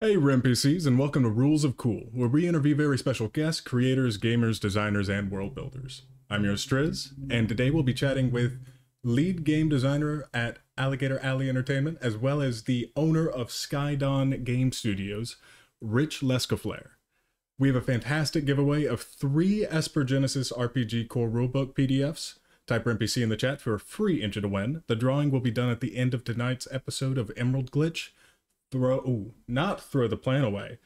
Hey RemPCs and welcome to Rules of Cool, where we interview very special guests, creators, gamers, designers, and world builders. I'm your Striz, and today we'll be chatting with lead game designer at Alligator Alley Entertainment, as well as the owner of Skydawn Game Studios, Rich Lescouflair. We have a fantastic giveaway of three Esper Genesis RPG core rulebook PDFs. Type RemPC in the chat for a free entry to win. The drawing will be done at the end of tonight's episode of Emerald Glitch, throw ooh, not throw the plan away.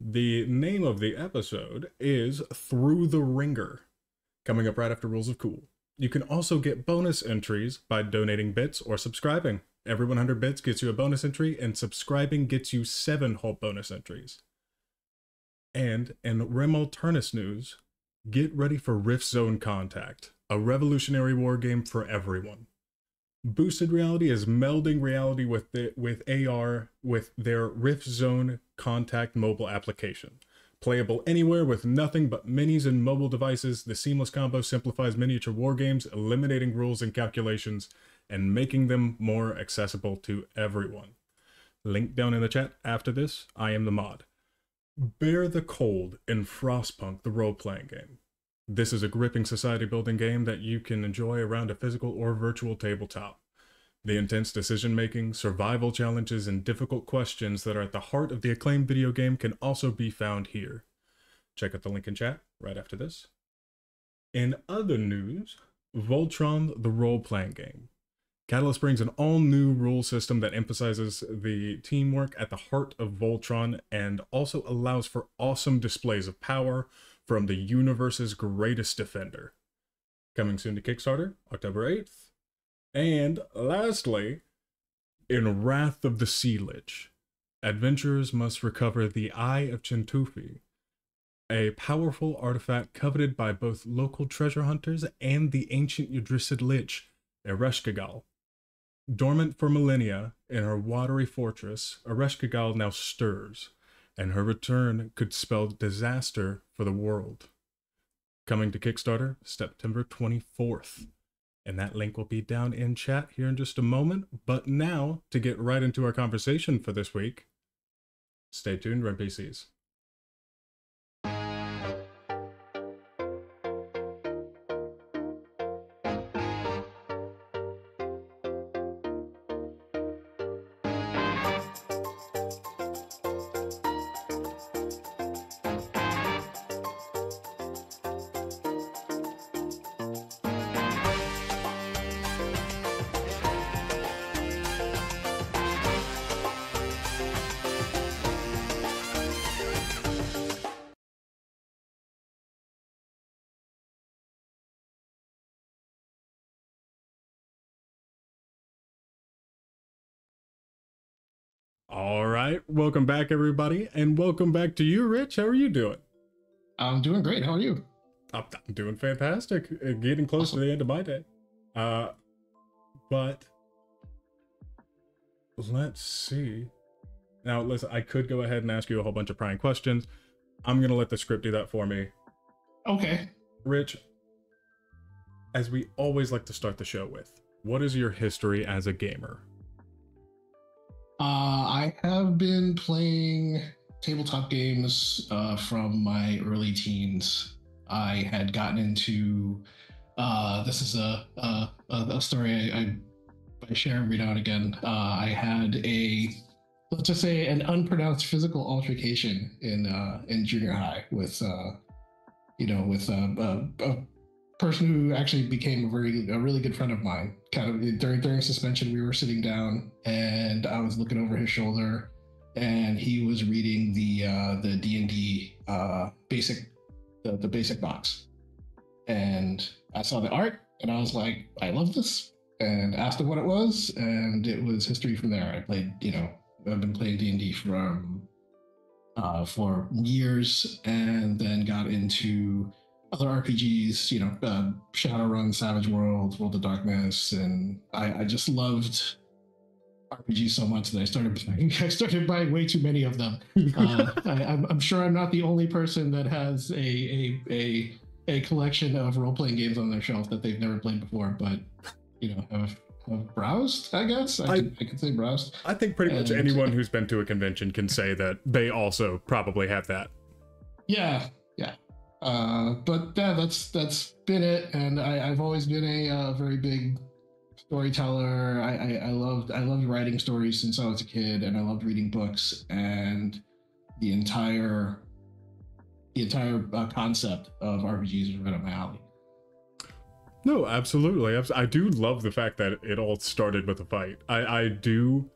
The name of the episode is Through the Ringer, coming up right after Rules of Cool. You can also get bonus entries by donating bits or subscribing. Every 100 bits gets you a bonus entry, and subscribing gets you seven whole bonus entries. And in Rem Alternis news, get ready for Rift Zone Contact, a revolutionary war game for everyone. Boosted Reality is melding reality with the, with AR with their Rift Zone Contact mobile application. Playable anywhere with nothing but minis and mobile devices, the seamless combo simplifies miniature war games, eliminating rules and calculations, and making them more accessible to everyone. Link down in the chat after this. I am the mod. Bear the Cold in Frostpunk, the role playing game. This is a gripping society building game that you can enjoy around a physical or virtual tabletop. The intense decision making, survival challenges, and difficult questions that are at the heart of the acclaimed video game can also be found here. Check out the link in chat right after this. In other news, Voltron the role playing game. Catalyst brings an all new rule system that emphasizes the teamwork at the heart of Voltron and also allows for awesome displays of power, from the universe's greatest defender. Coming soon to Kickstarter, October 8th. And lastly, in Wrath of the Sea Lich, adventurers must recover the Eye of Chintufi, a powerful artifact coveted by both local treasure hunters and the ancient Yggdrasil Lich, Ereshkigal. Dormant for millennia in her watery fortress, Ereshkigal now stirs, and her return could spell disaster for the world. Coming to Kickstarter September 24th. And that link will be down in chat here in just a moment. But now, to get right into our conversation for this week, stay tuned, RemPCs. All welcome back, everybody, and welcome back to you, Rich. How are you doing? I'm doing great. How are you? I'm, I'm doing fantastic. Uh, Getting close Awesome. to the end of my day. Uh, but let's see. Now, listen, I could go ahead and ask you a whole bunch of prying questions. I'm gonna let the script do that for me. Okay. Rich, as we always like to start the show with, what is your history as a gamer? Uh, I have been playing tabletop games uh, from my early teens. I had gotten into. Uh, this is a a, a story I, I, I share every now and again. Uh, I had a let's just say an unpronounced physical altercation in uh, in junior high with uh, you know with a person who actually became a very a really good friend of mine. Kind of during during suspension, we were sitting down, and I was looking over his shoulder, and he was reading the uh, the D and D uh, basic the, the basic box, and I saw the art, and I was like, I love this, and asked him what it was, and it was history from there. I played, you know, I've been playing D and D from uh, for years, and then got into other RPGs, you know, uh, Shadowrun, Savage World, World of Darkness, and I, I just loved RPGs so much that I started buying. I started buying way too many of them. Uh, I, I'm, I'm sure I'm not the only person that has a a a, a collection of role playing games on their shelf that they've never played before, but you know, have have browsed. I guess I, I- could, I could say browsed. I think pretty much anyone who's been to a convention can say that they also probably have that. Yeah, yeah. Uh, but yeah, that's that's been it. And I, I've always been a uh, very big storyteller. I, I I loved I loved writing stories since I was a kid, and I loved reading books. And the entire the entire uh, concept of RPGs is right up my alley. No, absolutely. I do love the fact that it all started with a fight. I, I do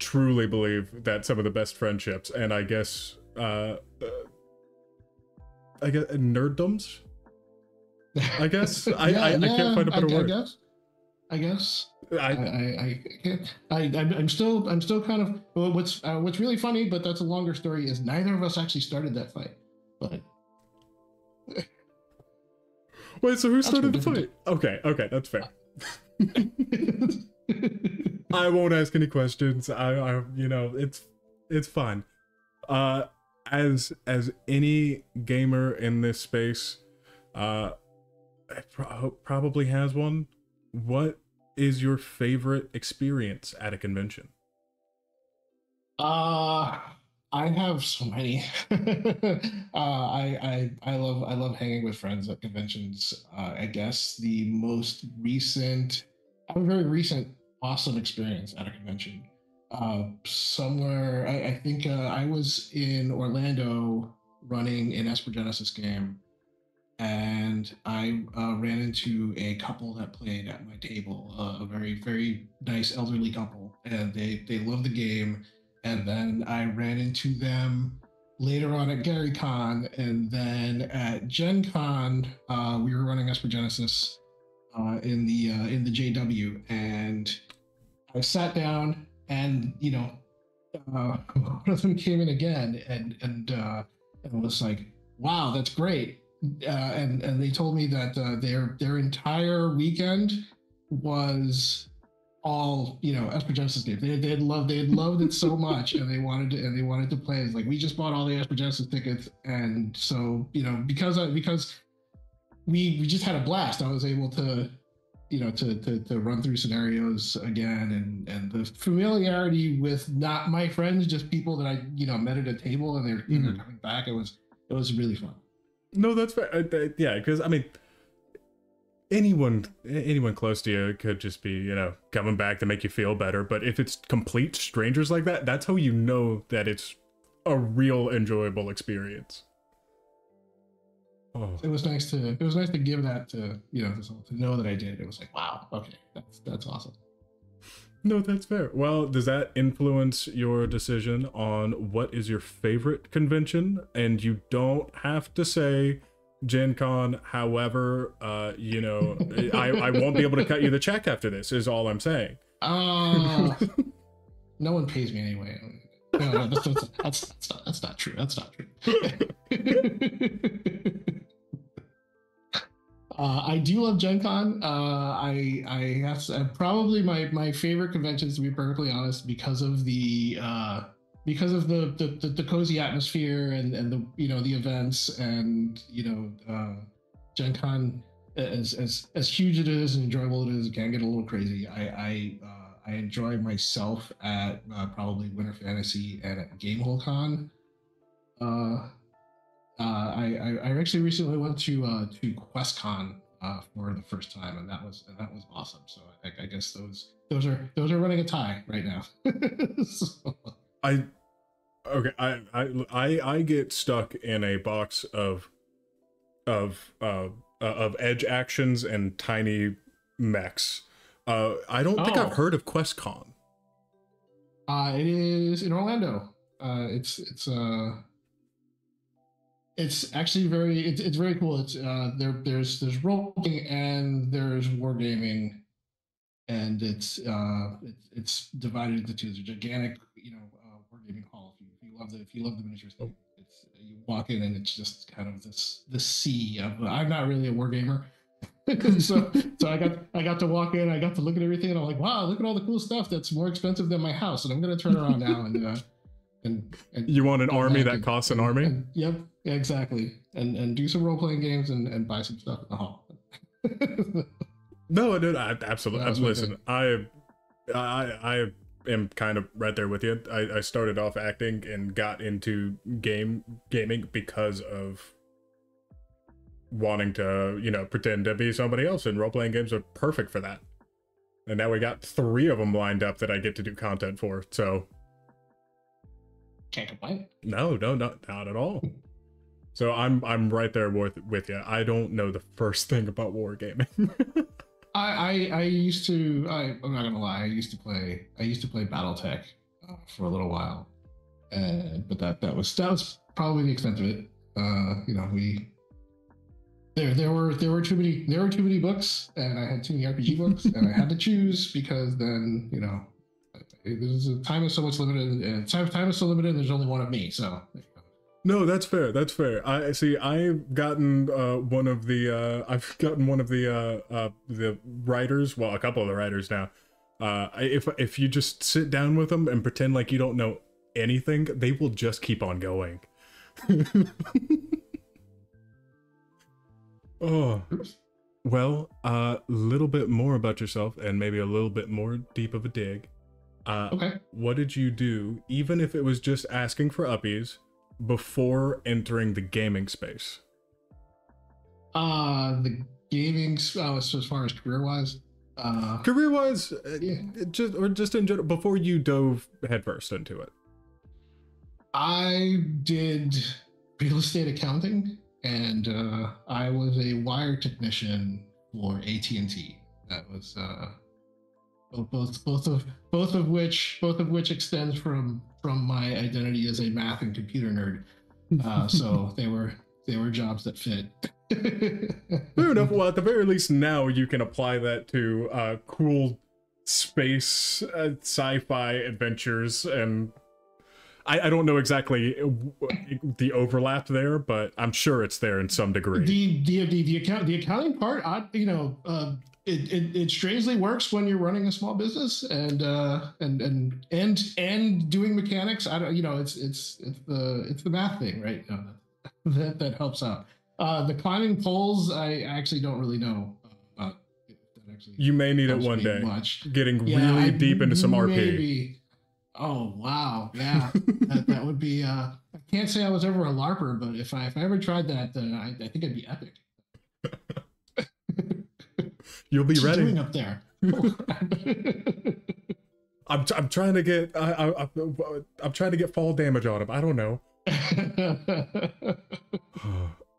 truly believe that some of the best friendships, and I guess, uh, uh I guess nerddoms. I guess I, I, I can't find a better I, word. I guess. I guess. I, I, I, I, can't- I, I'm, I'm still, I'm still kind of. Well, what's, uh, what's really funny, but that's a longer story. Is neither of us actually started that fight, but wait, so who That's started the fight? Okay, okay, that's fair. I won't ask any questions. I, I, you know, it's, it's fine. Uh, as as any gamer in this space, uh, pro- probably has one. What is your favorite experience at a convention? Uh I have so many. uh, I I I love I love hanging with friends at conventions. Uh, I guess the most recent, I have a very recent awesome experience at a convention. Uh, somewhere I, I think uh, I was in Orlando running an Esper Genesis game, and I uh, ran into a couple that played at my table. Uh, a very very nice elderly couple, and they they loved the game. And then I ran into them later on at Gary Con, and then at Gen Con, uh, we were running Esper Genesis uh, in the in the JW, and I sat down, and you know, uh, one of them came in again, and and uh, and was like, "Wow, that's great," uh, and and they told me that uh, their their entire weekend was all you know Esper Genesis games. They they had loved they had loved it so much, and they wanted to and they wanted to play. It's like we just bought all the Esper Genesis tickets, and so you know because I, because we we just had a blast. I was able to you know to to, to run through scenarios again, and and the familiarity with not my friends, just people that I you know met at a table, and they're, and they're mm-hmm. coming back. It was it was really fun. No, that's fair. Yeah, because I mean, anyone anyone close to you could just be you know coming back to make you feel better. But if it's complete strangers like that, that's how you know that it's a real enjoyable experience. Oh, It was nice to it was nice to give that to you know to, to know that I did. It was like wow, okay, that's that's awesome. no, that's fair. Well, does that influence your decision on what is your favorite convention? And you don't have to say Gen Con. However, uh, you know, I, I won't be able to cut you the check after this. Is all I'm saying. Uh, no one pays me anyway. No, no, that's, that's, that's, that's, not, that's not true. That's not true. uh, I do love Gen Con. Uh, I, I have to, uh, probably my, my favorite conventions, to be perfectly honest, because of the uh, because of the, the, the, the cozy atmosphere and, and the you know the events and you know uh, Gen Con as as as huge it is and enjoyable it is, it can get a little crazy. I I uh, I enjoy myself at uh, probably Winter Fantasy and at Gamehole Con. Uh, uh, I, I I actually recently went to uh, to QuestCon uh, for the first time, and that was and that was awesome. So I, I guess those those are those are running a tie right now. So- I okay. I I I I get stuck in a box of of uh uh, of edge actions and tiny mechs. Uh, I don't think I've Oh. heard of QuestCon. Uh, it is in Orlando. Uh, it's it's uh, it's actually very it's, it's very cool. It's uh, there there's there's role playing and there's wargaming, and it's uh it's, it's divided into two. There's a gigantic you know uh, wargaming hall. If you, if you love the if you love the miniatures thing, it's you walk in and it's just kind of this the sea of. I'm not really a wargamer. so so I got I got to walk in, I got to look at everything, and I'm like, wow, look at all the cool stuff that's more expensive than my house. And I'm gonna turn around now and uh, and and You want an army that and- costs an and- army? yep, exactly. And and do some role playing games and, and buy some stuff at the hall. No, no, I, absolutely. Listen, I, I, I am kind of right there with you. I, I started off acting and got into game gaming because of wanting to, you know, pretend to be somebody else. And role playing games are perfect for that. And now we got three of them lined up that I get to do content for. So Can't complain. no, no, not not at all. So I'm I'm right there with with you. I don't know the first thing about wargaming. I, I I used to I, I'm not gonna lie I used to play I used to play BattleTech uh, for a little while, and but that that was that was probably the extent of it. Uh, you know we there there were there were too many there were too many books and I had too many RPG books and I had to choose because then you know there's a time is so much limited and time time is so limited there's only one of me so No, that's fair. That's fair. I see. I've gotten uh, one of the. Uh, I've gotten one of the uh, uh, the writers. Well, a couple of the writers now. Uh, if if you just sit down with them and pretend like you don't know anything, they will just keep on going. oh, well, a little bit more about yourself, and maybe a little bit more deep of a dig. Uh, okay what did you do, even if it was just asking for uppies, before entering the gaming space? uh the gaming uh, so as far as career wise uh Career wise, uh, Yeah. just or just in general, before you dove headfirst into it. I did real estate accounting, and uh, I was a wire technician for AT and T. That was uh, both, both of both of which both of which extends from from my identity as a math and computer nerd. Uh, so they were they were jobs that fit. Fair enough. Well, at the very least, now you can apply that to uh, cool space uh, sci-fi adventures, and I, I don't know exactly the overlap there, but I'm sure it's there in some degree. the the the, the account the accounting part I, you know uh, it, it it strangely works when you're running a small business and uh and and and and doing mechanics. I don't you know it's it's it's the it's the math thing right? That that helps out. Uh the climbing poles i actually don't really know actually You may need it one day. much. Getting Yeah, really I- deep into some RP. oh wow. Yeah that, that would be uh i can't say i was ever a larper but if i if i ever tried that then i, I think it'd be epic You'll be ready. doing up there I'm, I'm trying to get I, I, I, I'm trying to get fall damage on him. I don't know.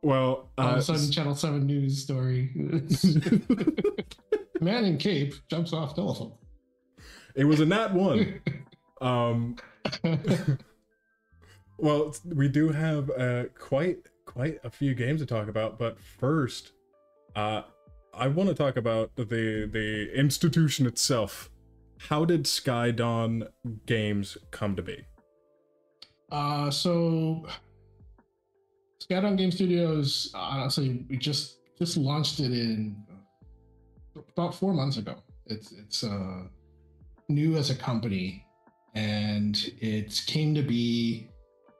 well, all of uh, a sudden channel 7 news story man in cape jumps off telephone it was a nat one. Um, well, we do have uh, quite quite a few games to talk about, but first, uh, I want to talk about the the institution itself. How did Skydawn Games come to be? Uh, so Skydawn Game Studios, honestly, we just just launched it in about four months ago. It's it's uh, new as a company, and it came to be.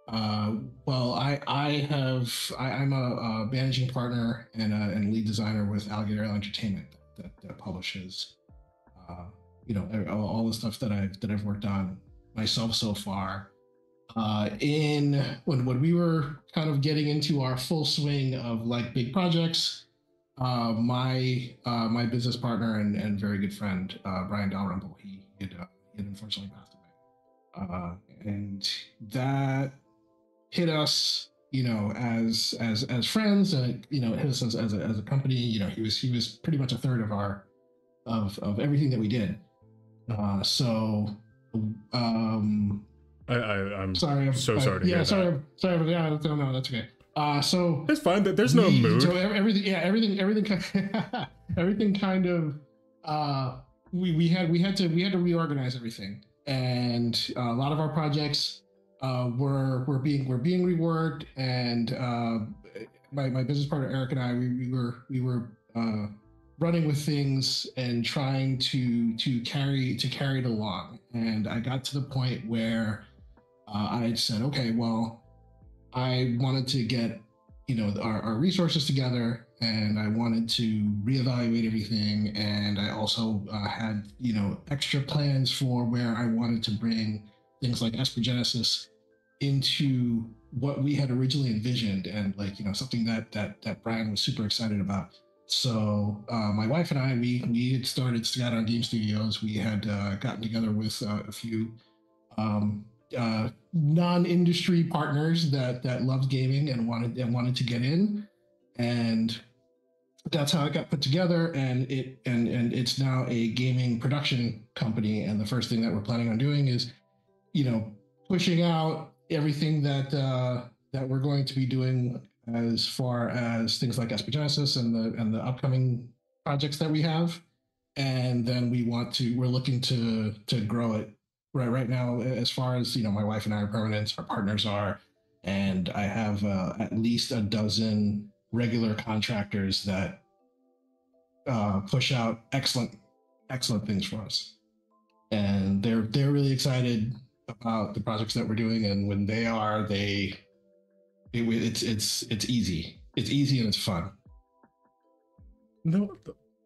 Uh, well, I I have I, I'm a, a managing partner and a, and lead designer with Alligator Entertainment that, that publishes, uh, you know, all, the stuff that I've that I've worked on myself so far. Uh, in when when we were kind of getting into our full swing of like big projects, uh, my uh, my business partner and, and very good friend uh, Brian Dalrymple, he had, uh, he had unfortunately passed away, uh, and that hit us, you know, as as as friends, and you know, hit us as, as a as a company. You know, he was he was pretty much a third of our of of everything that we did. Uh, so. Um, I, I I'm sorry. I'm so I- sorry to yeah, sorry. Sorry, but yeah, no, no, that's okay. Uh, so It's fine. That there's no we- mood. So everything, yeah, everything, everything, kind everything kind of. Uh, we we had we had to we had to reorganize everything, and uh, a lot of our projects uh, were were being were being reworked, and uh, my my business partner Eric and I we, we were we were uh, running with things and trying to to carry to carry it along, and I got to the point where uh, I said, okay, well, I wanted to get you know our, our resources together and I wanted to reevaluate everything. And I also uh, had, you know, extra plans for where I wanted to bring things like Esper Genesis into what we had originally envisioned, and like, you know, something that that that Brian was super excited about. So uh, my wife and I, we we had started Skydawn Game Studios. We had uh, gotten together with uh, a few um, uh, non-industry partners that that loved gaming and wanted and wanted to get in, and that's how it got put together. And it and and it's now a gaming production company. And the first thing that we're planning on doing is, you know, pushing out everything that uh, that we're going to be doing as far as things like Esper Genesis and the and the upcoming projects that we have. And then we want to we're looking to to grow it right right now as far as you know my wife and i are permanent our partners are and i have uh, at least a dozen regular contractors that uh, push out excellent excellent things for us and they're they're really excited about the projects that we're doing and when they are they it, it's it's it's easy. It's easy and it's fun. No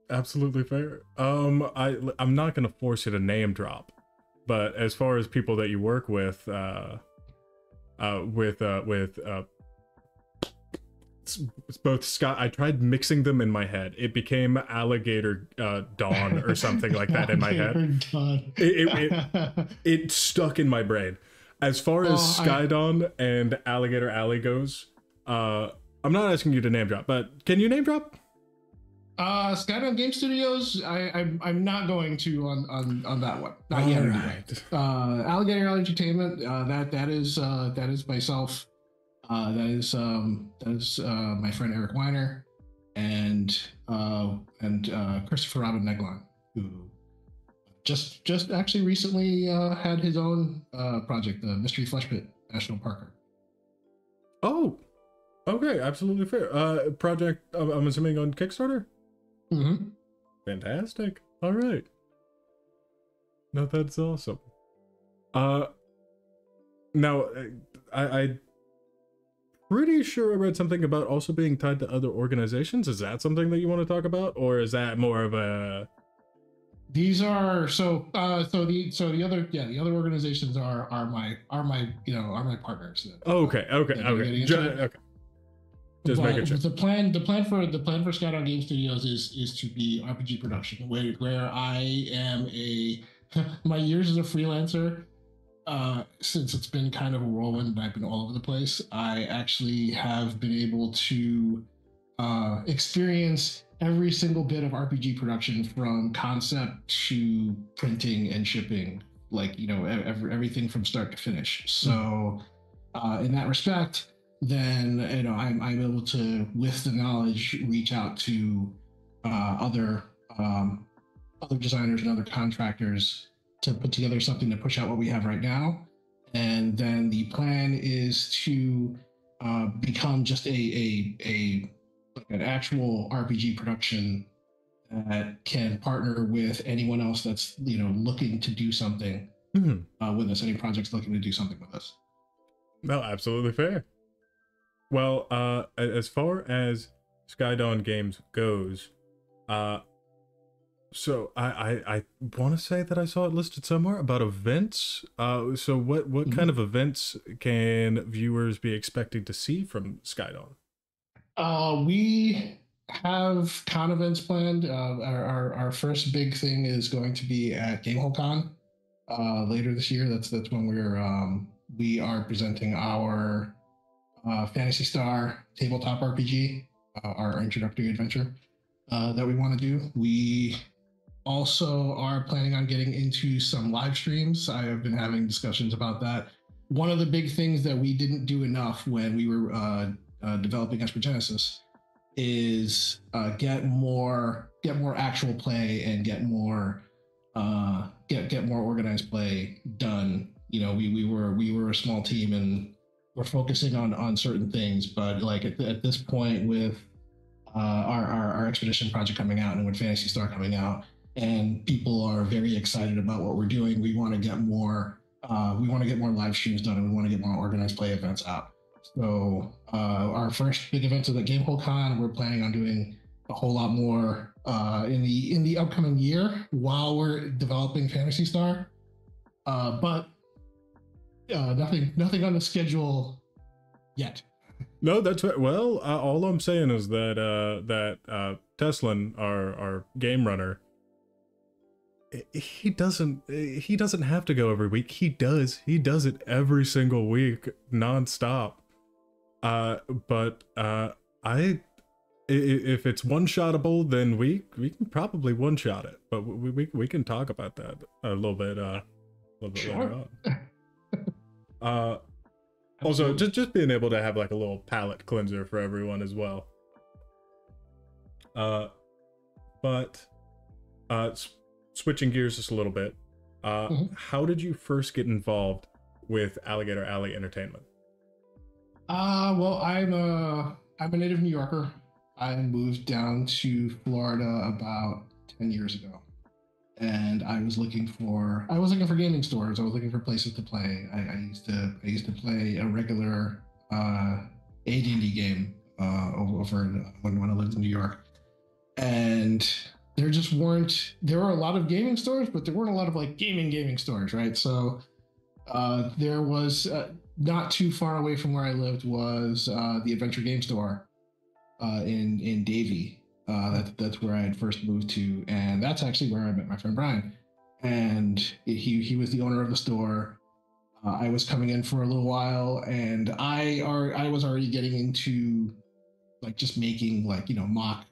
absolutely fair. Um i i'm not gonna force you to name drop but as far as people that you work with, uh, uh, with uh, with uh, both Scott. I tried mixing them in my head. It became Alligator uh, Dawn or something like that in my head. It, it, it, it, stuck in my brain. As far as oh, Skydawn I... and Alligator Alley goes, uh, I'm not asking you to name drop, but can you name drop? Uh, Skydawn Game Studios. I, I'm I'm not going to on on, on that one. Not All yet. Right. Uh, Alligator Entertainment. Uh, that that is uh, that is myself. Uh, that is um, that is uh, my friend Eric Weiner, and uh, and uh, Christopher Robin Negelein, who just just actually recently uh, had his own uh, project, the Mystery Flesh Pit National Parker. Oh, okay, absolutely fair. Uh, project. I'm assuming on Kickstarter. Mm-hmm. Fantastic. All right. No, that's awesome. Uh, now I, I pretty sure I read something about also being tied to other organizations. Is that something that you want to talk about, or is that more of a? These are so uh so the so the other yeah the other organizations are are my are my you know are my partners. That, okay, okay, okay, okay. Just making sure. The plan, the plan for the plan for Skydawn Game Studios is is to be RPG production, where where I am a my years as a freelancer, uh, since it's been kind of a whirlwind and I've been all over the place. I actually have been able to uh, experience every single bit of RPG production from concept to printing and shipping, like you know every, everything from start to finish. So, uh, in that respect then you know I'm, I'm able to with the knowledge reach out to uh, other um, other designers and other contractors to put together something to push out what we have right now. And then the plan is to uh, become just a a, a an actual rpg production that can partner with anyone else that's you know looking to do something mm-hmm. uh, with us any projects looking to do something with us. No absolutely fair. Well, uh, as far as Skydawn Games goes, uh, so I I, I want to say that I saw it listed somewhere about events. Uh, so what what mm-hmm. kind of events can viewers be expecting to see from Skydawn? Uh, we have con events planned. Uh, our, our, our first big thing is going to be at Gamehole Con uh, later this year. That's that's when we're um, we are presenting our uh, Phantasy Star tabletop RPG, uh, our introductory adventure uh, that we want to do. We also are planning on getting into some live streams. I have been having discussions about that. One of the big things that we didn't do enough when we were uh, uh, developing Esper Genesis is uh, get more get more actual play and get more get get more organized play done. You know, we we were we were a small team and we're focusing on on certain things, but like at, at this point with uh, our, our, our expedition project coming out and with Fantasy Star coming out, and people are very excited about what we're doing. We want to get more. Uh, we want to get more live streams done, and we want to get more organized play events out. So uh, our first big event is at Gamehole Con. We're planning on doing a whole lot more uh, in the in the upcoming year while we're developing Fantasy Star. Uh, but uh, nothing nothing on the schedule yet. No, that's right. Well, uh, all I'm saying is that uh, that uh, Teslin, our our game runner, he doesn't he doesn't have to go every week. He does. He does it every single week, nonstop. Uh, but uh, I, if it's one shotable, then we we can probably one shot it. But we we we can talk about that a little bit. Uh, a little bit Sure. later on. Uh, also, just just being able to have like a little palate cleanser for everyone as well. Uh, but uh, switching gears just a little bit. Uh, Mhm. how did you first get involved with Alligator Alley Entertainment? Uh, well, I'm a I'm a native New Yorker. I moved down to Florida about ten years ago, and I was looking for I was looking for gaming stores. I was looking for places to play. I, I used to I used to play a regular uh, AD&D game uh, over, over in, when when I lived in New York, and there just weren't there were a lot of gaming stores, but there weren't a lot of like gaming gaming stores, right? So uh, there was uh, not too far away from where I lived was uh, the Adventure Game Store uh, in in Davie. Uh, that, that's where I had first moved to, and that's actually where I met my friend Brian. And he he was the owner of the store. Uh, I was coming in for a little while, and I are I was already getting into like just making like you know mock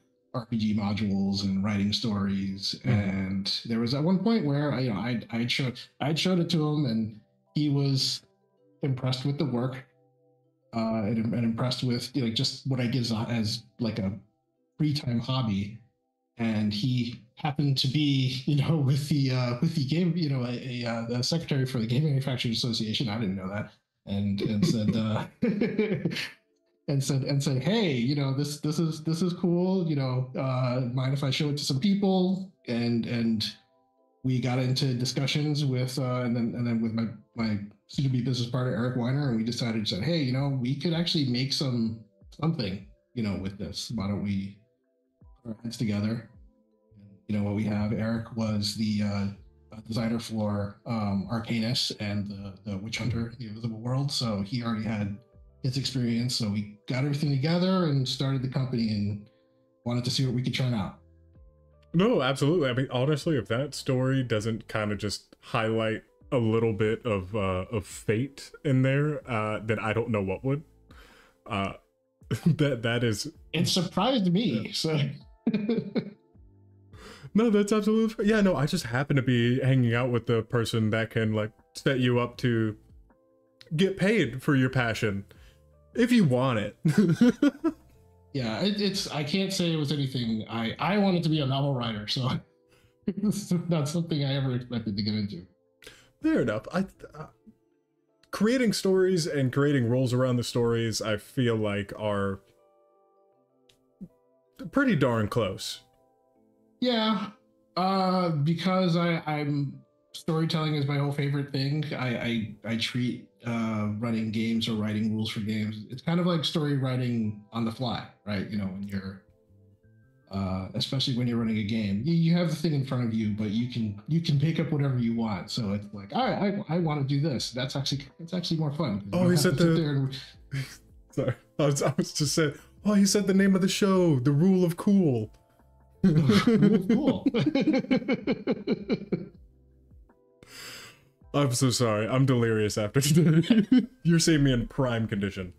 RPG modules and writing stories. Mhm. And there was at one point where I, you know I I showed I showed it to him, and he was impressed with the work uh, and, and impressed with you know, just what I did as, as like a free time hobby. And he happened to be, you know, with the uh, with the game, you know, a, a uh, the secretary for the Game Manufacturers Association. I didn't know that, and and said uh, and said and said, hey, you know, this this is this is cool. You know, uh, mind if I show it to some people? And and we got into discussions with uh, and then and then with my my soon to be business partner Eric Weiner, and we decided said, hey, you know, we could actually make some something, you know, with this. Why don't we put our heads together? You know, what we have. Eric was the uh, designer for um, Arcanis and the the Witch Hunter, the Invisible World, so he already had his experience. So we got everything together and started the company and wanted to see what we could churn out. No, absolutely. I mean, honestly, if that story doesn't kind of just highlight a little bit of uh, of fate in there, uh, then I don't know what would. Uh, that that is It surprised me. So no, that's absolutely yeah. No, I just happen to be hanging out with the person that can like set you up to get paid for your passion if you want it. yeah, it, it's I can't say it was anything. I I wanted to be a novel writer, so it's not something I ever expected to get into. Fair enough. I uh, creating stories and creating rules around the stories, I feel like are pretty darn close. Yeah, uh, because I I'm storytelling is my whole favorite thing. I I, I treat uh, running games or writing rules for games. It's kind of like story writing on the fly, right? You know, when you're uh, especially when you're running a game, you, you have the thing in front of you, but you can you can pick up whatever you want. So it's like, all right, I, I want to do this. That's actually it's actually more fun. Oh, he said the- there and- Sorry, I was, I was just saying. Oh, he said the name of the show, The Rule of Cool. cool. I'm so sorry. I'm delirious after today. You're seeing me in prime condition.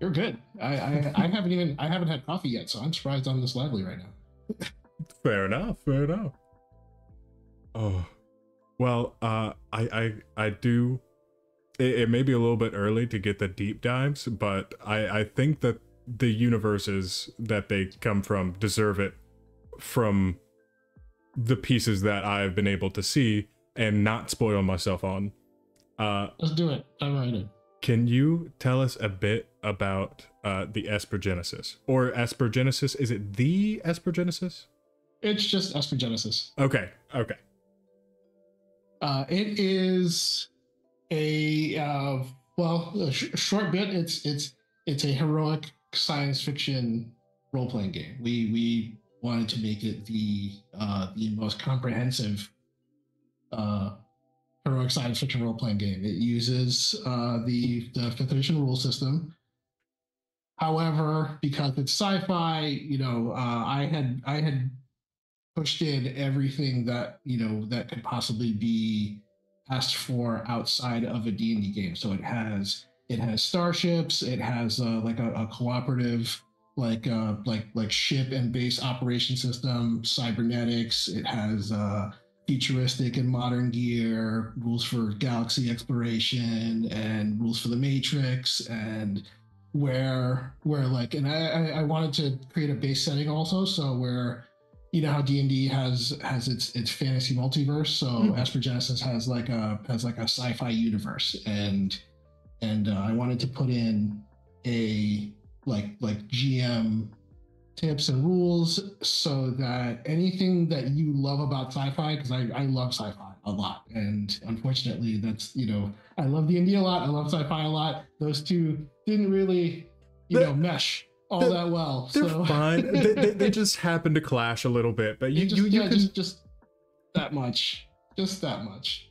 You're good. I, I I haven't even I haven't had coffee yet, so I'm surprised I'm this lively right now. Fair enough. Fair enough. Oh, well. Uh, I I I do. It, it may be a little bit early to get the deep dives, but I I think that the universes that they come from deserve it from the pieces that I've been able to see and not spoil myself on. Uh, Let's do it. I'm ready. can you tell us a bit about uh, the Esper Genesis or Esper Genesis? Is it the Esper Genesis? It's just Esper Genesis. Okay. Okay. Uh, it is a uh, well, a sh- short bit. It's it's it's a heroic science fiction role playing game. We we wanted to make it the uh, the most comprehensive uh, heroic science fiction role playing game. It uses uh, the the fifth edition rule system. However, because it's sci-fi, you know, uh, I had I had pushed in everything that you know that could possibly be asked for outside of a D&D game. So it has it has starships, it has uh, like a, a cooperative like uh like like ship and base operation system, cybernetics, it has uh futuristic and modern gear, rules for galaxy exploration and rules for the matrix and where where like and I I wanted to create a base setting also so where you know how D and D has has its its fantasy multiverse. So mm-hmm. Esper Genesis has like a has like a sci-fi universe, and and uh, I wanted to put in a like like GM tips and rules so that anything that you love about sci-fi because I, I love sci-fi a lot and unfortunately that's you know i love d&d a lot i love sci-fi a lot those two didn't really you know mesh all they're, that well. They're so. fine. they, they, they, just happen to clash a little bit, but you just, you, you yeah, can just, just that much, just that much.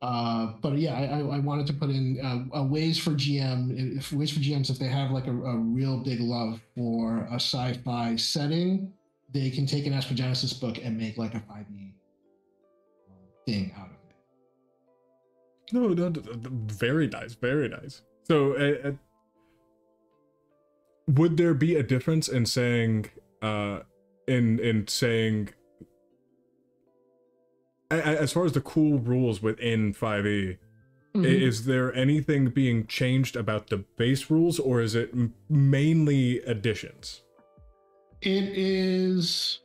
Uh, but yeah, I, I wanted to put in uh, ways for GM, if, ways for GMs if they have like a, a real big love for a sci-fi setting, they can take an Esper Genesis book and make like a 5e thing out of it. No, no, no very nice, very nice. So, uh, would there be a difference in saying uh in in saying as far as the cool rules within 5e mm-hmm. is there anything being changed about the base rules or is it mainly additions it is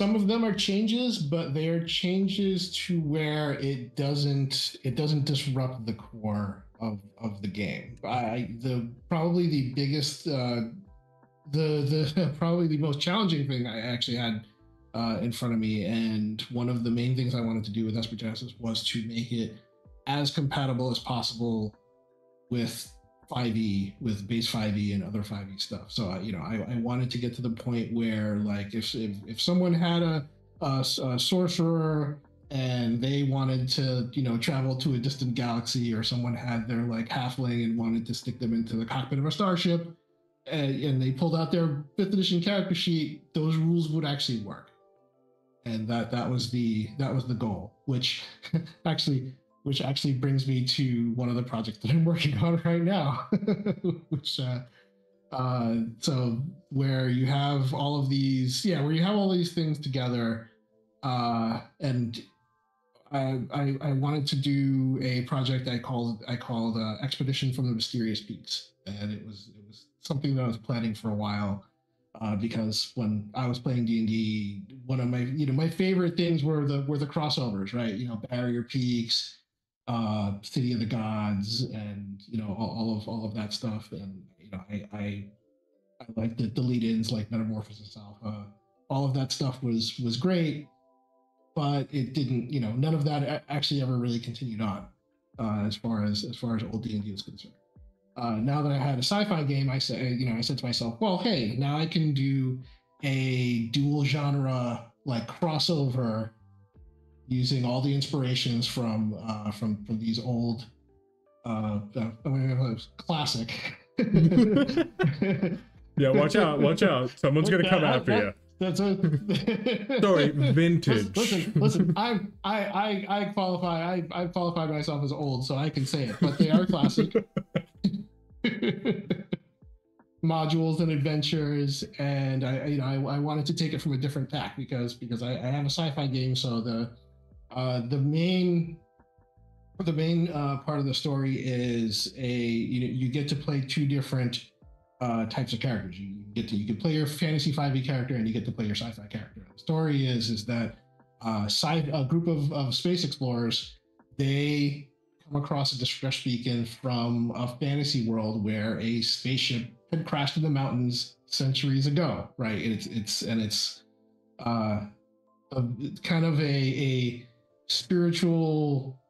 some of them are changes but they're changes to where it doesn't it doesn't disrupt the core of of the game. I the probably the biggest uh, the the probably the most challenging thing I actually had uh, in front of me, and one of the main things I wanted to do with Esper Genesis was to make it as compatible as possible with 5e with base 5e and other 5e stuff. So uh, you know I, I wanted to get to the point where like if if, if someone had a, a, a sorcerer and they wanted to, you know, travel to a distant galaxy, or someone had their like halfling and wanted to stick them into the cockpit of a starship, and, and they pulled out their fifth edition character sheet, those rules would actually work, and that that was the that was the goal, which actually which actually brings me to one of the projects that I'm working on right now, which. Uh, uh, so where you have all of these, yeah, where you have all these things together, uh, and I, I, I wanted to do a project I called I called uh, Expedition from the Mysterious Peaks, and it was it was something that I was planning for a while. Uh, because when I was playing D and D, one of my you know my favorite things were the were the crossovers, right? You know, Barrier Peaks, uh, City of the Gods, and you know all, all of all of that stuff. And you know, I I, I like the, the lead-ins like Metamorphosis Alpha. All of that stuff was was great but it didn't. You know, none of that actually ever really continued on uh, as far as as far as old D and D was concerned. Uh, now that I had a sci-fi game, I said, you know, I said to myself, well, hey, now I can do a dual genre like crossover using all the inspirations from uh, from from these old uh, uh classic. yeah, watch out! Watch out! Someone's gonna come after you. That's a sorry, vintage. Listen, listen, I, I, I, I qualify. I, I qualified myself as old, so I can say it. But they are classic modules and adventures, and I, you know, I, I wanted to take it from a different tack because because I, I have a sci-fi game, so the, uh, the main the main uh, part of the story is a you know you get to play two different uh, types of characters. You get to you can play your fantasy 5e character and you get to play your sci-fi character. The story is is that uh, sci- a group of, of space explorers they come across a distress beacon from a fantasy world where a spaceship had crashed in the mountains centuries ago. Right? It's it's and it's uh, a, kind of a a spiritual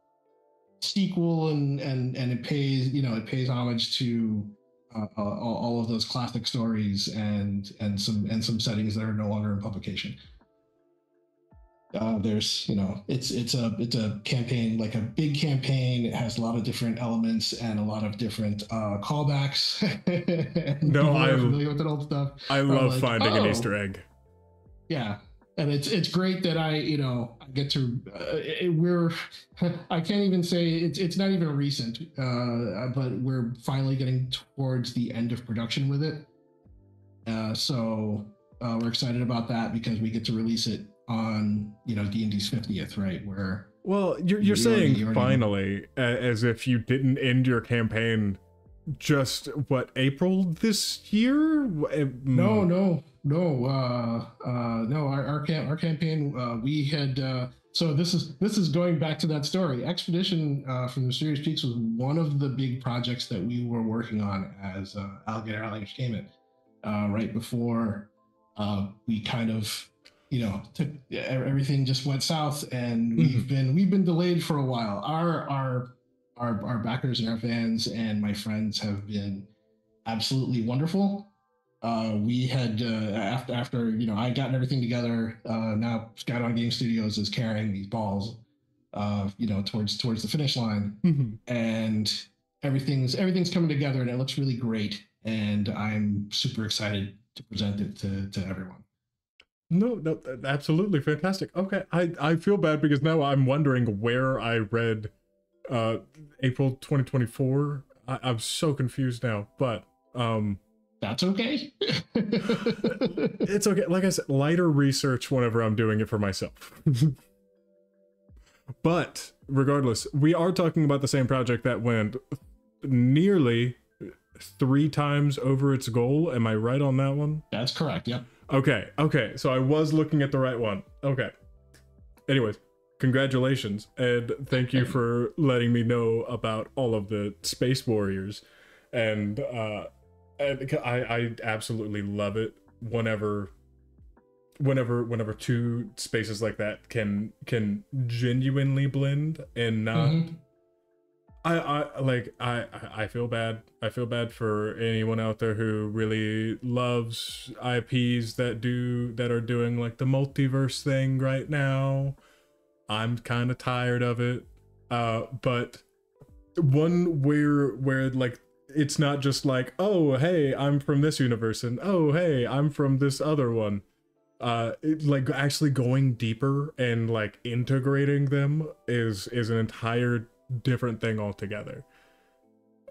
sequel and and and it pays you know it pays homage to uh, all, all of those classic stories and and some and some settings that are no longer in publication. Uh, there's you know it's it's a it's a campaign like a big campaign. It has a lot of different elements and a lot of different uh callbacks. No i'm familiar with that old stuff. I love like, finding oh, an easter egg. Yeah and it's it's great that i you know i get to uh, it, we're i can't even say it's it's not even recent uh but we're finally getting towards the end of production with it uh so uh, we're excited about that because we get to release it on you know D&D's 50th, right? Where well, you're you're saying already, finally as if you didn't end your campaign just what April this year? No, hmm. no, no, uh, uh, no. Our our, cam- our campaign, uh, we had. Uh, so this is this is going back to that story. Expedition uh, from the Mysterious Peaks was one of the big projects that we were working on as uh, Alligator Alley Entertainment. Uh, right before uh, we kind of you know, took, everything just went south, and mm-hmm. we've been we've been delayed for a while. Our our our our backers and our fans and my friends have been absolutely wonderful. Uh, we had uh, after after you know I gotten everything together. Uh, now Skydawn Game Studios is carrying these balls, uh, you know, towards towards the finish line, mm-hmm. and everything's everything's coming together, and it looks really great. And I'm super excited to present it to to everyone. No, no, absolutely fantastic. Okay, I I feel bad because now I'm wondering where I read uh April 2024. I, I'm so confused now, but um that's okay. it's okay. Like I said, lighter research whenever I'm doing it for myself. but regardless, we are talking about the same project that went nearly three times over its goal. Am I right on that one? That's correct. Yep. Okay, okay. So I was looking at the right one. Okay. Anyways, congratulations and thank you for letting me know about all of the space warriors and uh I I absolutely love it whenever whenever whenever two spaces like that can can genuinely blend and not mm-hmm. I, I like I I feel bad. I feel bad for anyone out there who really loves IPs that do that are doing like the multiverse thing right now. I'm kind of tired of it. Uh but one where where like it's not just like, "Oh, hey, I'm from this universe and oh, hey, I'm from this other one." Uh it, like actually going deeper and like integrating them is is an entire different thing altogether.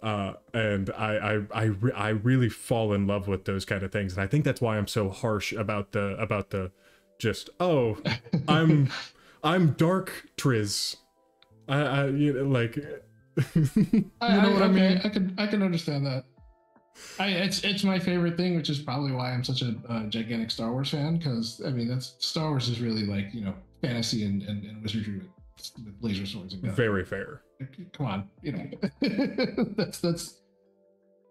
Uh, and I I I, re- I really fall in love with those kind of things, and I think that's why I'm so harsh about the about the just oh I'm I'm dark Triz. I, I you know, like you I, know what I, I mean. I can I can understand that. I, it's it's my favorite thing, which is probably why I'm such a uh, gigantic Star Wars fan. Because I mean, that's Star Wars is really like you know fantasy and, and, and wizardry with laser swords and guns. Very fair. Come on, you know that's that's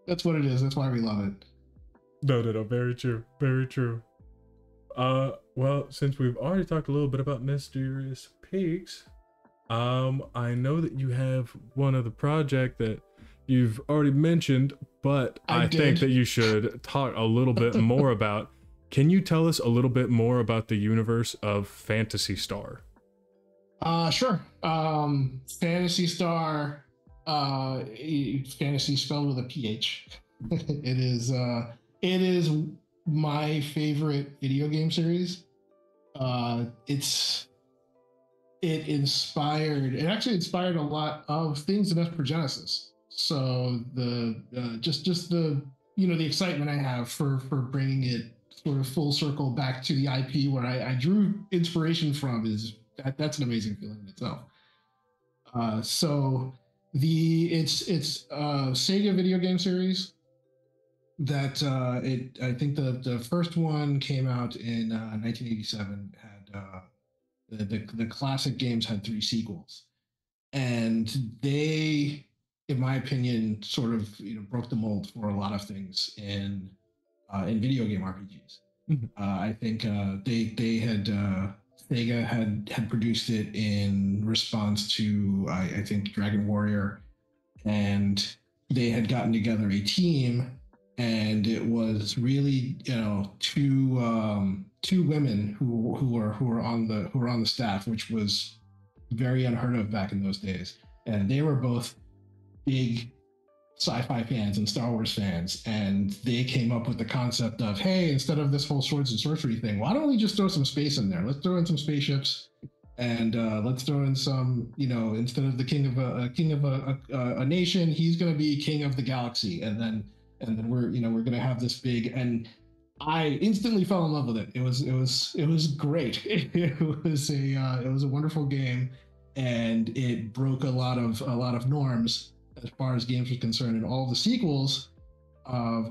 that's what it is. That's why we love it. No, no, no. Very true. Very true. Uh, well, since we've already talked a little bit about mysterious peaks, um, I know that you have one of the project that you've already mentioned, but I, I think that you should talk a little bit more about. Can you tell us a little bit more about the universe of Phantasy Star? Uh, sure. Um, Phantasy Star, uh, fantasy spelled with a PH. it is, uh, it is my favorite video game series. Uh, it's, it inspired, it actually inspired a lot of things in Genesis. So the, uh, just, just the, you know, the excitement I have for, for bringing it sort of full circle back to the IP where I, I drew inspiration from is that that's an amazing feeling in itself. Uh, so the it's it's a Sega video game series that uh, it I think the the first one came out in uh, 1987 had uh, the, the the classic games had three sequels and they in my opinion sort of you know broke the mold for a lot of things in uh, in video game RPGs. Mm-hmm. Uh, I think uh, they they had uh, Sega had had produced it in response to I, I think Dragon Warrior, and they had gotten together a team, and it was really you know two um, two women who who were who were on the who were on the staff, which was very unheard of back in those days, and they were both big sci-fi fans and Star Wars fans, and they came up with the concept of, hey, instead of this whole swords and sorcery thing, why don't we just throw some space in there? Let's throw in some spaceships, and uh, let's throw in some, you know, instead of the king of a, a king of a, a, a nation, he's going to be king of the galaxy, and then and then we're you know we're going to have this big and. I instantly fell in love with it. It was it was it was great. It, was a uh, it was a wonderful game, and it broke a lot of a lot of norms as far as games were concerned, and all the sequels, uh,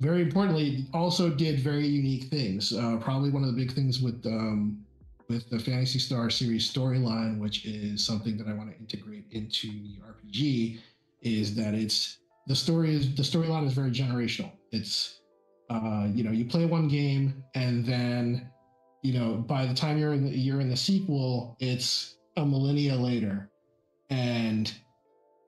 very importantly, also did very unique things. Uh, probably one of the big things with um, with the Phantasy Star series storyline, which is something that I want to integrate into the RPG, is that it's the story is the storyline is very generational. It's uh, you know you play one game and then you know by the time you're in the you're in the sequel, it's a millennia later, and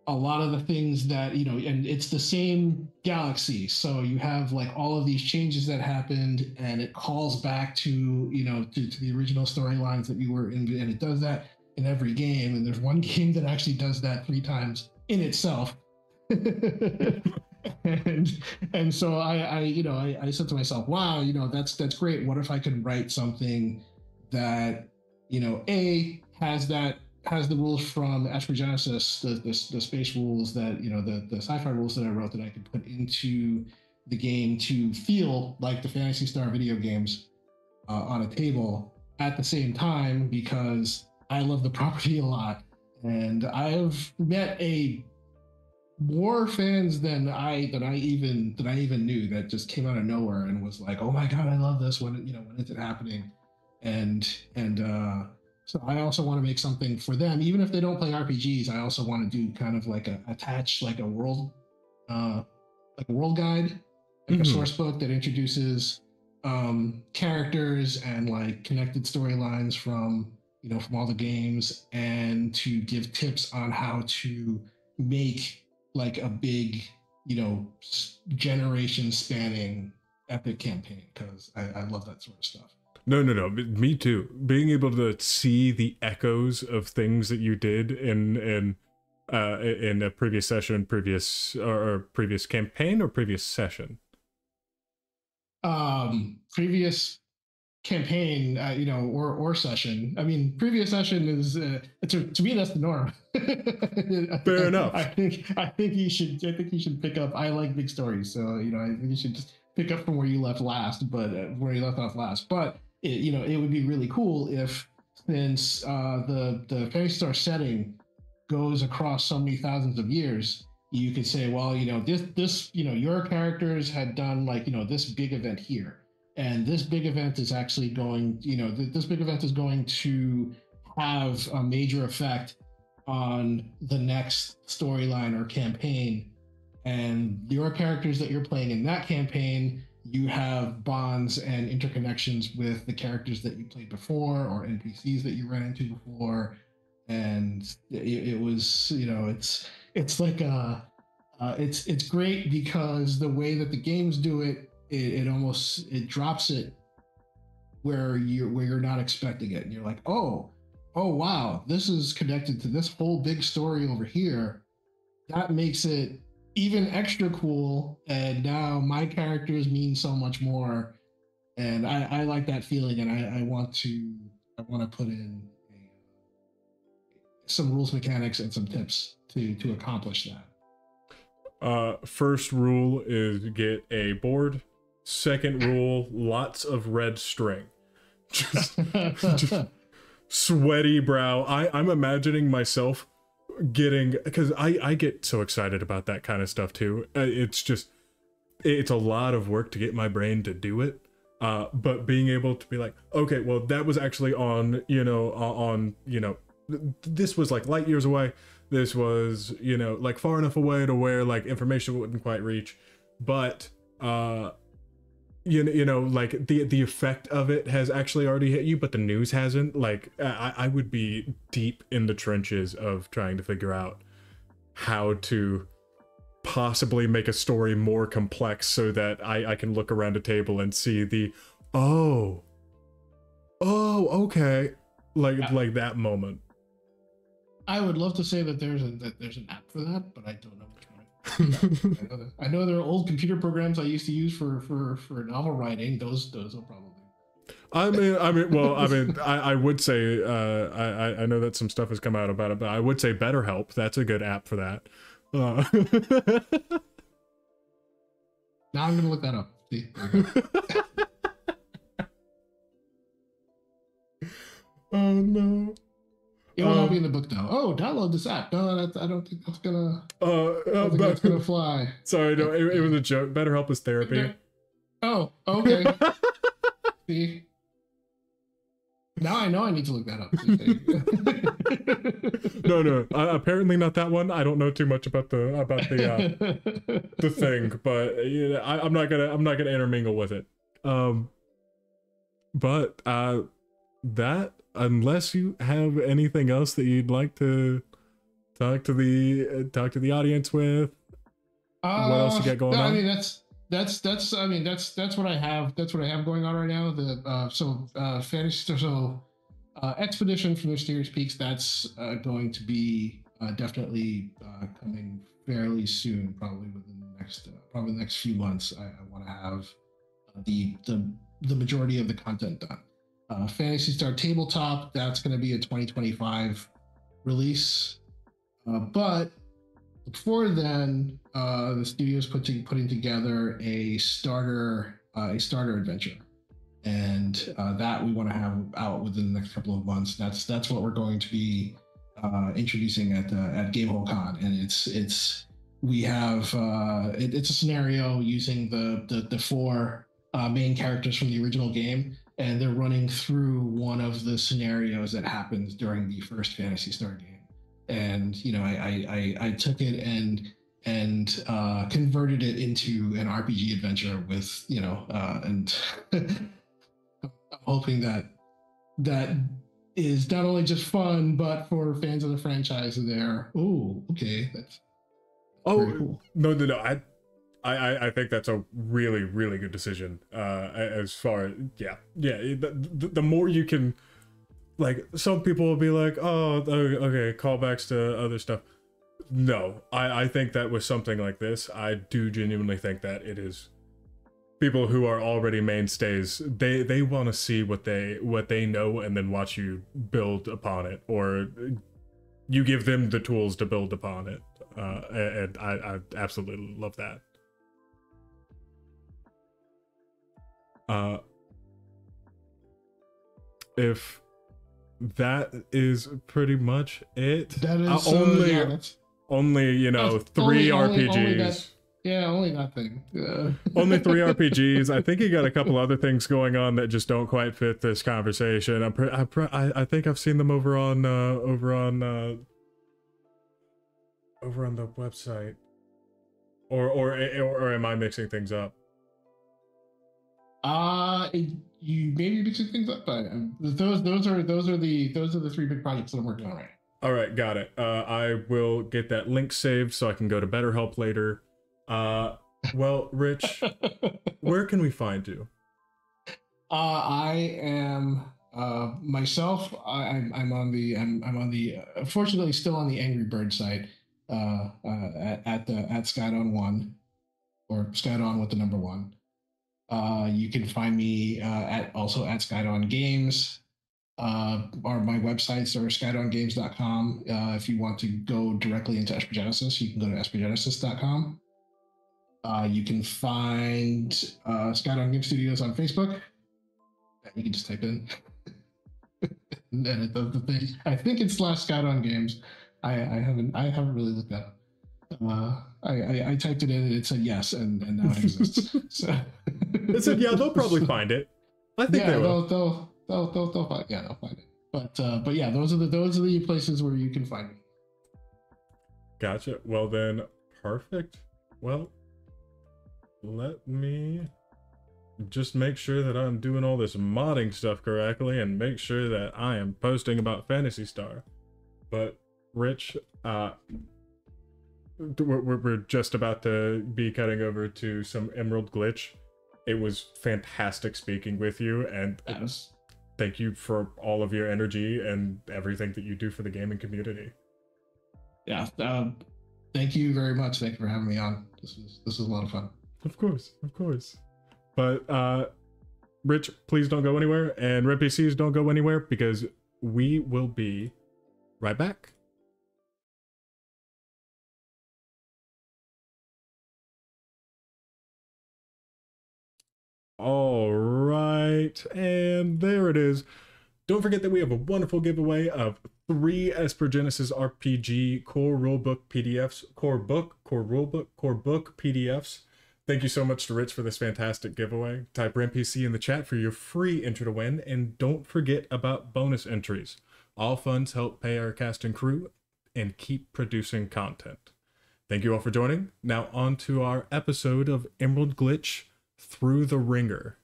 a lot of the things that you know and it's the same galaxy. So you have like all of these changes that happened and it calls back to you know to, to the original storylines that you were in and it does that in every game. And there's one game that actually does that three times in itself and and so I, I you know I, I said to myself wow you know that's that's great. What if i could write something that you know a has that has the rules from Esper Genesis, the, the, the space rules that you know the the sci-fi rules that I wrote that I could put into the game to feel like the Phantasy Star video games uh, on a table at the same time because I love the property a lot. And I've met a more fans than I than I even than I even knew that just came out of nowhere and was like, oh my god, I love this. When you know when is it happening? And and uh so I also want to make something for them, even if they don't play RPGs. I also want to do kind of like a attach like a world, uh, like a world guide, like mm-hmm. a source book that introduces um, characters and like connected storylines from you know from all the games, and to give tips on how to make like a big you know generation spanning epic campaign because I, I love that sort of stuff. No, no, no. Me too. Being able to see the echoes of things that you did in in uh, in a previous session, previous or, previous campaign, or previous session. Um, previous campaign, uh, you know, or or session. I mean, previous session is uh, to to me that's the norm. Fair enough. I think I think you should I think you should pick up. I like big stories, so you know I think you should just pick up from where you left last, but uh, where you left off last. But it, you know, it would be really cool if since uh, the the Phantasy Star setting goes across so many thousands of years, you could say, well, you know, this this you know your characters had done like you know this big event here, and this big event is actually going, you know, th- this big event is going to have a major effect on the next storyline or campaign and your characters that you're playing in that campaign you have bonds and interconnections with the characters that you played before or NPCs that you ran into before. And it, it was, you know, it's it's like a, uh, it's it's great because the way that the games do it, it, it almost it drops it where you're where you're not expecting it, and you're like, oh, oh wow, this is connected to this whole big story over here. That makes it even extra cool. And now my characters mean so much more. And I, I like that feeling, and I, I want to I want to put in some rules mechanics and some tips to to accomplish that. Uh, first rule is get a board. Second rule, lots of red string. Just, just sweaty brow. I, I'm imagining myself getting because I I get so excited about that kind of stuff too. Uh, it's just it's a lot of work to get my brain to do it. Uh, but being able to be like, okay, well, that was actually on, you know, on, you know, this was like light years away. This was, you know, like far enough away to where like information wouldn't quite reach. But uh, you know, you know, like the the effect of it has actually already hit you, but the news hasn't. Like, I, I would be deep in the trenches of trying to figure out how to possibly make a story more complex so that I, I can look around a table and see the oh oh okay like Yeah. like that moment I would love to say that there's a that there's an app for that, but I don't know which one. I know, that, I know there are old computer programs I used to use for for for novel writing. Those those will probably. I mean, I mean, well, I mean, I, I would say, uh, I, I- know that some stuff has come out about it, but I would say BetterHelp. That's a good app for that. Uh, Now I'm gonna look that up. See, there we go. oh no. It will not Um, be in the book though. Oh, download this app. No, that's, I don't think that's gonna. Uh, uh think that's gonna fly. sorry, no, it, it was a joke. BetterHelp is therapy. Oh, okay. See. Now I know I need to look that up. no, no, uh, apparently not that one. I don't know too much about the about the uh, the thing, but yeah, I, I'm not gonna I'm not gonna intermingle with it. Um, but uh, that unless you have anything else that you'd like to talk to the uh, talk to the audience with, What else you got going no, on? I mean that's that's that's I mean that's that's what I have that's what I have going on right now. The uh, so uh, fantasy so uh, expedition from Mysterious Peaks that's uh, going to be uh, definitely uh, coming fairly soon, probably within the next uh, probably the next few months. I, I want to have uh, the the the majority of the content done. Uh, Phantasy Star Tabletop that's going to be a 2025 release, uh, but before then, uh, the studio's putting putting together a starter uh, a starter adventure, and uh, that we want to have out within the next couple of months. That's that's what we're going to be uh, introducing at uh, at Gamehole Con, and it's it's we have it, it's a scenario using the the, the four main characters from the original game, and they're running through one of the scenarios that happens during the first Phantasy Star game and you know I I, I, I took it and and uh, converted it into an RPG adventure with you know uh, and I'm hoping that that is not only just fun but for fans of the franchise there. Oh, okay, that's oh cool. no, no, no, I. I, I- think that's a really really good decision. Uh, as far as yeah yeah the, the, the more you can, like some people will be like oh okay callbacks to other stuff. No, I I think that with something like this, I do genuinely think that it is people who are already mainstays. They they want to see what they what they know and then watch you build upon it, or you give them the tools to build upon it. Uh, and I I absolutely love that. Uh, if that is pretty much it, That is uh, uh, only yeah, only you know three only- only- RPGs. only that- yeah, only that thing. Yeah. only three RPGs. I think you got a couple other things going on that just don't quite fit this conversation. I'm pre- I, pre- I I think I've seen them over on uh, over on uh, over on the website. Or or or, or am I mixing things up? Uh it, you maybe mixing things up, but um, those those are those are the those are the three big projects that I'm working on right. now. All right, got it. Uh, I will get that link saved so I can go to BetterHelp later. Uh, well, Rich, where can we find you? Uh, I am uh, myself. I, I'm I'm on the I'm I'm on the uh, unfortunately still on the Angry Bird site uh, uh, at at the at Skydawn one or Skydawn with the number one. Uh, you can find me uh, at also at Skydawn Games. Uh, or my websites are skydawngames.com. Uh, if you want to go directly into Esper you can go to espergenesis.com. Uh, you can find uh, Skydawn Game Studios on Facebook. You can just type in and the thing. I think it's slash Skydawn Games. I, I haven't I haven't really looked that up. Uh, I, I I typed it in and it said yes, and, and now it exists. so It said, yeah, they'll probably find it. I think yeah, they will. they'll, they'll they'll they'll they'll find yeah they'll find it. But uh, but yeah, those are the those are the places where you can find me. Gotcha. Well then, perfect. Well, let me just make sure that I'm doing all this modding stuff correctly and make sure that I am posting about Phantasy Star. But Rich, uh, we're, we're just about to be cutting over to some Emerald Glitch. It was fantastic speaking with you, and was... thank you for all of your energy and everything that you do for the gaming community. Yeah, um, thank you very much. Thank you for having me on. This was this was a lot of fun. Of course, of course. But uh, Rich, please don't go anywhere, and Red PCs don't go anywhere because we will be right back. All right, and there it is. Don't forget that we have a wonderful giveaway of three Esper Genesis RPG core rulebook PDFs, core book, core rulebook, core book PDFs. Thank you so much to Rich for this fantastic giveaway. Type NPC in the chat for your free entry to win, and don't forget about bonus entries. All funds help pay our cast and crew and keep producing content. Thank you all for joining. Now on to our episode of Emerald Glitch through the ringer.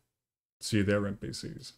See there, NPCs.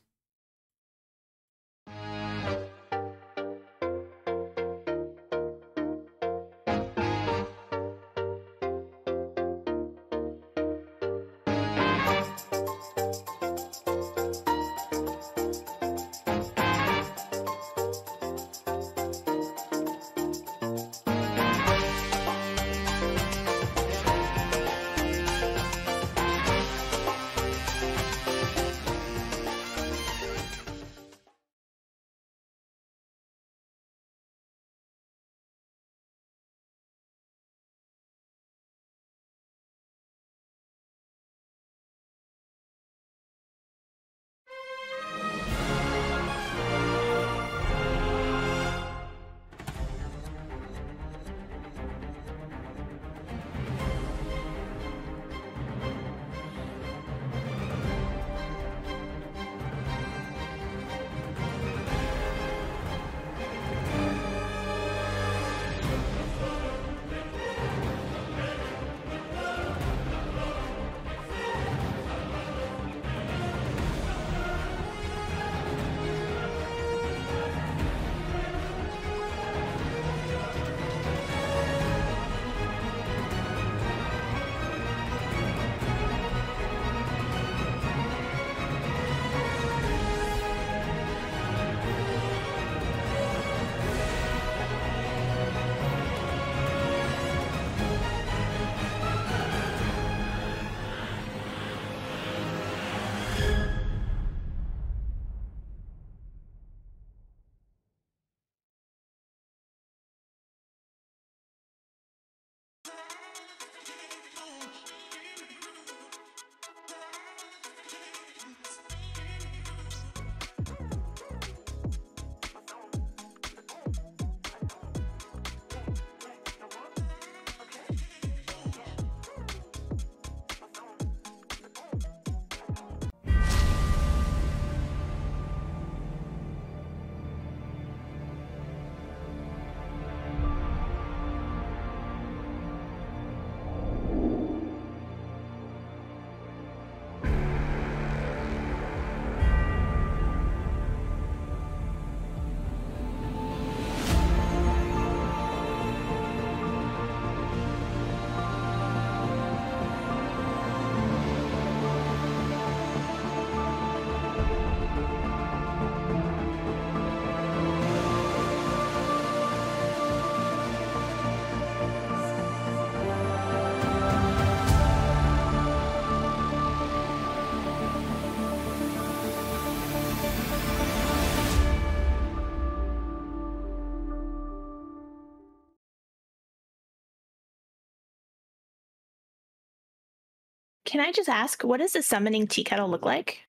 Can I just ask, what does a summoning tea kettle look like?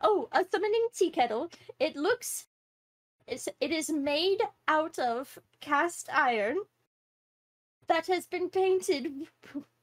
Oh, a summoning tea kettle. It looks. It's, it is made out of cast iron that has been painted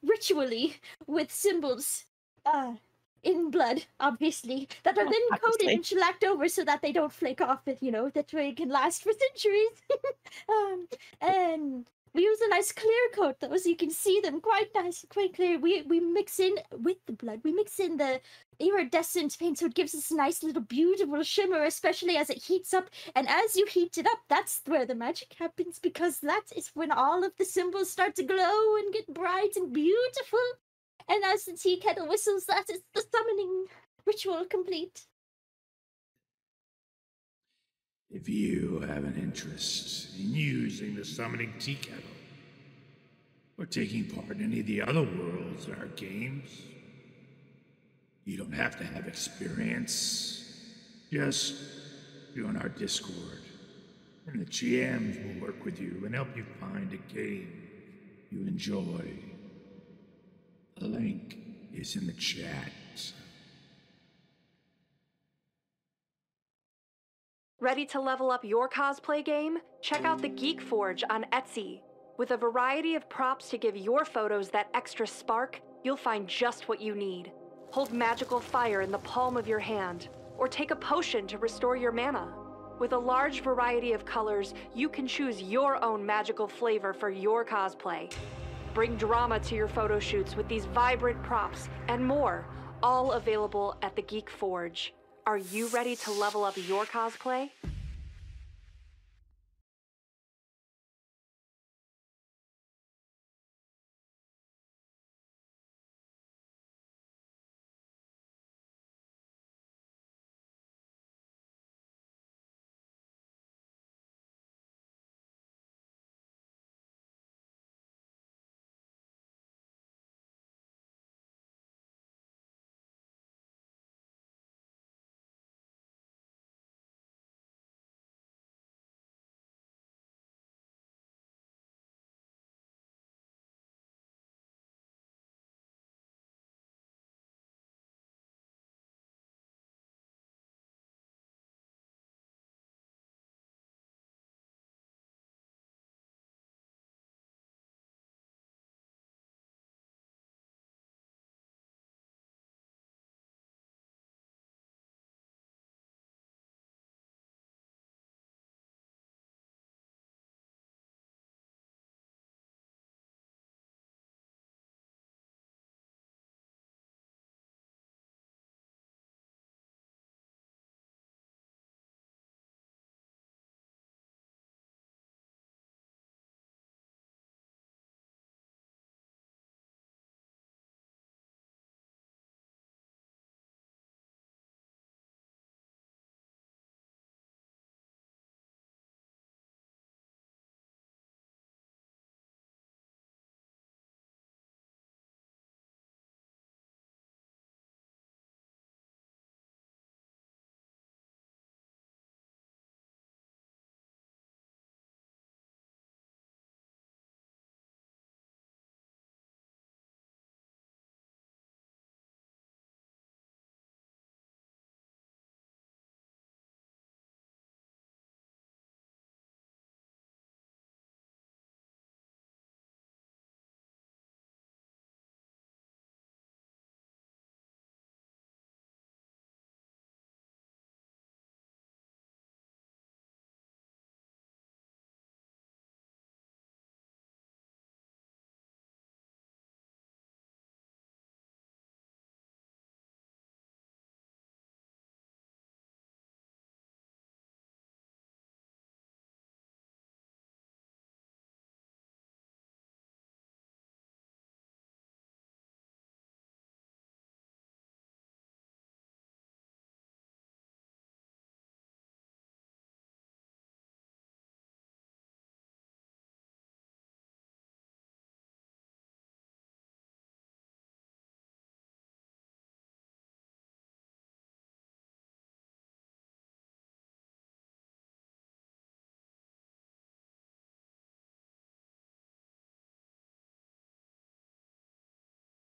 ritually with symbols uh, in blood, obviously, that are then coated and shellacked over so that they don't flake off. It you know that way it can last for centuries. um, and we use a nice clear coat though, so you can see them quite nice, quite clear. We we mix in with the blood. We mix in the iridescent paint, so it gives us a nice little beautiful shimmer, especially as it heats up. And as you heat it up, that's where the magic happens, because that is when all of the symbols start to glow and get bright and beautiful. And as the tea kettle whistles, that is the summoning ritual complete. If you have an interest in using the summoning tea kettle, or taking part in any of the other worlds in our games, you don't have to have experience. Just join our Discord, and the GMs will work with you and help you find a game you enjoy. The link is in the chat. Ready to level up your cosplay game? Check out the Geek Forge on Etsy. With a variety of props to give your photos that extra spark, you'll find just what you need. Hold magical fire in the palm of your hand, or take a potion to restore your mana. With a large variety of colors, you can choose your own magical flavor for your cosplay. Bring drama to your photo shoots with these vibrant props and more, all available at the Geek Forge. Are you ready to level up your cosplay?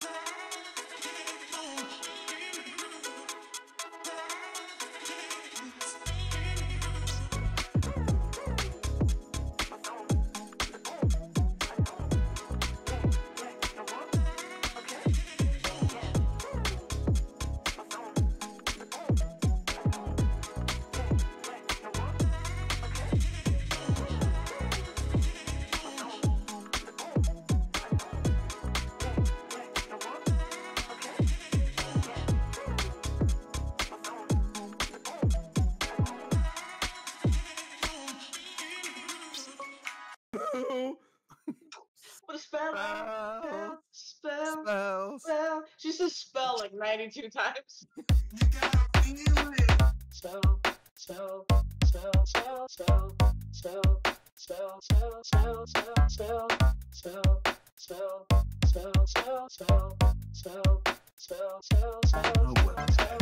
Bye. 92 times. Spell. Spell. Spell. Spell. Spell. Spell. Spell. Spell. Spell. Spell. Spell. Spell. Spell. Spell. Spell. Spell. Spell. Spell. Self, self, self, self, self, self,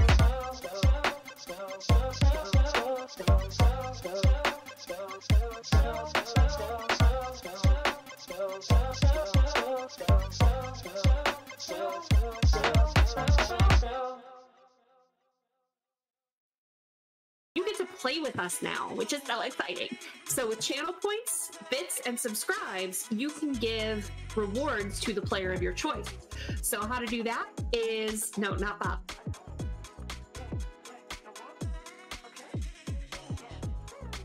self, self. Play with us now, which is so exciting. So, with channel points, bits, and subscribes, you can give rewards to the player of your choice. So, how to do that is no, not Bob.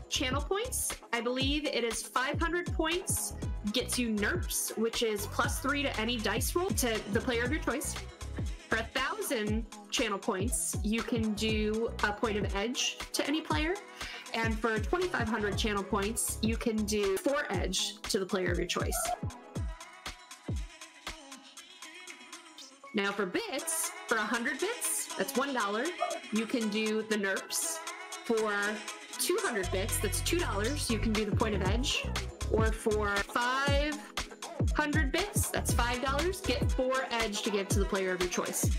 Channel points, I believe it is 500 points, gets you NERPs, which is plus three to any dice roll to the player of your choice. For a thousand channel points, you can do a point of edge to any player. And for 2,500 channel points, you can do four edge to the player of your choice. Now for bits, for 100 bits, that's $1. You can do the NERPs. For 200 bits, that's $2. You can do the point of edge. Or for 500 bits, that's $5. Get four edge to give to the player of your choice.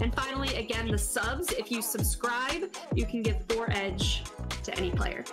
And finally, again, the subs, if you subscribe, you can give four edge to any player.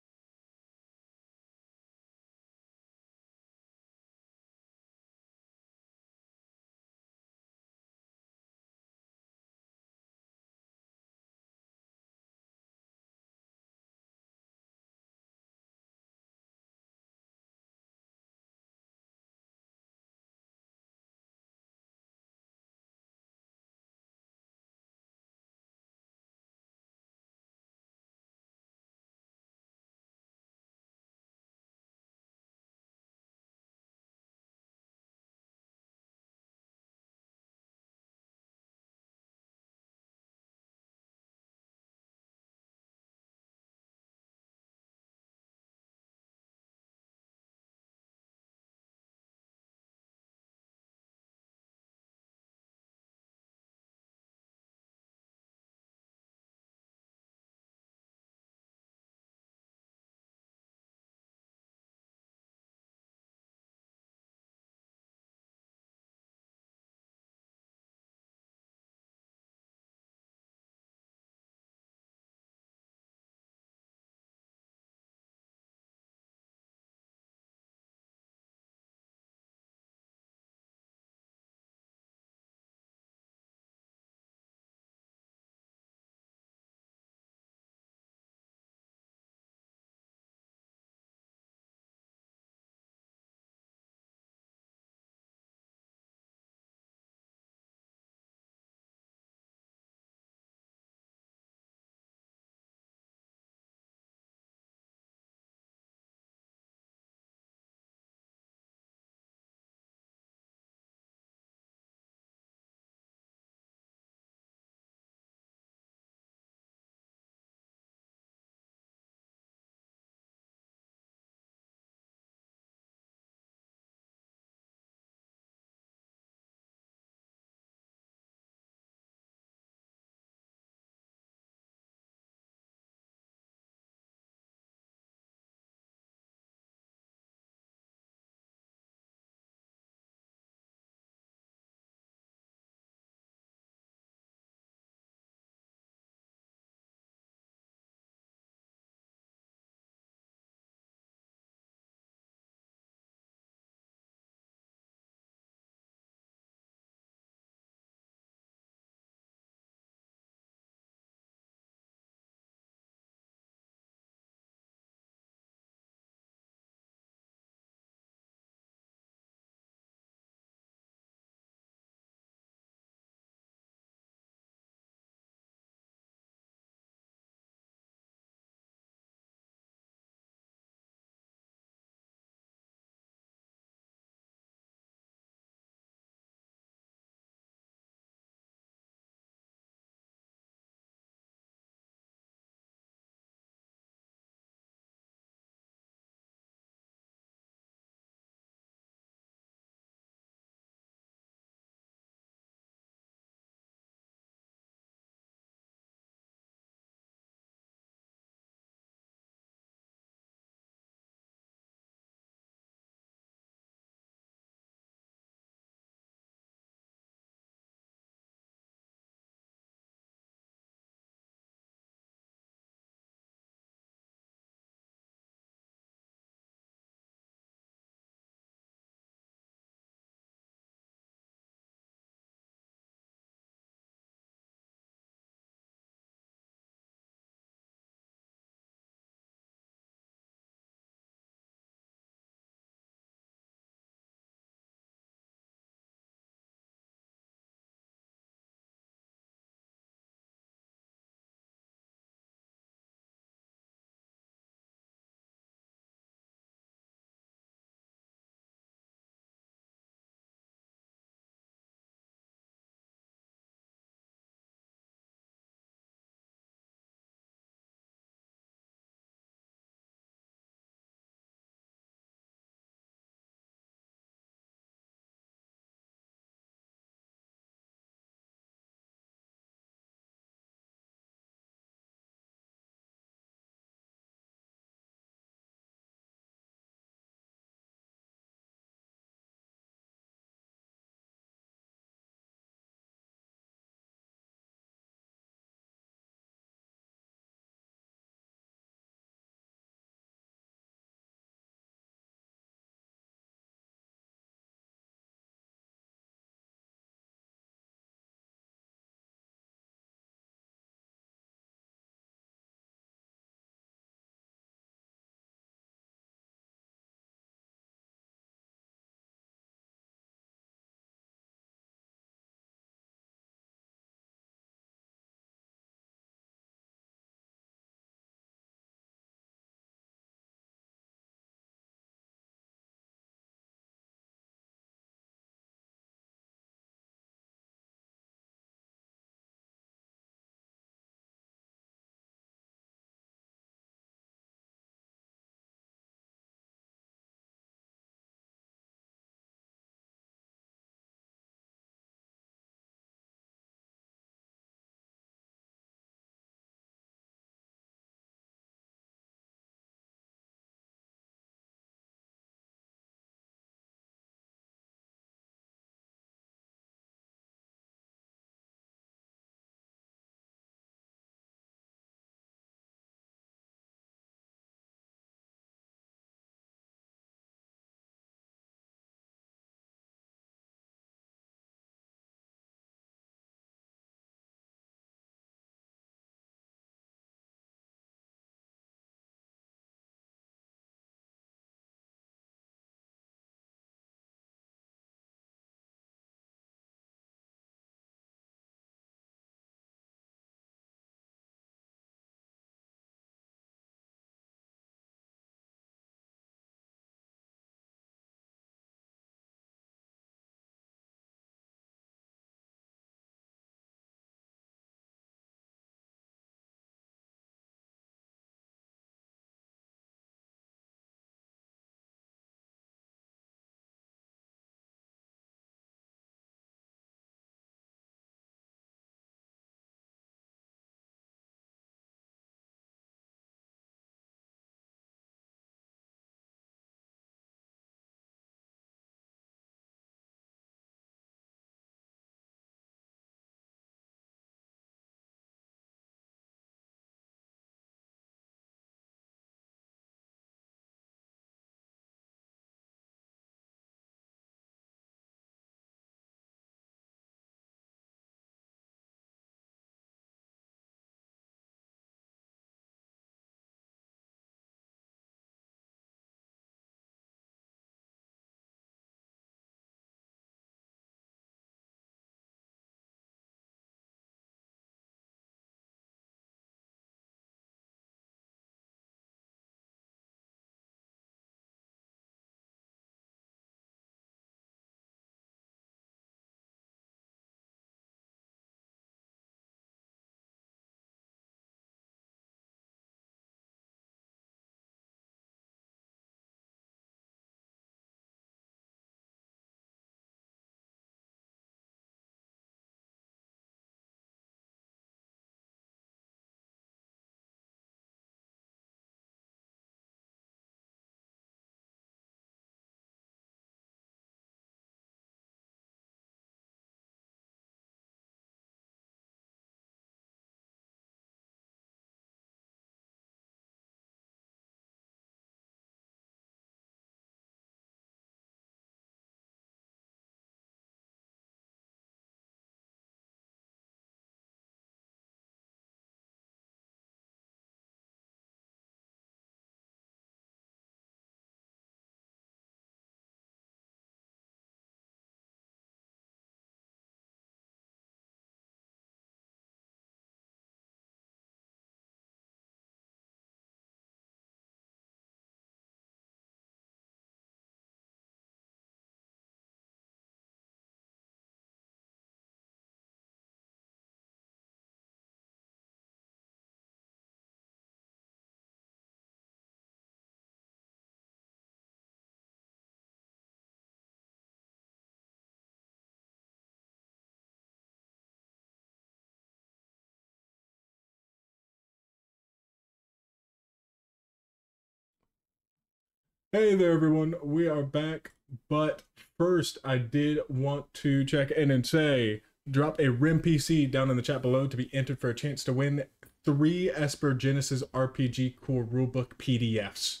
Hey there, everyone. We are back. But first, I did want to check in and say drop a RemPC down in the chat below to be entered for a chance to win three Esper Genesis RPG Core Rulebook PDFs.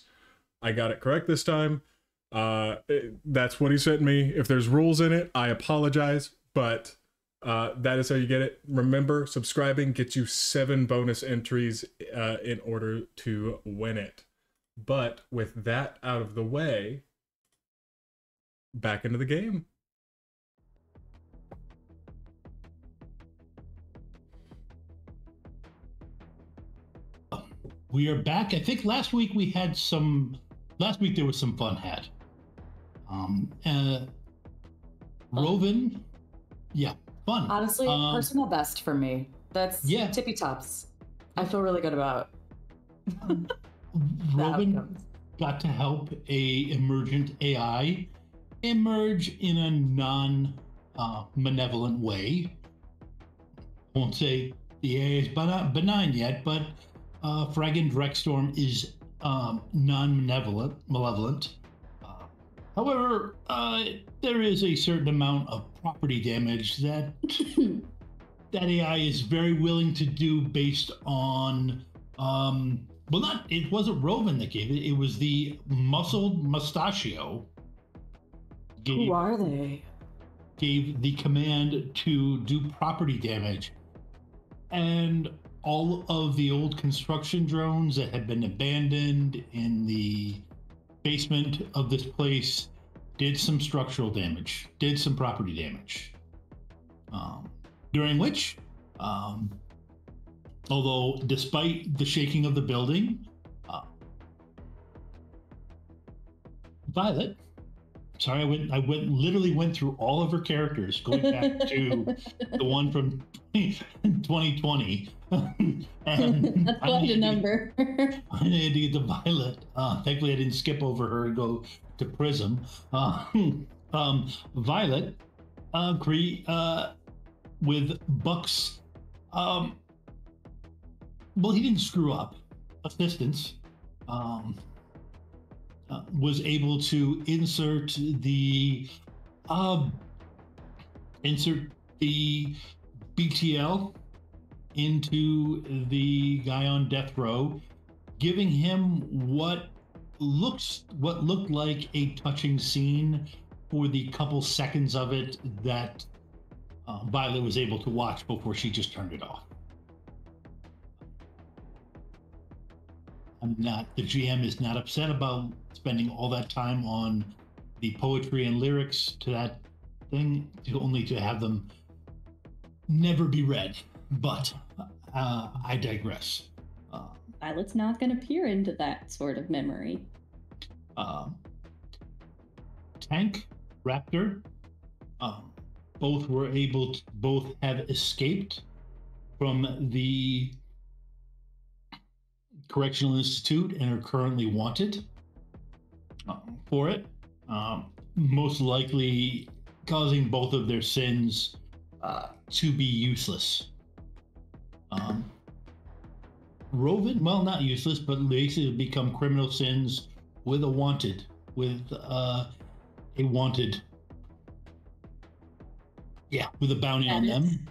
I got it correct this time. Uh, it- that's what he sent me. If there's rules in it, I apologize, but uh, that is how you get it. Remember, subscribing gets you seven bonus entries uh, in order to win it. But with that out of the way, back into the game. We are back. I think last week we had some. Last week there was some fun had. Um, uh, Roven, yeah, fun. Honestly, Um, personal best for me. That's Yeah. tippy tops. I feel really good about outcomes. got to help a emergent AI emerge in a non uh, malevolent way. I Won't say the AI is benign yet, but uh, Fragan Dreckstorm is um, non-malevolent. Malevolent. Uh, however, uh, there is a certain amount of property damage that that AI is very willing to do based on um well not it wasn't Roven that gave it, it was the muscled mustachio gave, Who are they? gave the command to do property damage. And all of the old construction drones that had been abandoned in the basement of this place did some structural damage, did some property damage. Um, during which, um, although despite the shaking of the building, uh, Violet, sorry, I went, I went, literally went through all of her characters, going back to the one from 2020. and quite a number. I needed to get to Violet. Uh, thankfully, I didn't skip over her and go to Prism. Uh, um, Violet, uh, cre- uh, with Buck's. Um, well, he didn't screw up. Assistance um, uh, was able to insert the um, insert the BTL into the guy on death row, giving him what looks what looked like a touching scene for the couple seconds of it that uh, Violet was able to watch before she just turned it off. I'm not. The GM is not upset about spending all that time on the poetry and lyrics to that thing, to only to have them never be read. But uh, I digress. Uh, Violet's not going to peer into that sort of memory. um, Tank, Raptor, um, both were able to both have escaped from the Correctional Institute and are currently wanted uh, for it. Um, most likely causing both of their sins uh, to be useless. Um, Roven, well, not useless, but basically become criminal sins with a wanted, with uh, a wanted. Yeah, with a bounty on them.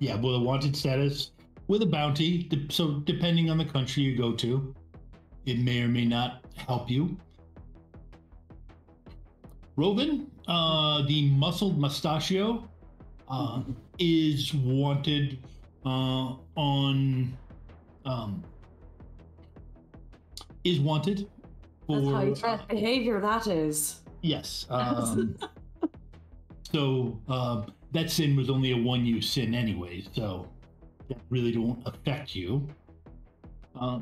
Yeah, with a wanted status, with a bounty. So depending on the country you go to, it may or may not help you. Roven, uh, the muscled mustachio, uh, is wanted uh, on um, is wanted That's for how you get behavior, that is. yes. Um, so um, that sin was only a one-use sin anyway, so that really don't affect you. Uh,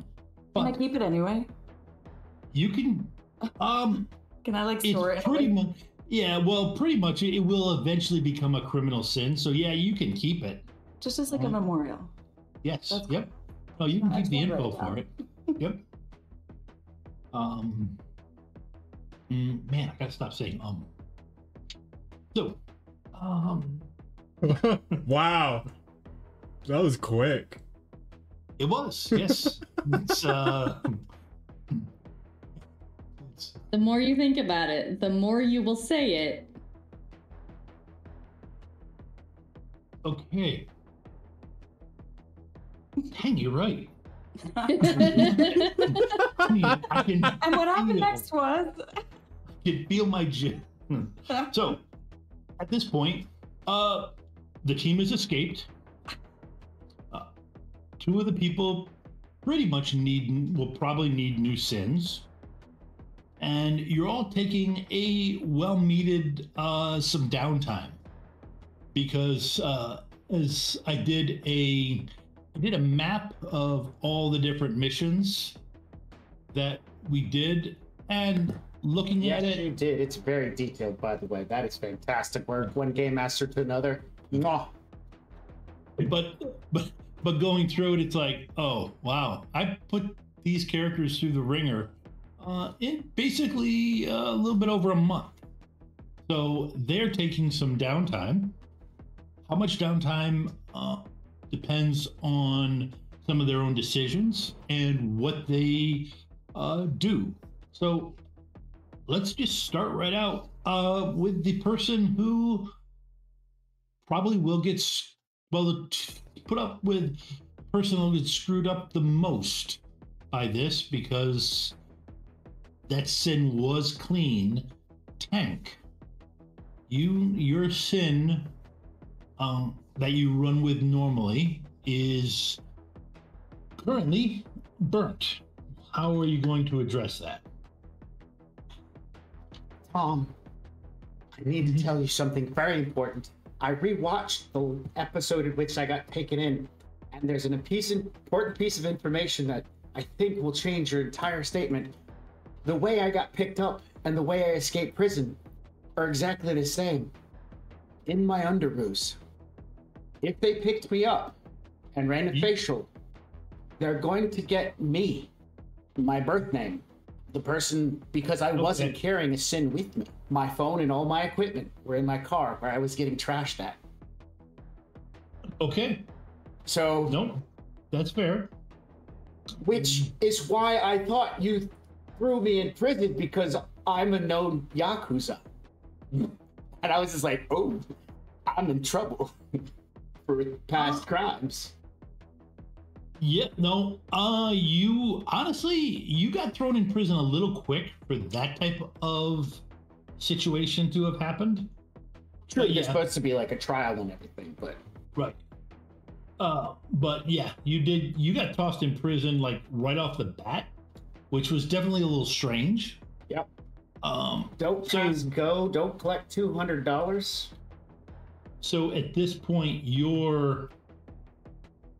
Can I keep it anyway? you can um Can I like store it? pretty much yeah well pretty much it, it will eventually become a criminal sin so yeah you can keep it Just as like a Uh-huh. memorial. yes That's yep oh you can I keep the info write for it it yep um mm, man i gotta stop saying um so um wow. That was quick. it was yes it's uh it's, The more you think about it, the more you will say it. Okay. Dang, you're right. I can And what happened feel- next was I can feel my gin. so, at this point, uh, the team has escaped. Two of the people pretty much need will probably need new sins, and you're all taking a well-needed uh, some downtime because uh, as I did a I did a map of all the different missions that we did, and looking Yes, at it, you did. It's very detailed, by the way. That is fantastic work. One game master to another. Mwah. but but but going through it, it's like, oh wow, I put these characters through the ringer uh, in basically uh, a little bit over a month. So they're taking some downtime. How much downtime uh, depends on some of their own decisions and what they uh, do. So let's just start right out uh, with the person who probably will get well t- put up with person will get screwed up the most by this because that sin was clean tank. You your sin um, that you run with normally is currently burnt. How are you going to address that? Tom, I need to tell you something very important. I rewatched the episode in which I got taken in, and there's an piece important piece of information that I think will change your entire statement. The way I got picked up and the way I escaped prison are exactly the same. In my underoos. If they picked me up and ran a mm-hmm. facial, they're going to get me, my birth name, the person, because I wasn't carrying a sin with me. My phone and all my equipment were in my car where I was getting trashed at. okay So, no that's fair which is why I thought you threw me in prison because I'm a known Yakuza. And I was just like, oh, I'm in trouble for past crimes. Yeah, no. Uh you honestly you got thrown in prison a little quick for that type of situation to have happened. True, But you're yeah. supposed to be like a trial and everything, but Right. Uh but yeah, you did you got tossed in prison like right off the bat, which was definitely a little strange. Yep. Um don't so- go, don't collect two hundred dollars. so at this point you're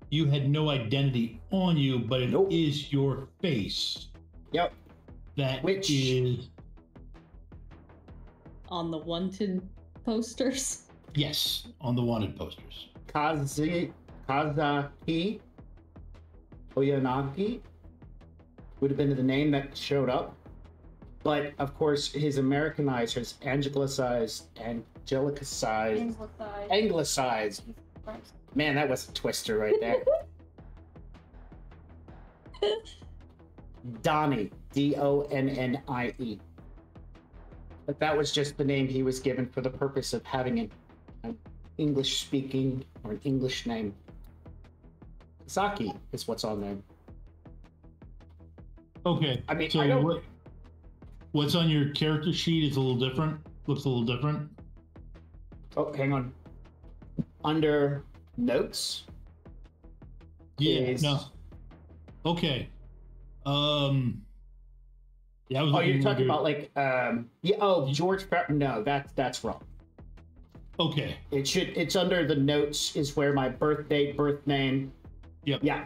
you had no identity on you, but it is your face. Yep. That Which- is On the wanted posters. yes, on the wanted posters. Kazi Kazaki Oyanagi would have been the name that showed up. But of course, his Americanized, his anglicized, angelicized, anglicized. Man, that was a twister right there. Donnie, D O N N I E. But that was just the name he was given for the purpose of having an, an English speaking or an English name. Saki is what's on there. Okay. I mean, so I don't- what, what's on your character sheet is a little different. Looks a little different. Oh, hang on. Under notes. Yeah. is- No. Okay. Um. Yeah, Oh, you're talking about like um yeah, oh George no, that's that's wrong. Okay. It should it's under the notes is where my birth date, birth name. Yep. Yeah.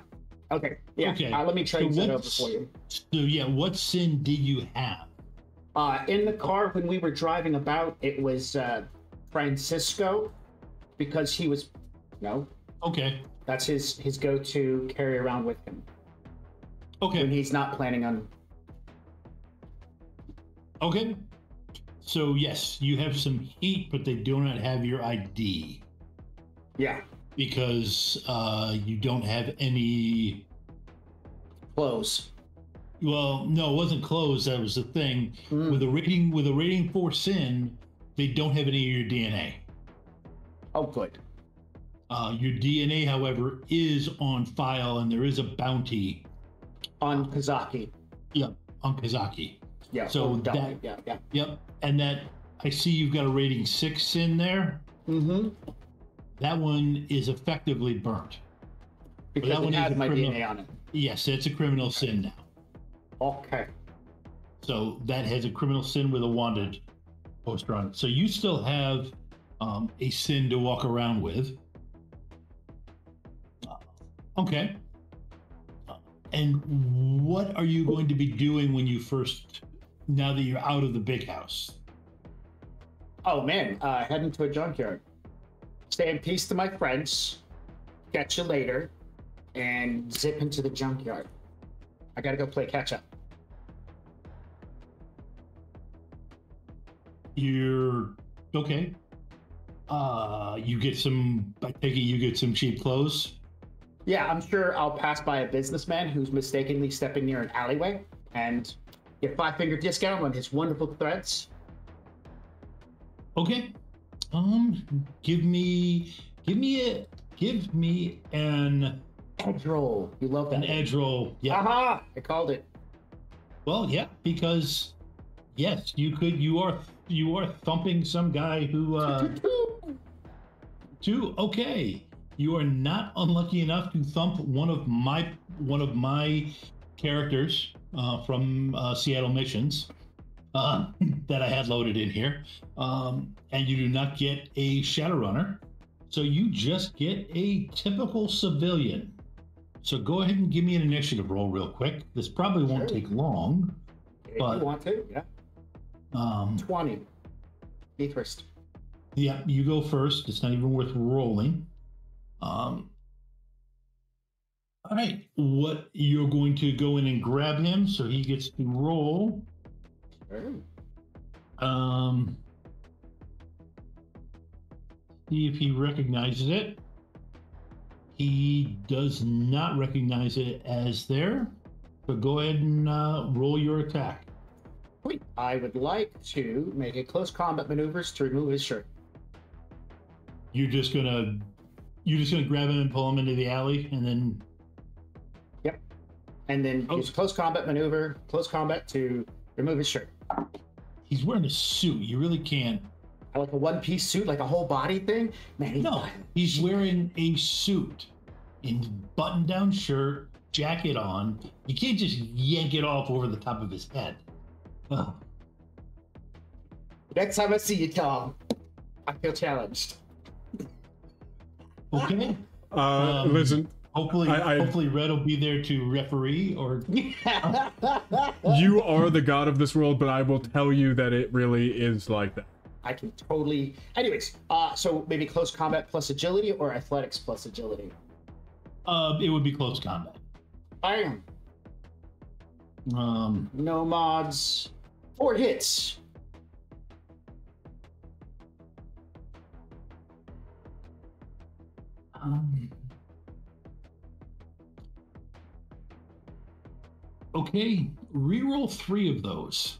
Okay. Yeah. Okay. Uh, let me So change that over for you. So yeah, what sin did you have? Uh, in the car when we were driving about, it was uh, Francisco because he was no. Okay. That's his his go-to carry around with him. Okay. When he's not planning on. Okay. So yes, you have some heat, but they do not have your ID Yeah. because uh, you don't have any Clothes. Well, no, it wasn't clothes. That was the thing. Hmm. With a rating, with a rating for sin, they don't have any of your DNA. Oh, good. Uh, your DNA, however, is on file, and there is a bounty On Kazaki. Yeah, on Kazaki. Yeah. So that- yeah, yeah. Yep, and that I see you've got a rating six in there. Mm-hmm. That one is effectively burnt. Because that it one has my criminal- DNA on it. Yes, it's a criminal sin now. Okay. So that has a criminal sin with a wanted poster on it. So you still have um, a sin to walk around with. Okay. And what are you going to be doing when you first, now that you're out of the big house? Oh man, uh, heading to a junkyard. Say in peace to my friends. Catch you later, and zip into the junkyard. I gotta go play catch up. You're okay. Uh, you get some. I take it you get some cheap clothes. Yeah, I'm sure I'll pass by a businessman who's mistakenly stepping near an alleyway and get five finger discount on his wonderful threads. Okay. Um, give me, give me a, give me an edge roll. You love that. An edge roll. Yeah. Aha! I called it. Well, yeah, because yes, you could. You are you are thumping some guy who. uh Two. Okay. You are not unlucky enough to thump one of my one of my characters uh, from uh, Seattle Missions uh, that I had loaded in here, um, and you do not get a Shadowrunner. So you just get a typical civilian. So go ahead and give me an initiative roll real quick. This probably won't Sure. take long. If But- you want to, yeah. Um, 20. Me first. Yeah, you go first. It's not even worth rolling. Um, all right, what you're going to go in and grab him, so he gets to roll. Um, see if he recognizes it. He does not recognize it as there. So go ahead and uh, roll your attack. Sweet. I would like to make a close combat maneuvers to remove his shirt. You're just gonna, you're just gonna grab him and pull him into the alley, and then Yep. And then use close combat maneuver, close combat to remove his shirt. He's wearing a suit. You really can't. Like a one piece suit, like a whole body thing? Man, he's No, he's wearing a suit, in button-down shirt, jacket on. You can't just yank it off over the top of his head. Oh, Next time I see you, Tom, I feel challenged. okay. Uh, Um, listen, Hopefully, I- I- hopefully Red will be there to referee or. you are the god of this world, but I will tell you that it really is like that. I can totally. Anyways, uh, so maybe close combat plus agility or athletics plus agility. Uh, it would be close combat. I am. Um, No mods. Four hits. Um, okay, reroll three of those.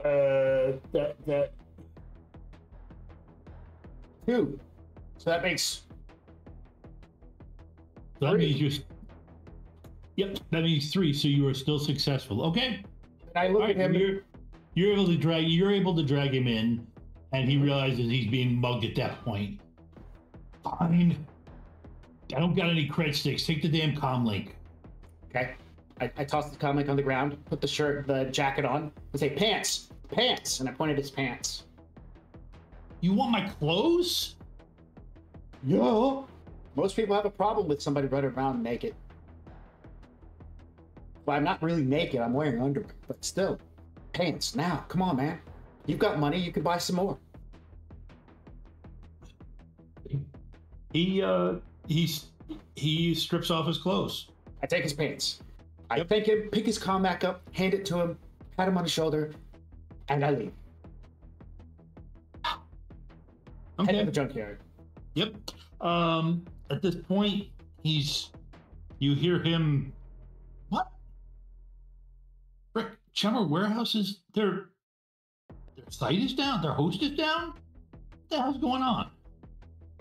Uh, that that two. So that makes that Three. means you're. Yep, that means three. So you are still successful. Okay. And I look All at him. You're, you're able to drag. You're able to drag him in, and he realizes he's being mugged at that point. Fine. I don't got any cred sticks. Take the damn comm link. Okay. I, I toss the comic on the ground, put the shirt, the jacket on, and say pants, pants, and I pointed at his pants. You want my clothes? Yeah. Most people have a problem with somebody running around naked. Well, I'm not really naked. I'm wearing underwear, but still, pants. Now, come on, man. You've got money. You can buy some more. He uh he's he strips off his clothes. I take his pants. I thank him, pick his comm back up, hand it to him, pat him on the shoulder, and I leave. Head to the junkyard. Yep. Um, at this point, he's you hear him what Frick, Chummer warehouses their their site is down their host is down what the hell's going on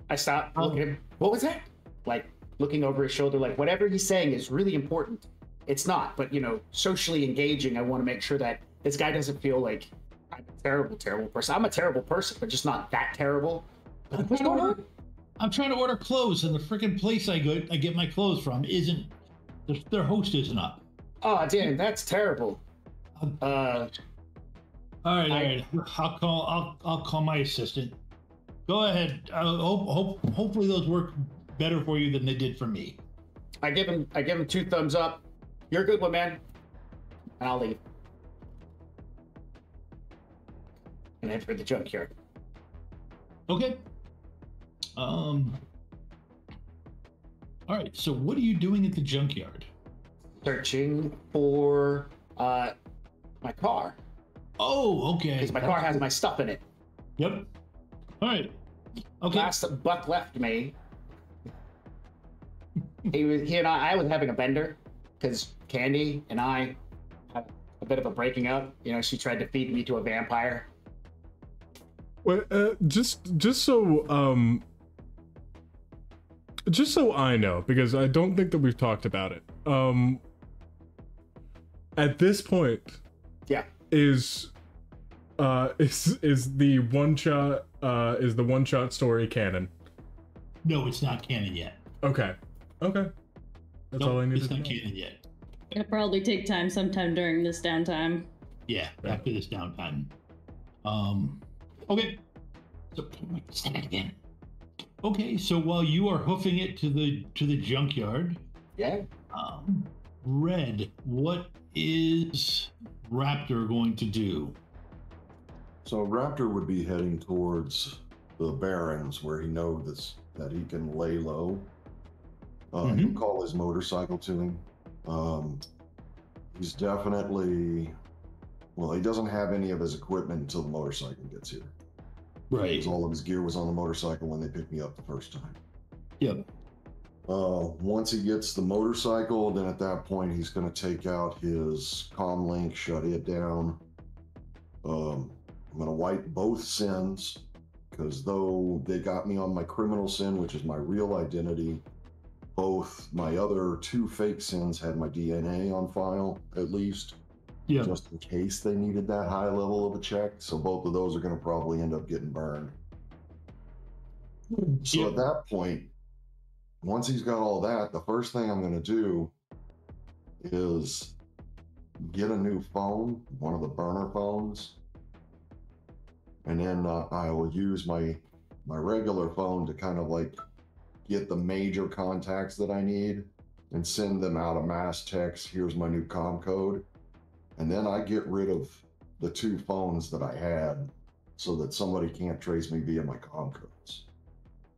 I stopped looking at him. What was that? Like looking over his shoulder, like whatever he's saying is really important. It's not, but you know, socially engaging, I want to make sure that this guy doesn't feel like I'm a terrible, terrible person. I'm a terrible person, but just not that terrible. I'm trying, to order, I'm trying to order clothes and the freaking place I go I get my clothes from isn't their, their host isn't up Oh damn, that's terrible. Uh all right all right i'll call i'll i'll call my assistant go ahead uh, hope, hope hopefully those work better for you than they did for me I give him I give him two thumbs up. You're a good one, man. And I'll leave. And head for the junkyard. Okay. Um. All right. So, what are you doing at the junkyard? Searching for uh my car. Oh, okay. Because my car has my stuff in it. Yep. All right. Okay. Last Buck left me. He was he and I I was having a bender because Candy and I had a bit of a breaking up. You know, she tried to feed me to a vampire. Well, uh, just just so um, just so I know, because I don't think that we've talked about it. Um, at this point, yeah, is uh is is the one shot uh is the one shot story canon? No, it's not canon yet. Okay, okay, that's Nope, all I need It's to not know. canon yet. It'll probably take time sometime during this downtime. Yeah, after this downtime. Um. Okay. So say that again. Okay, so while you are hoofing it to the to the junkyard, yeah. Um, Red, what is Raptor going to do? So Raptor would be heading towards the Barrens, where he knows that he can lay low. Uh, Mm-hmm. You call his motorcycle to him. Um, he's definitely well. He doesn't have any of his equipment until the motorcycle gets here. Right. Because all of his gear was on the motorcycle when they picked me up the first time. Yep. Uh, once he gets the motorcycle, then at that point he's going to take out his comm link, shut it down. Um, I'm going to wipe both sins because though they got me on my criminal sin, which is my real identity, both my other two fake sins had my DNA on file at least. Yeah. Just in case they needed that high level of a check. So both of those are going to probably end up getting burned. So at that point, once he's got all that, the first thing I'm going to do is get a new phone, one of the burner phones, and then uh, I will use my my regular phone to kind of like get the major contacts that I need and send them out a mass text. Here's my new com code, and then I get rid of the two phones that I had, so that somebody can't trace me via my com codes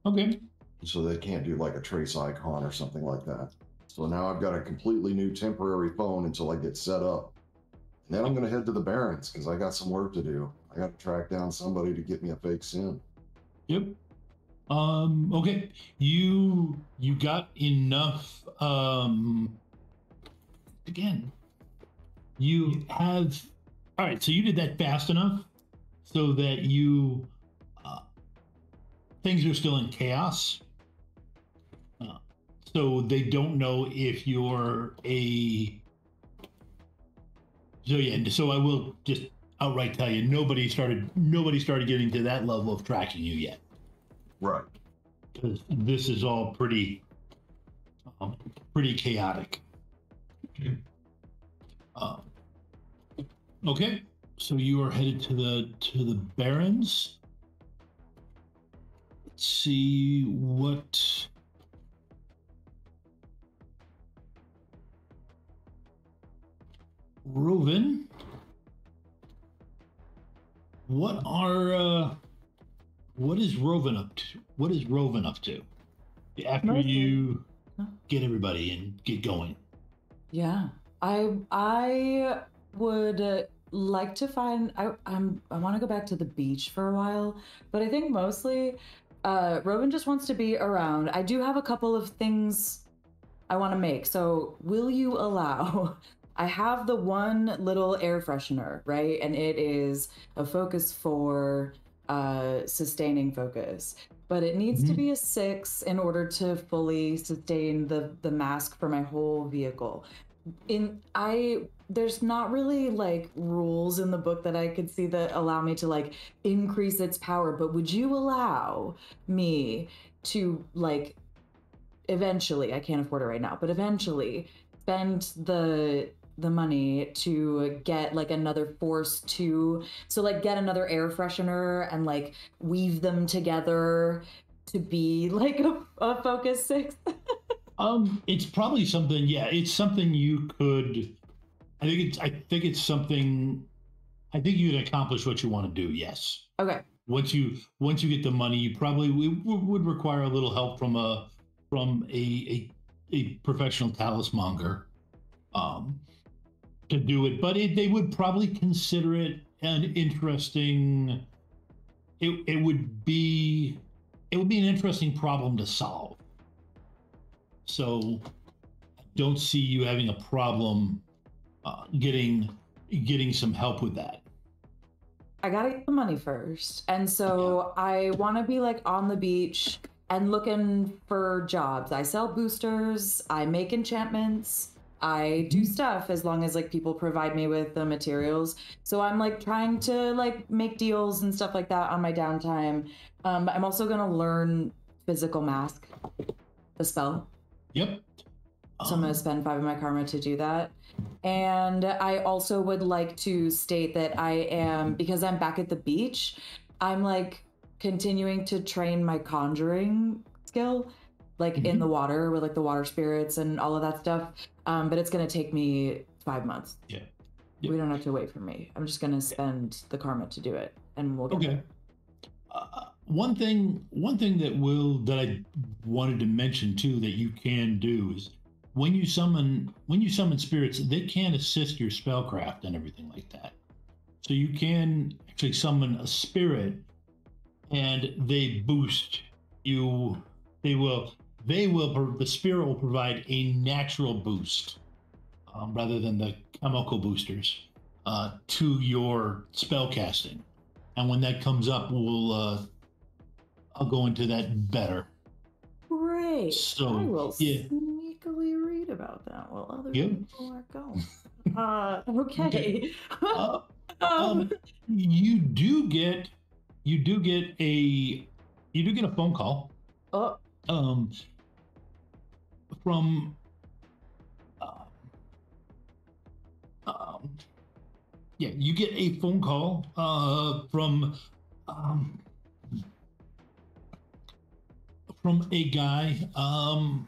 Okay. so they can't do like a trace icon or something like that. So now I've got a completely new temporary phone until I get set up. And then I'm going to head to the Barrens because I got some work to do. I got to track down somebody to get me a fake sim. Yep. Um. Okay. You you got enough. Um. Again, you have. All right. So you did that fast enough, so that you. Uh, things are still in chaos. Uh, so they don't know if you're a. So yeah. So I will just outright tell you, nobody started. Nobody started getting to that level of tracking you yet Right. because this is all pretty um, pretty chaotic. Um, okay so you are headed to the to the barons let's see what Roven, what are uh, what is Roven up to? What is Roven up to? After Mostly- you get everybody and get going. Yeah, I I would like to find. I I'm I want to go back to the beach for a while, but I think mostly, uh, Rowan just wants to be around. I do have a couple of things I want to make. So, will you allow? I have the one little air freshener, right? And it is a focus for uh, sustaining focus, but it needs to Mhm. be a six in order to fully sustain the the mask for my whole vehicle. In I there's not really like rules in the book that I could see that allow me to like increase its power, but would you allow me to like eventually, I can't afford it right now, but eventually spend the the money to get like another force to so like get another air freshener and like weave them together to be like a, a focus six Um, it's probably something. Yeah, it's something you could. I think it's. I think it's something. I think you can accomplish what you want to do. Yes. okay Once you once you get the money, you probably would require a little help from a from a a, a professional talismonger, um, to do it. But it, they would probably consider it an interesting. It it would be it would be an interesting problem to solve. So I don't see you having a problem uh, getting getting some help with that. I gotta get the money first. And so I wanna be like on the beach and looking for jobs. I sell boosters, I make enchantments, I do mm-hmm. stuff as long as like people provide me with the materials. So I'm like trying to like make deals and stuff like that on my downtime. Um, I'm also gonna learn physical mask, the spell. Yep. So I'm going to um. spend five of my karma to do that. And I also would like to state that I am, because I'm back at the beach, I'm like continuing to train my conjuring skill, like in mm-hmm. the water with like the water spirits and all of that stuff. Um, but it's going to take me five months. Yeah. We don't have to wait for me. I'm just going to spend the karma to do it and we'll get Okay. there. Uh, one thing one thing that will that I wanted to mention too that you can do is when you summon when you summon spirits, they can assist your spellcraft and everything like that. So you can actually summon a spirit and they boost you they will they will the spirit will provide a natural boost um, rather than the chemical boosters uh, to your spell casting and when that comes up we'll uh, i'll go into that better Great. So, I will yeah. sneakily read about that while other Yep. people are going. Uh, okay. Uh, um, you do get you do get a you do get a phone call Oh, um from uh, um, yeah you get a phone call uh from um from a guy um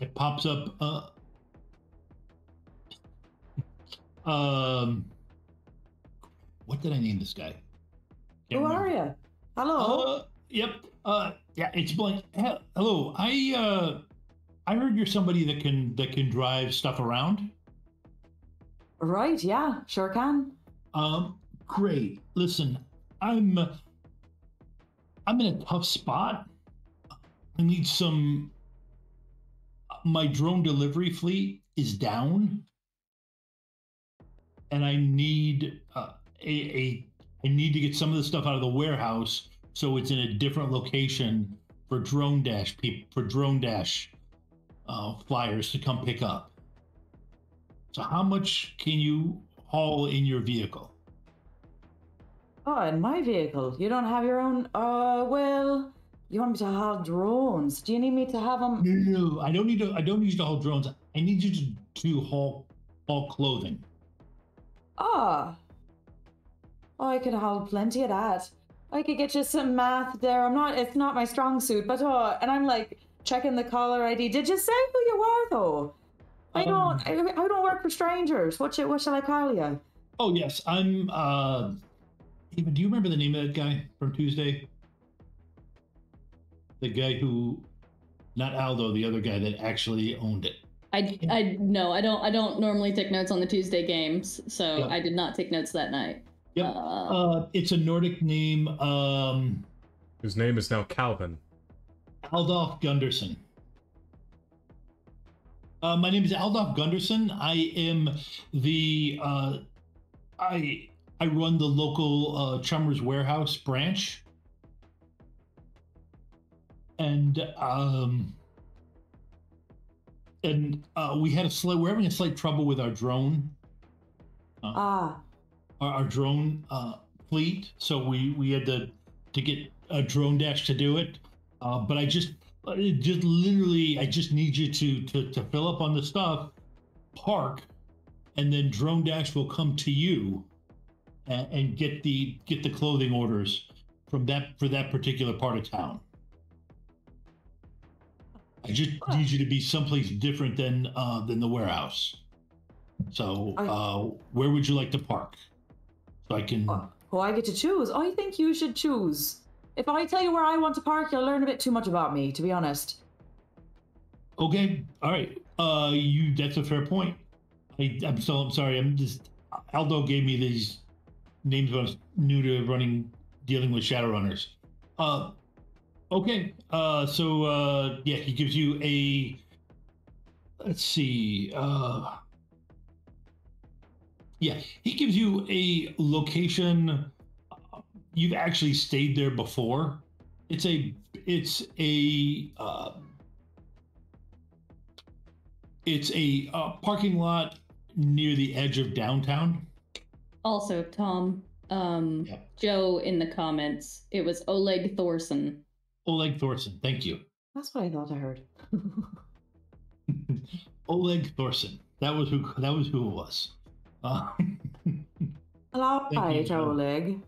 it pops up uh um what did i name this guy who Can't are remember. you? Hello. Uh, yep. Uh, yeah, it's blank. Hello. I uh, I heard you're somebody that can that can drive stuff around. right. Yeah. Sure can. Um, great. Listen, I'm I'm in a tough spot. I need some. My drone delivery fleet is down, and I need uh, a a. I need to get some of the stuff out of the warehouse so it's in a different location for drone dash people for drone dash uh, flyers to come pick up. So how much can you haul in your vehicle? Oh, in my vehicle. You don't have your own. Uh, well, you want me to haul drones? Do you need me to have them? No, I don't need to. I don't need you to haul drones. I need you to, to haul haul clothing. Ah. Oh, I could haul plenty of that. I could get you some math there. I'm not. It's not my strong suit, but oh, and I'm like checking the caller ID. Did you say who you were though? I Um, don't. I, I don't work for strangers. What should, What shall I call you? Oh yes, I'm. uh Even do you remember the name of that guy from Tuesday? The guy who, not Aldo, the other guy that actually owned it. I, I no, I don't I don't normally take notes on the Tuesday games, so Yeah. I did not take notes that night. Yep. Uh, it's a Nordic name. Um, His name is now Calvin. Aldolf Gunderson. Uh, my name is Aldolf Gunderson. I am the uh, I I run the local uh, Chummers Warehouse branch, and um, and uh, we had a slight. We're having a slight trouble with our drone. Uh, Ah, our, our drone uh, fleet, so we we had to to get a drone dash to do it. Uh, but I just uh, just literally I just need you to to to fill up on the stuff, park, and then drone dash will come to you, and, and get the get the clothing orders from that for that particular part of town. I just need you to be someplace different than uh, than the warehouse. So, uh, where would you like to park? So I can. oh, I get to choose. I think you should choose. If I tell you where I want to park, you'll learn a bit too much about me, to be honest. Okay, all right. Uh, you. That's a fair point. I, I'm so. I'm sorry. I'm just. Aldo gave me these names when I was new to running, dealing with Shadowrunners. Uh, okay. Uh, so uh, yeah, he gives you a. Let's see. Uh, yeah, he gives you a location. You've actually stayed there before. It's a. It's a. Uh, it's a uh, parking lot near the edge of downtown. Also, Tom, um, Joe in the comments, it was Oleg Thorson. Oleg Thorson, thank you. That's what I thought I heard. Oleg Thorson. That was who. That was who it was. Uh, Hello, you, hi, Oleg.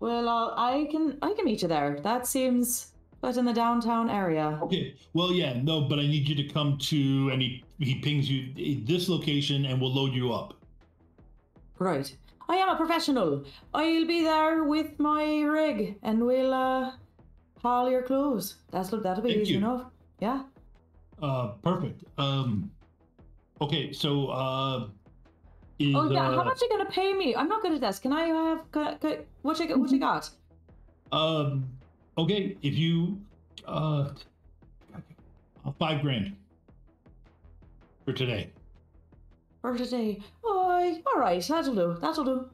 Well, uh, I can I can meet you there. That seems but in the downtown area. okay. Well, yeah, no, but I need you to come to, and he he pings you this location, and we'll load you up. Right. I am a professional. I'll be there with my rig, and we'll uh, haul your clothes. That's that'll be Thank easy you. enough. Yeah. Uh, perfect. Um, okay, so uh, is, oh yeah. How much are you gonna pay me? I'm not good at this. Can I have got, got, what you what you got? Um, okay, if you uh, five grand for today. For today. Oh, all right. That'll do. That'll do.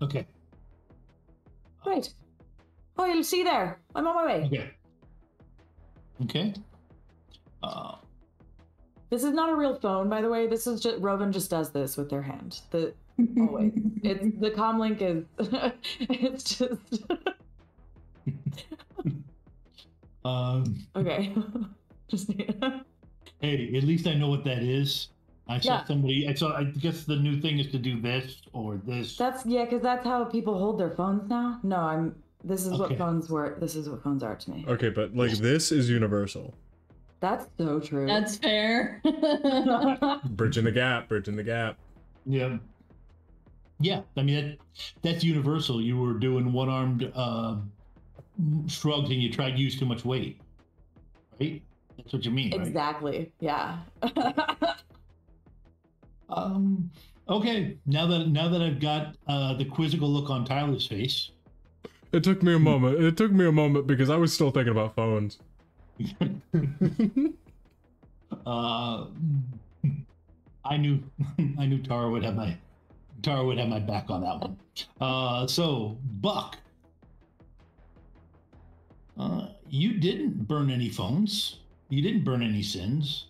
Okay. Right. Oh, you'll see you there. I'm on my way. Okay. Okay. Uh, This is not a real phone, by the way. This is just Rovan just does this with their hand. The always. it's the comlink is it's just um, okay. just hey, at least I know what that is. I saw Yeah. somebody. I saw. I guess the new thing is to do this or this. that's yeah, because that's how people hold their phones now. No, I'm this is Okay. what phones were this is what phones are to me. Okay, but like this is universal. That's so true. That's fair. Bridging the gap, bridging the gap. Yeah. Yeah, I mean that that's universal. You were doing one armed uh, shrugs and you tried to use too much weight, right? That's what you mean, right? Exactly. Yeah. Um. Okay. Now that now that I've got uh, the quizzical look on Tyler's face, It took me a moment. It took me a moment because I was still thinking about phones. uh, I knew I knew Tara would have my Tara would have my back on that one. Uh, so Buck, uh, you didn't burn any phones. You didn't burn any sins,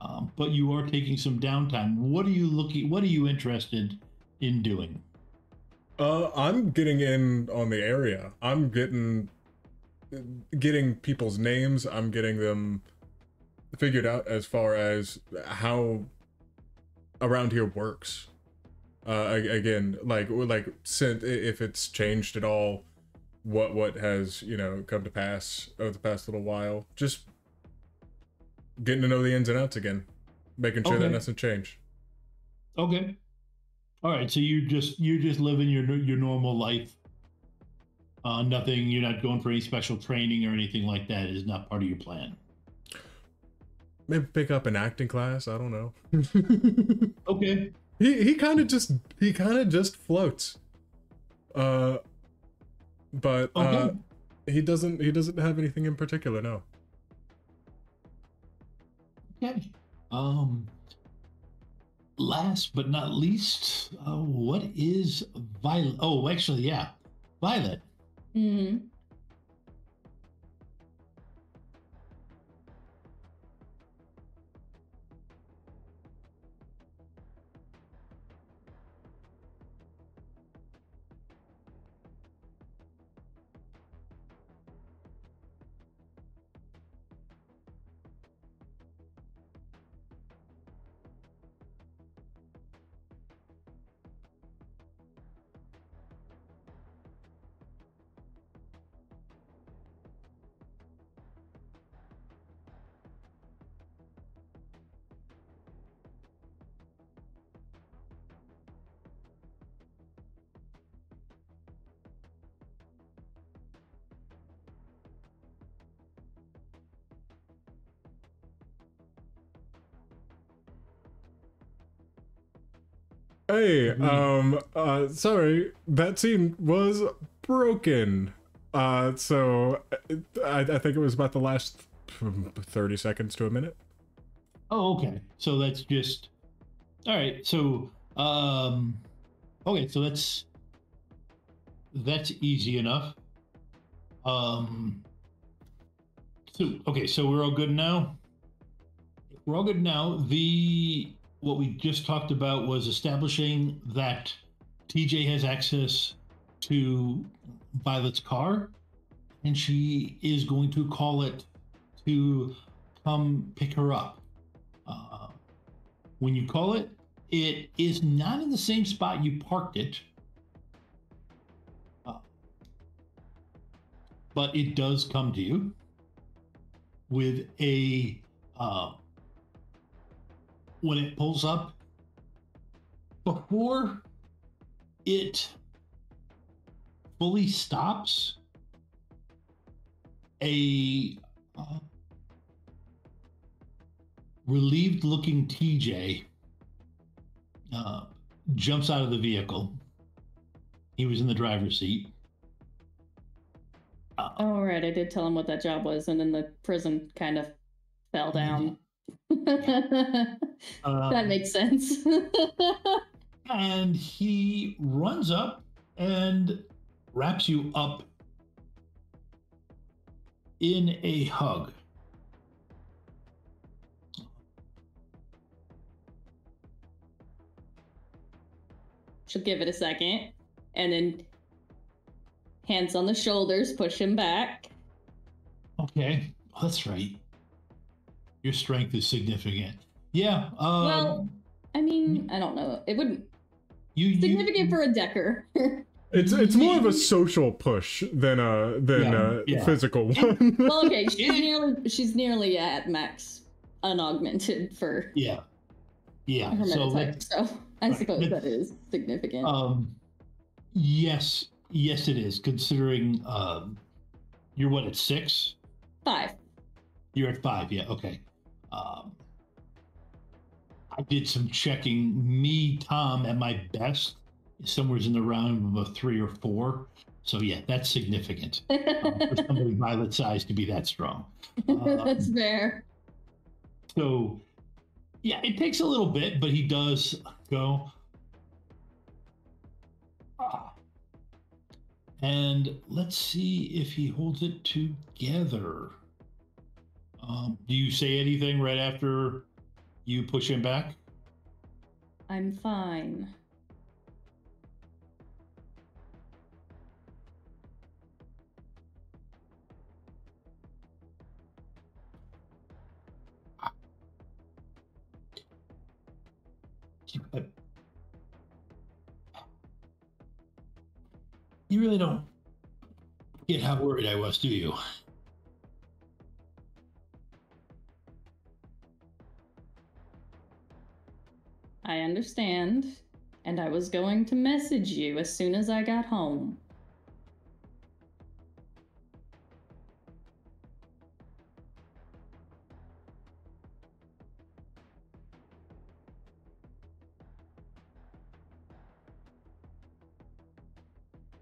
um, but you are taking some downtime. What are you looking? What are you interested in doing? Uh, I'm getting in on the area. I'm getting getting people's names. I'm getting them figured out as far as how around here works. Uh, again, like like since if it's changed at all, what what has you know come to pass over the past little while. Just getting to know the ins and outs again, making sure that Okay. nothing changed. Okay. All right. So you just you're just living your your normal life. Uh, nothing. You're not going for any special training or anything like that. Is not part of your plan. Maybe pick up an acting class. I don't know. okay. He he kind of just he kind of just floats. Uh, but uh, he doesn't he doesn't have anything in particular. No. Okay. Um, last but not least, uh, what is Violet? Oh, actually, yeah, Violet. Hmm Hey, um, uh, sorry, that scene was broken. Uh, so I, I think it was about the last thirty seconds to a minute. Oh, okay. So that's just all right. So, um, okay. So that's that's easy enough. Um. So okay. So we're all good now. We're all good now. The what we just talked about was establishing that TJ has access to Violet's car, and she is going to call it to come pick her up. Uh, when you call it, it is not in the same spot you parked it, uh, but it does come to you with a. Uh, when it pulls up, before it fully stops, a uh, relieved looking TJ uh, jumps out of the vehicle. He was in the driver's seat. All right, I did tell him what that job was, and then the prison kind of fell down. that Um, makes sense. and he runs up and wraps you up in a hug. She'll give it a second, and then hands on the shoulders, push him back. Okay, oh, that's right. Your strength is significant. Yeah. Um, well, I mean, I don't know. It wouldn't you, you significant for a decker. It's it's more of a social push than a than Yeah, a yeah. physical one. well, okay, she's nearly she's nearly at max unaugmented for yeah, yeah. her So metatype, that, so I right, suppose that- that is significant. um, yes, yes, it is. Considering um, you're what at six. Five. You're at five, yeah. Okay. Um, I did some checking. Me, Tom, at my best, is somewhere in the realm of a three or four. So yeah, that's significant um, for somebody Violet size to be that strong. That's Um, fair. So yeah, it takes a little bit, but he does go. Ah. And let's see if he holds it together. Um, do you say anything right after you push him back? I'm fine. But you really don't get how worried I was, do you? I understand. And I was going to message you as soon as I got home.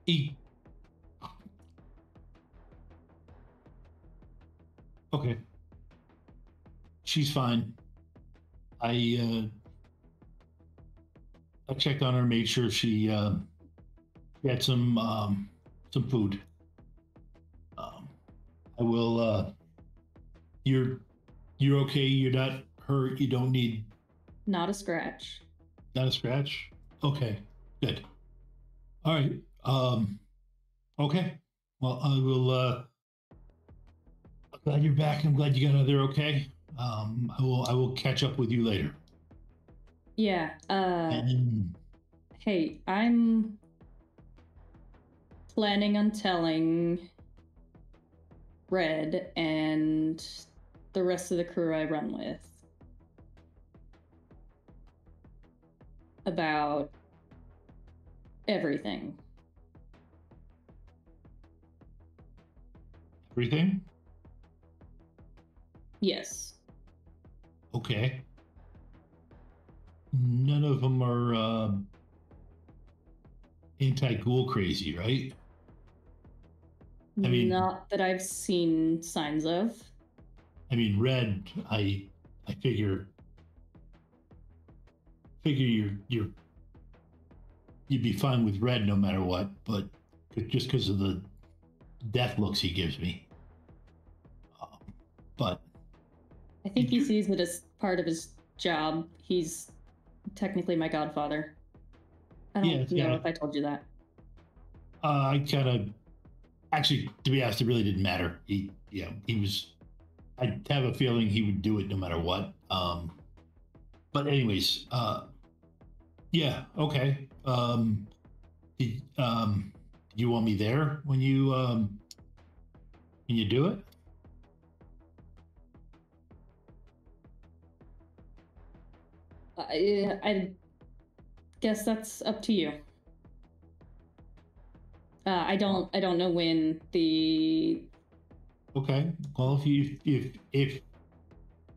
He. Okay. She's fine. I uh, I checked on her, made sure she uh, had some um, some food. Um, I will. Uh, you're you're okay. You're not hurt. You don't need Not a scratch. not a scratch. Okay, good. All right. Um, okay. Well, I will. Uh, I'm glad you're back. I'm glad you got out there okay. Um, I will. I will catch up with you later. Yeah. Uh hey, I'm planning on telling Red and the rest of the crew I run with about everything. everything. Yes. Okay. None of them are uh, anti-ghoul crazy, right? I mean- not that I've seen signs of. I mean, red. I I figure figure you're you're you'd be fine with red no matter what, but just because of the death looks he gives me. Um, but I think he sees it as part of his job. He's technically my godfather. I don't Yeah, know gotta- if I told you that. uh, I kind of actually, to be honest, it really didn't matter. He, yeah, he was. I have a feeling he would do it no matter what. Um, but anyways, uh, yeah, okay. Um, did, um, you want me there when you um, when you do it? I, I guess that's up to you. Uh, I don't. I don't know when the. Okay. Well, if you if if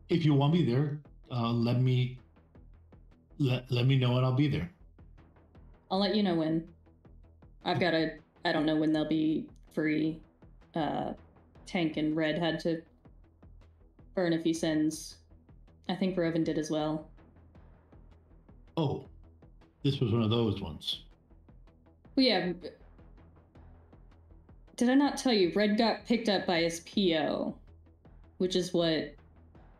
if you want me there, uh, let me let let me know and I'll be there. I'll let you know when. I've got a. I don't know when they'll be free. Uh, Tank and Red had to burn a few sins. I think Roven did as well. Oh, this was one of those ones. Well, yeah. Did I not tell you? Red got picked up by his PO, which is what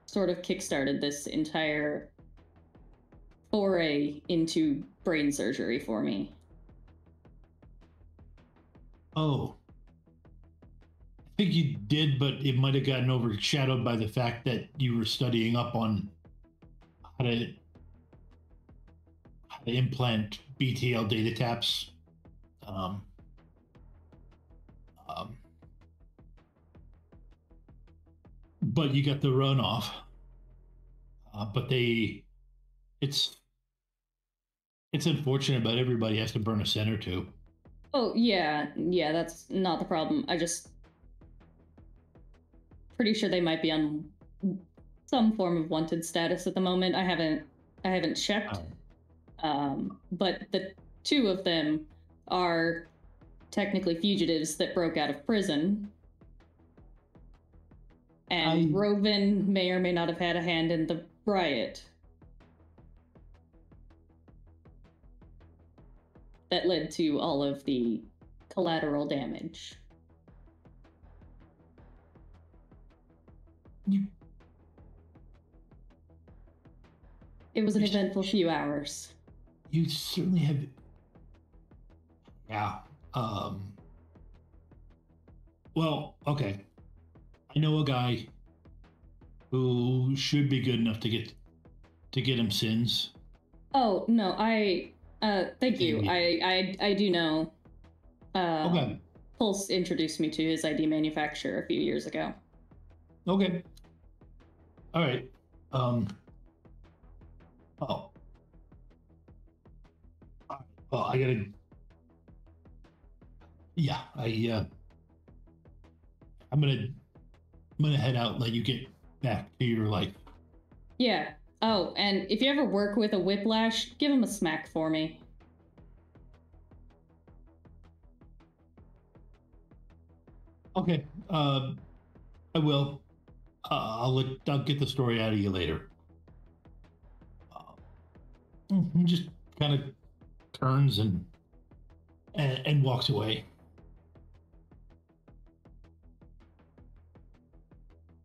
sort of kickstarted this entire foray into brain surgery for me. Oh. I think you did, but it might have gotten overshadowed by the fact that you were studying up on how to implant BTL data taps. Um, um, but you got the runoff. Uh, but they, it's it's unfortunate, but everybody has to burn a cent or two. Oh, yeah, yeah, that's not the problem. I just. Pretty sure they might be on some form of wanted status at the moment. I haven't I haven't checked. Um, but the two of them are technically fugitives that broke out of prison. And Roven may or may not have had a hand in the riot. That led to all of the collateral damage. It was an eventful few hours. You certainly have. Yeah. Um. Well, okay. I know a guy who should be good enough to get to get him sins. Oh no, I uh thank you. I I I do know. Uh, Okay. Pulse introduced me to his ID manufacturer a few years ago. Okay. All right. Um. Oh. Well, I gotta. Yeah, I. uh I'm gonna. I'm gonna head out. and Let you get back to your life. Yeah. Oh, and if you ever work with a whiplash, give him a smack for me. Okay. Um. I will. Uh, I'll let. I'll get the story out of you later. He just kind of turns and, and and walks away.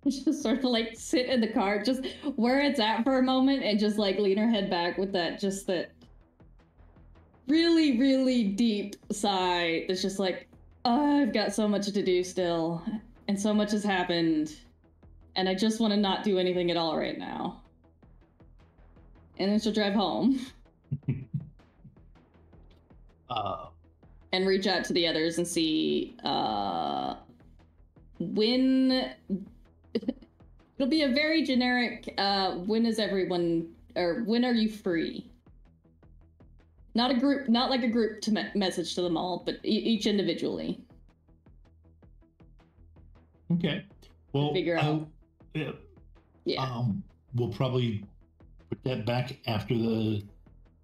She just sort of like sit in the car, just where it's at for a moment, and just like lean her head back with that, just that really, really deep sigh. That's just like, oh, I've got so much to do still, and so much has happened, and I just want to not do anything at all right now. And then she'll drive home Uh, and reach out to the others and see uh, when it'll be a very generic uh, when is everyone or when are you free not a group not like a group to me- message to them all but e- each individually okay. Well, figure out. Yeah. Yeah. Um, we'll probably put that back after the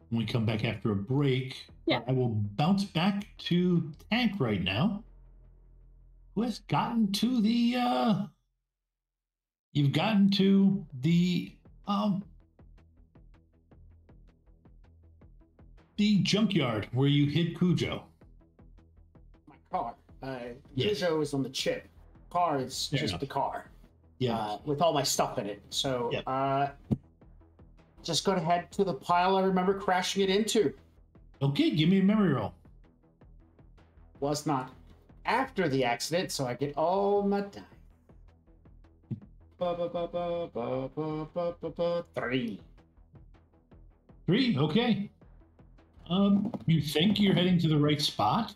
when we come back after a break. Yeah. I will bounce back to Tank right now. Who has gotten to the uh you've gotten to the um the junkyard where you hid Cujo. My car. Uh, Yes. Cujo is on the chip. Car is Fair just enough. the car. Yeah. Uh, with all my stuff in it. So, Yep. uh, just gonna head to the pile I remember crashing it into. Okay, give me a memory roll. Was not after the accident, so I get all my die. Three. Three, okay. Um, you think you're heading to the right spot?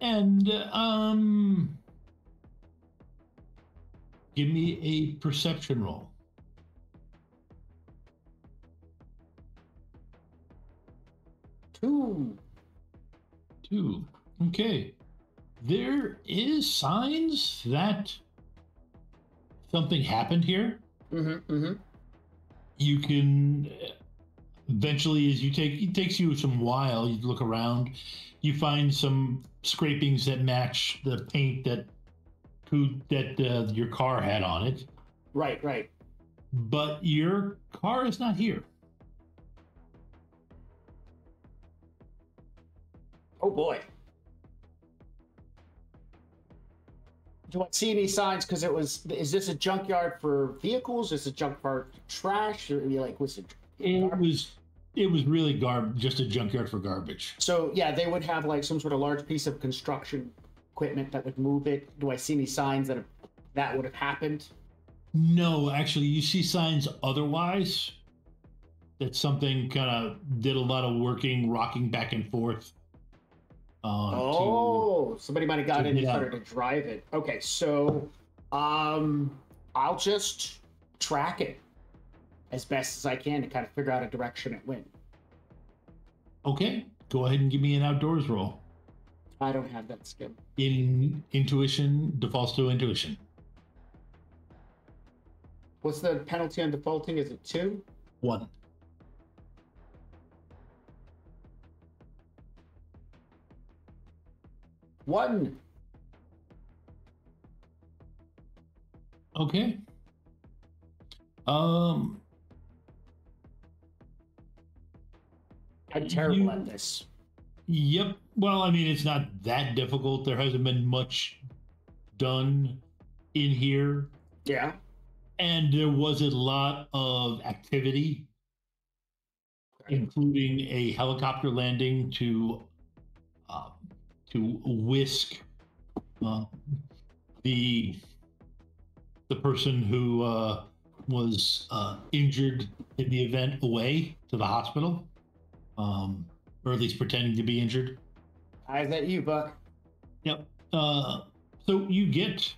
And um give me a perception roll. Two. Two. Okay. There is signs that something happened here. Mm-hmm. Mm-hmm. you can eventually as you take it takes you some while you look around you find some scrapings that match the paint that who that uh, your car had on it Right, right. but your car is not here Oh boy. Do I see any signs? Because it was. Is this a junkyard for vehicles? Is it a junkyard for trash? Or like, was it? it was it was really garb just a junkyard for garbage So yeah, they would have like some sort of large piece of construction equipment that would move it. Do I see any signs that that would have happened? no actually you see signs otherwise that something kind of did a lot of working rocking back and forth uh, to- Oh, somebody might have got to in and started to drive it. Okay, so um, I'll just track it as best as I can to kind of figure out a direction it went. Okay, go ahead and give me an outdoors roll. I don't have that skill. In intuition defaults to intuition. What's the penalty on defaulting? Is it two? One. One. Okay. Um. I'm terrible you- at this. Yep. Well, I mean, it's not that difficult. There hasn't been much done in here, Yeah. and there was a lot of activity, including a helicopter landing to uh, to whisk uh, the the person who uh, was uh, injured in the event away to the hospital, um, or at least pretending to be injured. Eyes at you, Buck. Yep. Uh, so you get,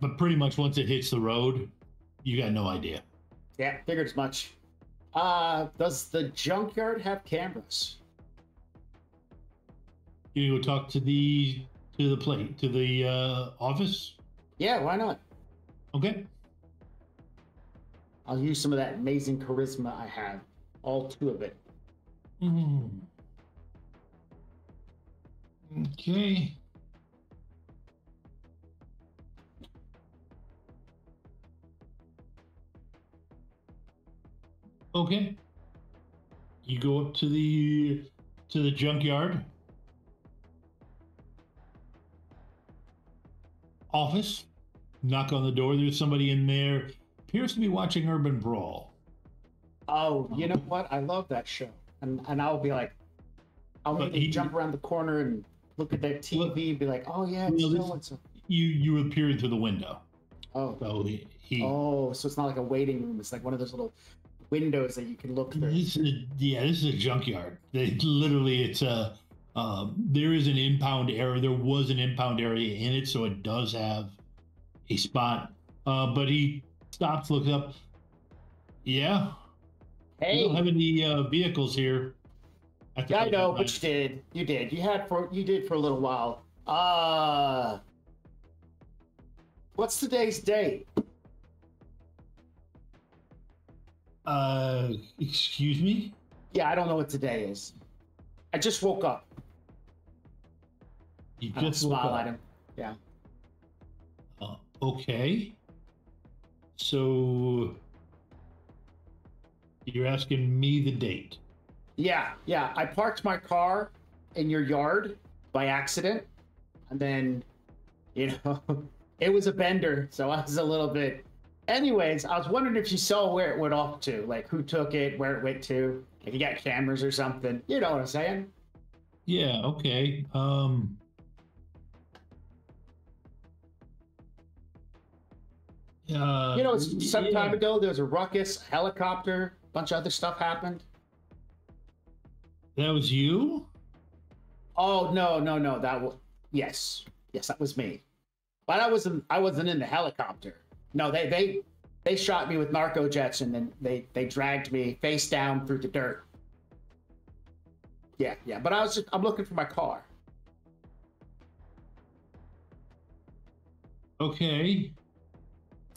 but pretty much once it hits the road, you got no idea. Yeah, figured as much. Uh, does the junkyard have cameras? You go talk to the to the plate to the uh, office. Yeah, why not? Okay. I'll use some of that amazing charisma I have. All two of it. Mhm. Okay. Okay. You go up to the to the junkyard office, knock on the door. There's somebody in there. Appears to be watching Urban Brawl. Oh, you know what? I love that show, and and I'll be like, I'll jump around the corner and look at that TV and be like, oh yeah, it's Well, still this- You you appear through the window. Oh. So he, he Oh, so it's not like a waiting room. It's like one of those little windows that you can look through. This is a, yeah, this is a junkyard. They, literally, it's a um, there is an impound area. There was an impound area in it, so it does have a spot. Uh, but he stops, looks up. Yeah, Hey. we don't have any uh, vehicles here. The Yeah, I know, but you did. You did. You had for you did for a little while. Uh what's today's date? Uh, excuse me. Yeah, I don't know what today is. I just woke up. You I just woke smile up. at him. Yeah. Uh, okay. So you're asking me the date. Yeah, yeah. I parked my car in your yard by accident. And then, you know, it was a bender, so I was a little bit. Anyways, I was wondering if you saw where it went off to, like who took it, where it went to, if you got cameras or something. You know what I'm saying? Yeah, okay. Um uh, you know, it's some time ago there was a ruckus, helicopter, bunch of other stuff happened. That was you? Oh no, no, no. That was yes, yes, that was me. But I wasn't. I wasn't in the helicopter. No, they they they shot me with narcojects and then they they dragged me face down through the dirt. Yeah, yeah. But I was just I'm looking for my car. Okay.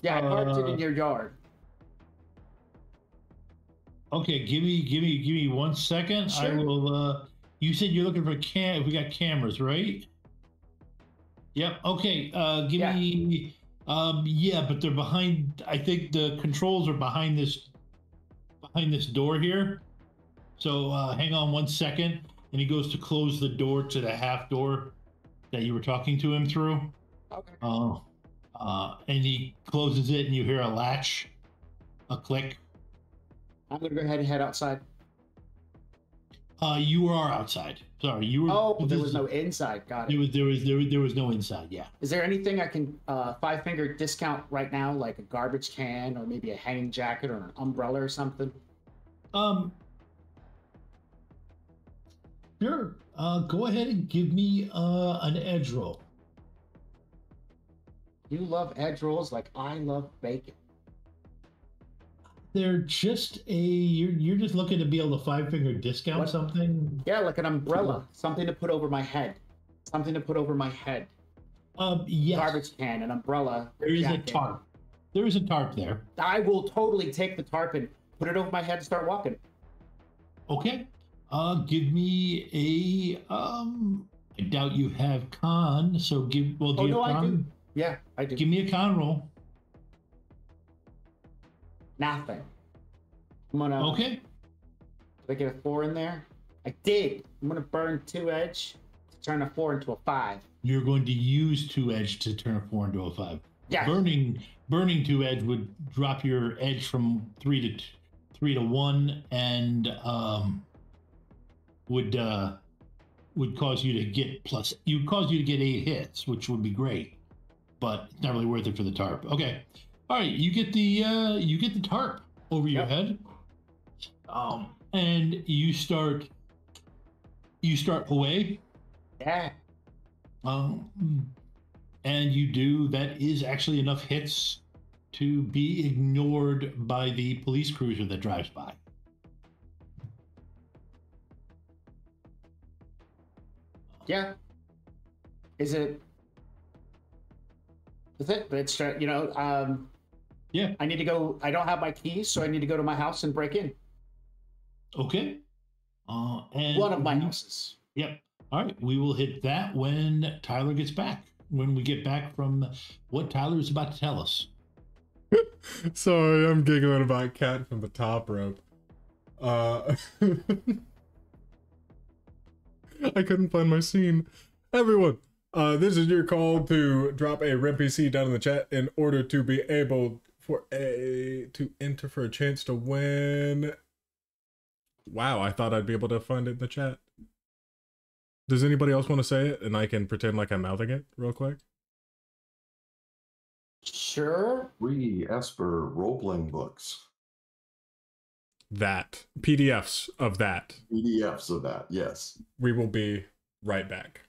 Yeah, I parked it Uh, in your yard. Okay, give me give me give me one second. I Sure. will uh you said you're looking for cam we got cameras, right? Yep. Okay. Uh give me um yeah, but they're behind I think the controls are behind this behind this door here. So uh hang on one second and he goes to close the door to the half door that you were talking to him through. Okay. Uh, uh and he closes it and you hear a latch a click. I'm gonna go ahead and head outside. Uh, you are outside. Sorry, you were. Oh, there was no inside. Got There it. was there was there was, there was no inside. Yeah. Is there anything I can uh, five finger discount right now, like a garbage can or maybe a hanging jacket or an umbrella or something? Um. Sure. Uh, go ahead and give me uh an edge roll. You love edge rolls like I love bacon. They're just a you're you're just looking to be able to five finger discount What? something. Yeah, like an umbrella, something to put over my head, something to put over my head. Um. Yes. Garbage can, an umbrella. There is a tarp. There is a tarp there. I will totally take the tarp and put it over my head and start walking. Okay. Uh, give me a um. I doubt you have con, so give. Well, do Oh you no, have I do. Yeah, I do. Give me a con roll. Nothing. I'm gonna. Okay. Did I get a four in there? I did. I'm gonna burn two edge to turn a four into a five. You're going to use two edge to turn a four into a five. Yeah. Burning burning two edge would drop your edge from three to t- three to one, and um, would uh, would cause you to get plus. You cause you to get eight hits, which would be great, but it's not really worth it for the tarp. Okay. All right, you get the uh, you get the tarp over your head, um, and you start you start away. Yeah. Um, and you do. That is actually enough hits to be ignored by the police cruiser that drives by. Yeah. Is it? Is it? But it's you know, um, yeah. I need to go. I don't have my keys, so I need to go to my house and break in. Okay. Uh, and One of my we- houses. Yep. All right. We will hit that when Tyler gets back. When we get back from what Tyler is about to tell us. Sorry, I'm giggling about cat from the top rope. Uh, I couldn't find my scene. Everyone, uh, this is your call to drop a RemPC down in the chat in order to be able for a to enter for a chance to win. Wow, I thought I'd be able to find it in the chat. Does anybody else want to say it, and I can pretend like I'm mouthing it real quick? Sure. Free Esper role playing books. That PDFs of that. PDFs of that, yes. We will be right back.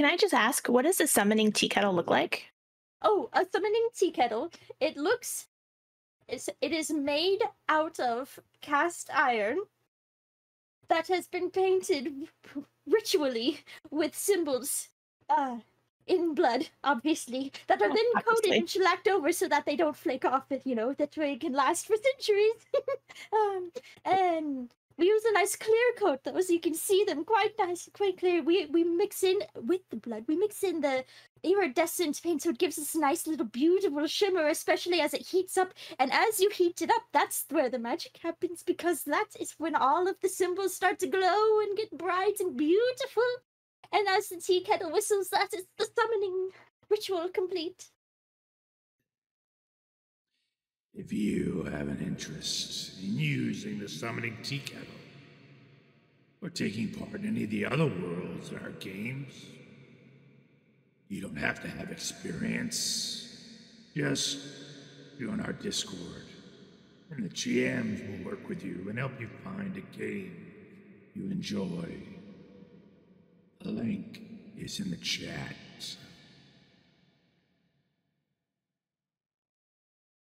Can I just ask, what does a summoning tea kettle look like? Oh, a summoning tea kettle. It looks. It's, it is made out of cast iron that has been painted ritually with symbols uh, in blood, obviously, that are then coated and shellacked over so that they don't flake off. You know, that way it can last for centuries. um, and we use a nice clear coat though, so you can see them quite nice, quite clear. We we mix in with the blood. We mix in the iridescent paint, so it gives us a nice little beautiful shimmer, especially as it heats up. And as you heat it up, that's where the magic happens because that is when all of the symbols start to glow and get bright and beautiful. And as the tea kettle whistles, that is the summoning ritual complete. If you have an interest in using the summoning tea kettle, or taking part in any of the other worlds in our games, you don't have to have experience. Just join our Discord, and the GMs will work with you and help you find a game you enjoy. The link is in the chat.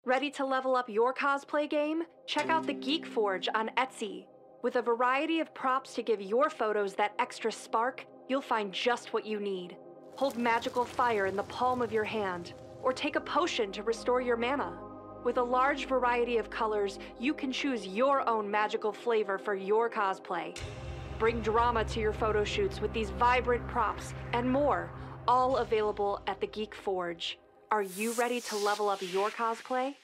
Ready to level up your cosplay game? Check out the Geek Forge on Etsy. With a variety of props to give your photos that extra spark, you'll find just what you need. Hold magical fire in the palm of your hand, or take a potion to restore your mana. With a large variety of colors, you can choose your own magical flavor for your cosplay. Bring drama to your photo shoots with these vibrant props and more, all available at the Geek Forge. Are you ready to level up your cosplay?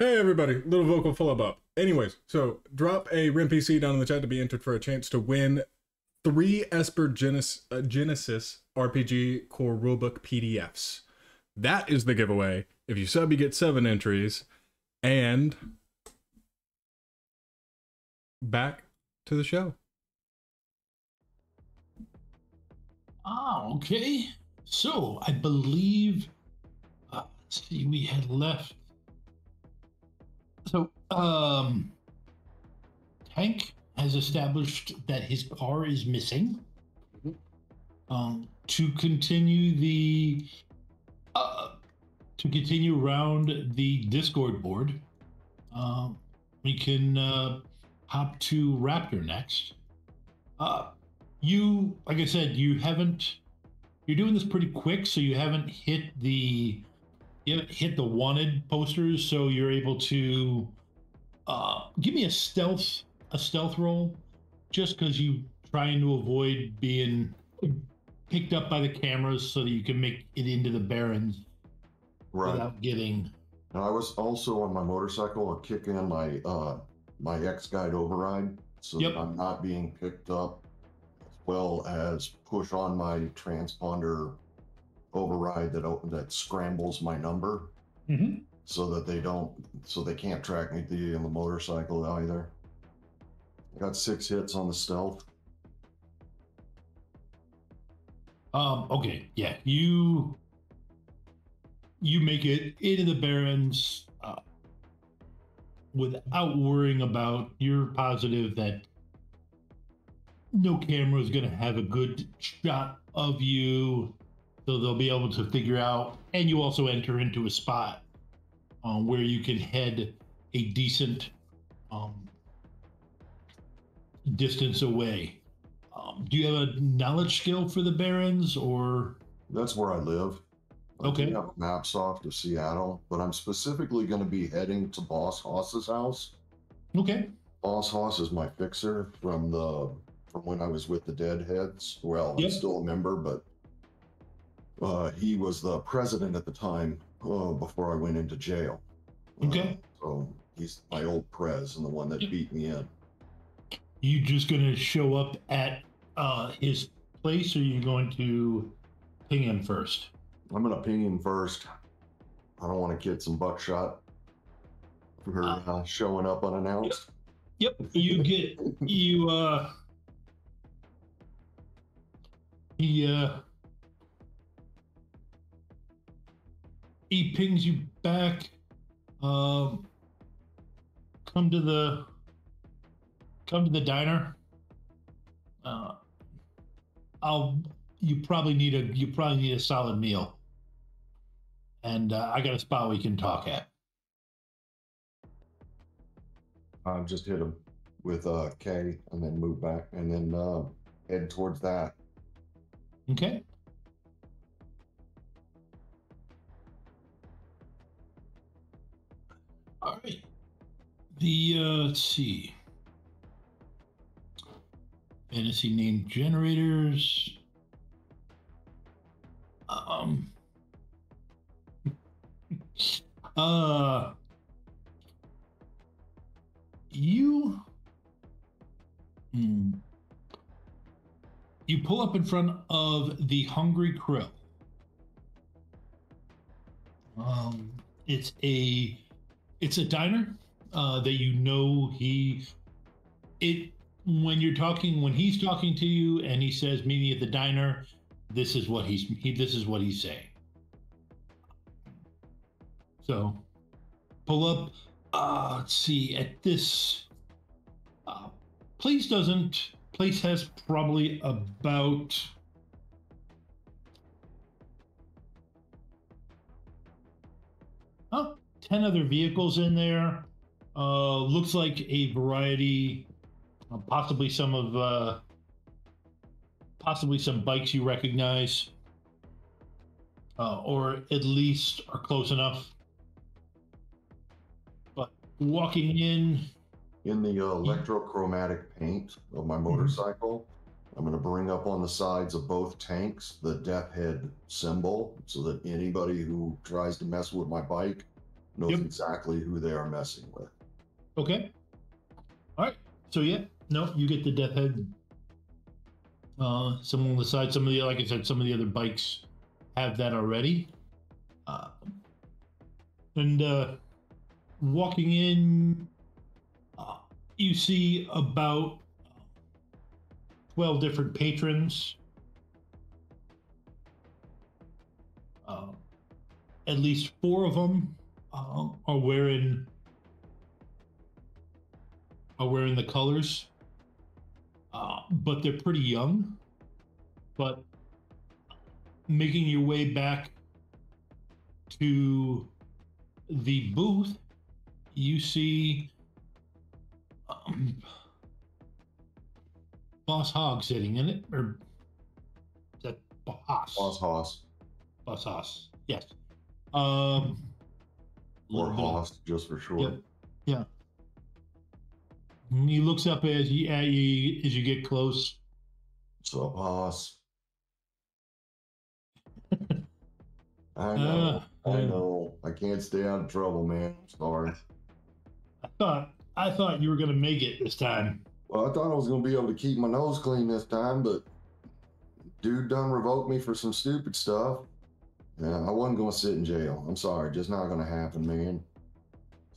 Hey everybody, little vocal flub up. Anyways, so drop a RemPC down in the chat to be entered for a chance to win three Esper Genesis, uh, Genesis RPG core rulebook PDFs. That is the giveaway. If you sub, you get seven entries. And back to the show. Ah, okay. So I believe, uh, see, we had left. So, um, Tank has established that his car is missing. Um, to continue the, uh, to continue around the Discord board, um, we can uh, hop to Raptor next. Uh, you, like I said, you haven't. You're doing this pretty quick, so you haven't hit the hit the wanted posters, so you're able to uh, give me a stealth a stealth roll, just because you trying to avoid being picked up by the cameras, so that you can make it into the Barrens Right. without getting. And I was also on my motorcycle. I'll kick in my uh my X guide override so Yep. that I'm not being picked up, as well as push on my transponder override that that scrambles my number Mhm. so that they don't so they can't track me the in the motorcycle either. Got six hits on the stealth. Um, okay, yeah, you you make it into the Barrens uh, without worrying about. You're positive that no camera is going to have a good shot of you, so they'll be able to figure out. And you also enter into a spot um, where you can head a decent um, distance away. Um, do you have a knowledge skill for the Barrens, or That's where I live. I do Okay. have maps off to Seattle, but I'm specifically going to be heading to Boss Hoss's house. okay? Boss Hoss is my fixer from the from when I was with the Deadheads. Well, I'm still a member, but uh, he was the president at the time uh, before I went into jail. Uh, Okay. so he's my old prez and the one that beat me in. You just gonna show up at uh, his place, or you going to ping him first? I'm gonna ping him first. I don't want to get some buckshot for uh, showing up unannounced. Yep. You get you uh he uh he pings you back. Um come to the come to the diner. Uh I'll you probably need a you probably need a solid meal. And uh, I got a spot we can talk at. I've just hit him with uh, K and then move back and then uh, head towards that. Okay. All right. The uh, let's see. Fantasy name generators. Um. Uh. You. Hmm. You pull up in front of the Hungry Crow. Um, it's a it's a diner uh, that you know he it when you're talking when he's talking to you and he says meet me at the diner. This is what he's he this is what he's saying. So pull up. Uh, let's see at this uh, place doesn't place has probably about 10 other vehicles in there. Uh looks like a variety uh, possibly some of uh possibly some bikes you recognize uh, or at least are close enough. But walking in In the electrochromatic paint of my motorcycle, I'm going to bring up on the sides of both tanks the death head symbol so that anybody who tries to mess with my bike knows Yep. exactly who they are messing with. Okay. All right. So yeah, no, you get the death head. Uh, someone on the side. Some of the, like I said, some of the other bikes have that already. Uh, and uh, walking in, uh, you see about twelve different patrons. Uh, at least four of them uh, are wearing are wearing the colors, uh, but they're pretty young. But making your way back to the booth, you see um, Boss Hog sitting in it, or is that Boss? Boss Hoss Boss Hoss, yes. Um, or Hoss, just for short. yeah. He looks up as you, at you as you get close. So Hoss. I know, Uh, I know. I can't stay out of trouble, man. I'm sorry. I thought I thought you were gonna make it this time. Well, I thought I was gonna be able to keep my nose clean this time, but dude done revoked me for some stupid stuff. Yeah, I wasn't gonna sit in jail. I'm sorry, just not gonna happen, man.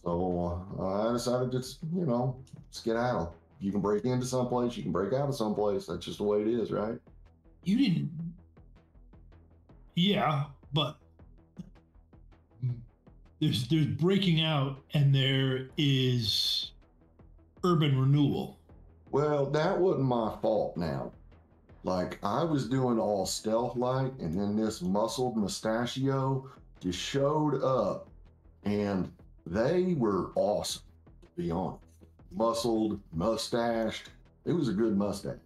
So uh, I decided to, you know, just skedaddle. If you can break into someplace, you can break out of someplace. That's just the way it is, right? You didn't. Yeah, but there's there's breaking out and there is urban renewal. Well, that wasn't my fault now. Like, I was doing all stealth like, and then this muscled mustachio just showed up, and they were awesome, to be honest. Muscled, mustached. It was a good mustache.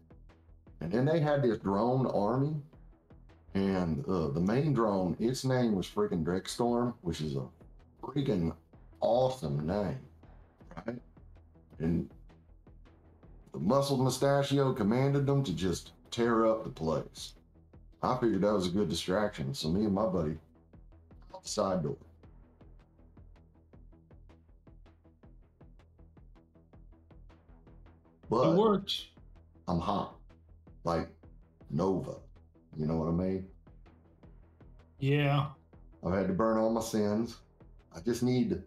And then they had this drone army, and uh, the main drone, its name was freaking Drexstorm, which is a freaking awesome name, right? And the muscled mustachio commanded them to just tear up the place. I figured that was a good distraction, so me and my buddy out the side door. But it worked. I'm hot, like Nova. You know what I mean? Yeah. I've had to burn all my sins. I just need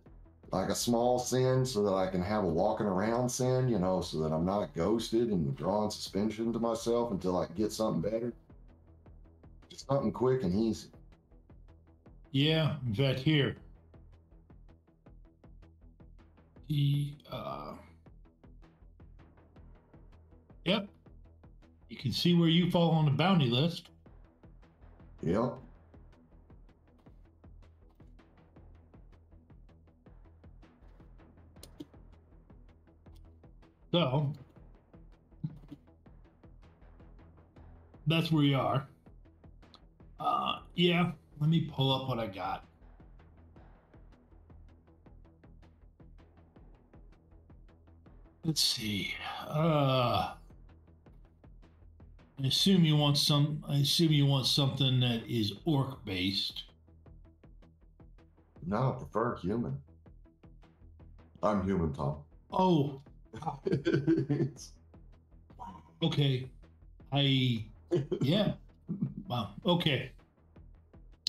like a small sin so that I can have a walking around sin, you know, so that I'm not ghosted and drawing suspension to myself until I get something better. Just something quick and easy. Yeah, in fact, here. He, uh. Yep. You can see where you fall on the bounty list. Yep. So. That's where you are. Uh, yeah, let me pull up what I got. Let's see. Uh, I assume you want some. I assume you want something that is orc based. No, I prefer human. I'm human, Tom. Oh. okay. I. Yeah. Wow. Okay.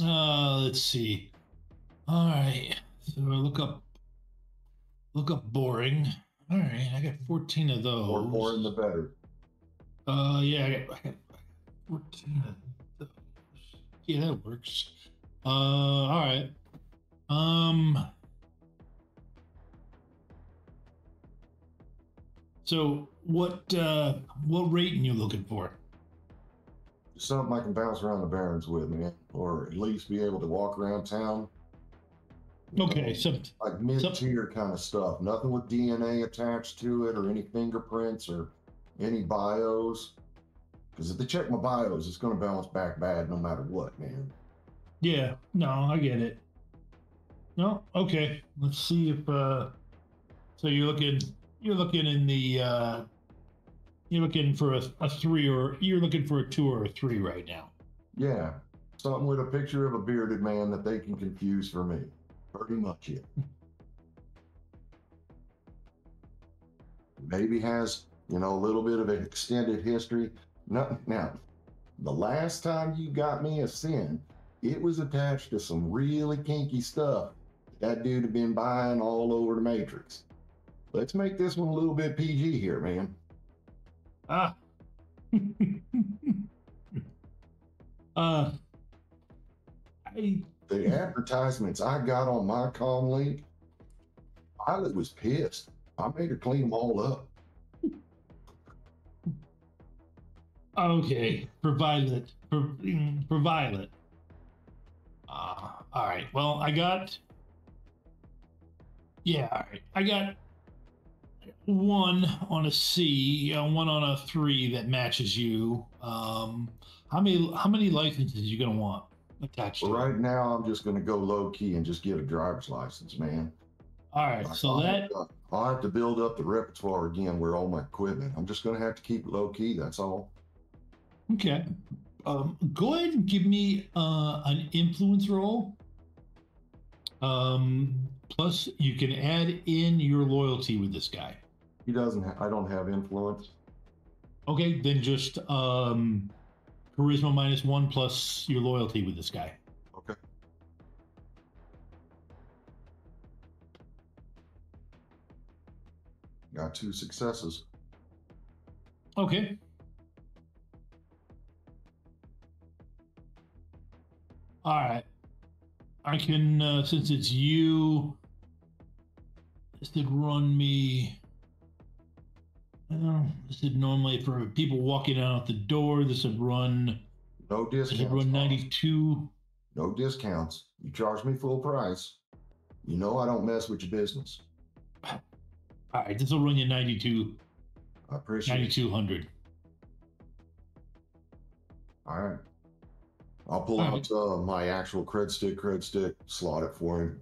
Uh, let's see. All right. So I look up. Look up boring. All right. I got fourteen of those. More boring the better. Uh, yeah, I got, I got 14 of those. Yeah, that works. Uh, all right. Um, so what, uh, what rating you looking for? Something I can bounce around the barrens with, man, or at least be able to walk around town. Okay, know, so like mid-tier kind of stuff. Nothing with DNA attached to it, or any fingerprints, or any bios. Because if they check my bios, it's going to bounce back bad no matter what, man. yeah, no, I get it. No, okay. Let's see if, uh, so you're looking, you're looking in the, uh, you're looking for a, a three or you're looking for a two or a three right now. Yeah, something with a picture of a bearded man that they can confuse for me. Pretty much it. Maybe has, you know, a little bit of an extended history. No, now, the last time you got me a sin, it was attached to some really kinky stuff that dude had been buying all over the Matrix. Let's make this one a little bit PG here, man. Ah. uh. I The advertisements I got on my com link, Pilot was pissed. I made her clean them all up. Okay, for Violet. For, for Violet. Uh, all right. Well, I got. Yeah, all right. I got one on a C, uh, one on a three that matches you. Um, how many how many licenses you gonna want attached? To right now, I'm just going to go low key and just get a driver's license, man. All right. Like, So I'll that have to- I'll have to build up the repertoire again where all my equipment. I'm just going to have to keep low key. That's all. okay. Um, go ahead and give me uh, an influence roll. Um, plus, you can add in your loyalty with this guy. He doesn't. Ha- I don't have influence. Okay, then just um, charisma minus one plus your loyalty with this guy. Okay. Got two successes. Okay. All right. I can, uh, since it's you, this did run me. Uh, this would normally for people walking out the door. This would run. No This would discounts. run ninety-two. No discounts. You charge me full price. You know I don't mess with your business. All right, this will run you ninety-two. I appreciate it. Ninety-two hundred. All right. I'll pull All out uh, my actual cred stick, cred stick, slot it for him.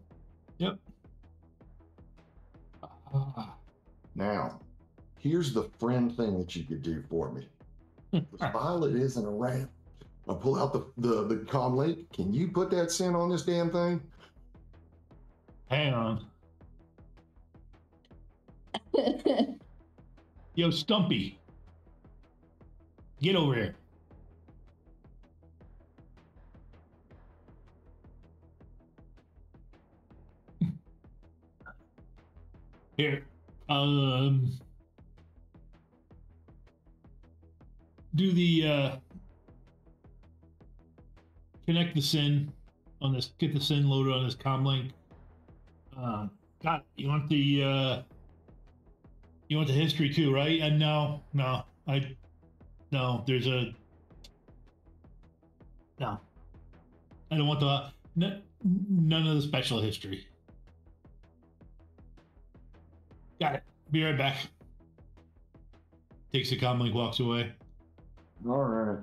Yep. Ah. Now, here's the friend thing that you could do for me. If Violet isn't around. I pull out the, the, the com link. Can you put that sin on this damn thing? Hang on. Yo, Stumpy. Get over here. Here. Um do the uh connect the sin on this get the sin loaded on this com link. Uh got you want the uh you want the history too, right? And no, no, I no, there's a no. I don't want the n- none of the special history. Got it. Be right back. Takes the comlink, walks away. All right.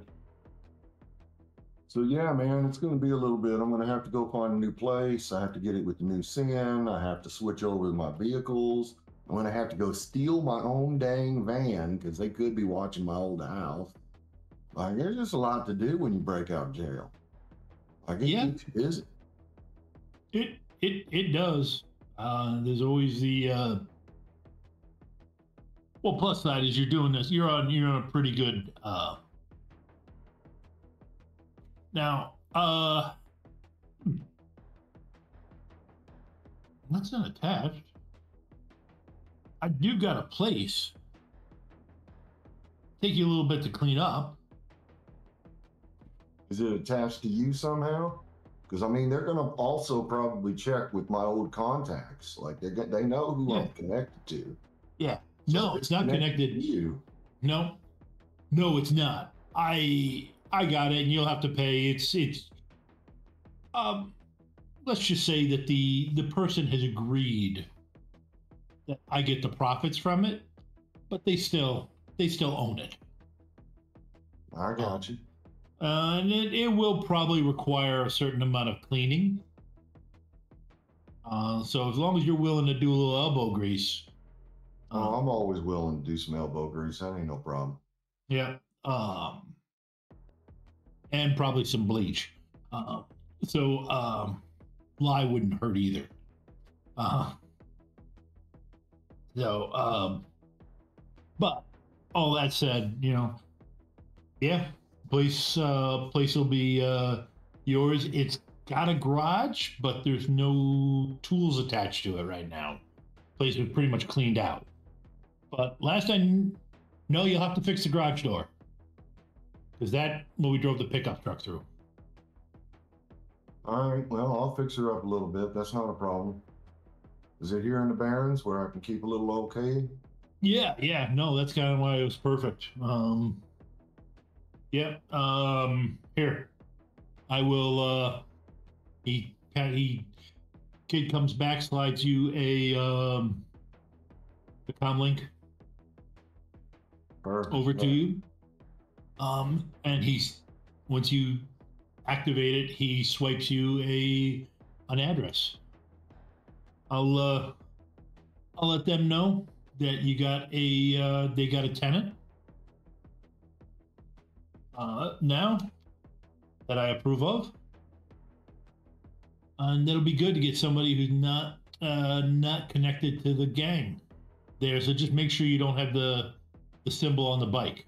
So yeah, man, it's gonna be a little bit. I'm gonna have to go find a new place. I have to get it with the new sin. I have to switch over my vehicles. I'm gonna have to go steal my own dang van because they could be watching my old house. Like, there's just a lot to do when you break out of jail. Like, it Yeah. keeps you. It it it does. Uh, there's always the uh, well. Plus side is you're doing this. You're on. You're on a pretty good. Uh, now, uh, hmm. that's not attached. I do got a place. Take you a little bit to clean up. Is it attached to you somehow? Because I mean, they're gonna also probably check with my old contacts. Like they they know who I'm connected to. Yeah. No, it's not connected. to you. No, no, it's not. I I got it, and you'll have to pay. It's it's. Um, let's just say that the the person has agreed that I get the profits from it, but they still they still own it. I got you. Uh, and it, it will probably require a certain amount of cleaning. Uh, so as long as you're willing to do a little elbow grease, Oh, I'm always willing to do some elbow grease. That ain't no problem. Yeah. Um, and probably some bleach. Uh, so um, lye wouldn't hurt either. Uh, so, um, but all that said, you know, yeah, place uh, place will be uh, yours. It's got a garage, but there's no tools attached to it right now. Place is pretty much cleaned out. But last I kn- know, you'll have to fix the garage door because that when we drove the pickup truck through. All right, well, I'll fix her up a little bit. That's not a problem. Is it here in the Barrens where I can keep a little okay? Yeah, yeah, no, that's kind of why it was perfect. Um, yeah, um, here, I will. uh He he, kid comes back, slides you a um the com link Over to you. Um, and he's once you activate it, he swipes you a an address. I'll uh I'll let them know that you got a uh they got a tenant. Uh now that I approve of. And it'll be good to get somebody who's not uh not connected to the gang there. So just make sure you don't have the the symbol on the bike.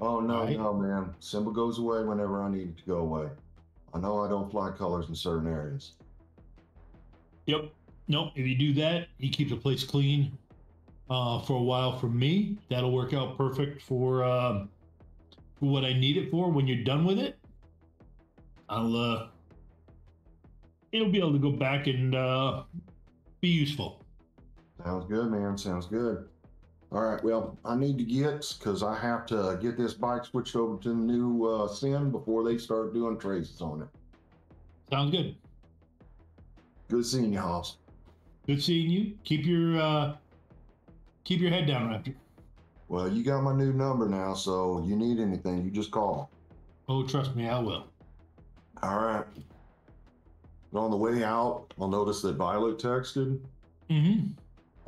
Oh no, Right. no, man. Symbol goes away whenever I need it to go away. I know I don't fly colors in certain areas. Yep. No, if you do that, you keep the place clean uh, for a while for me. That'll work out perfect for um for what I need it for. When you're done with it, I'll uh, it'll be able to go back and uh, be useful. Sounds good, man. Sounds good. All right. Well, I need to get because I have to get this bike switched over to the new uh, Sin before they start doing traces on it. Sounds good. Good seeing you, Hoss. Good seeing you. Keep your uh, keep your head down, Raptor. Well, you got my new number now, so you need anything, you just call. Oh, trust me, I will. All right. And on the way out, I'll notice that Violet texted. Mm-hmm.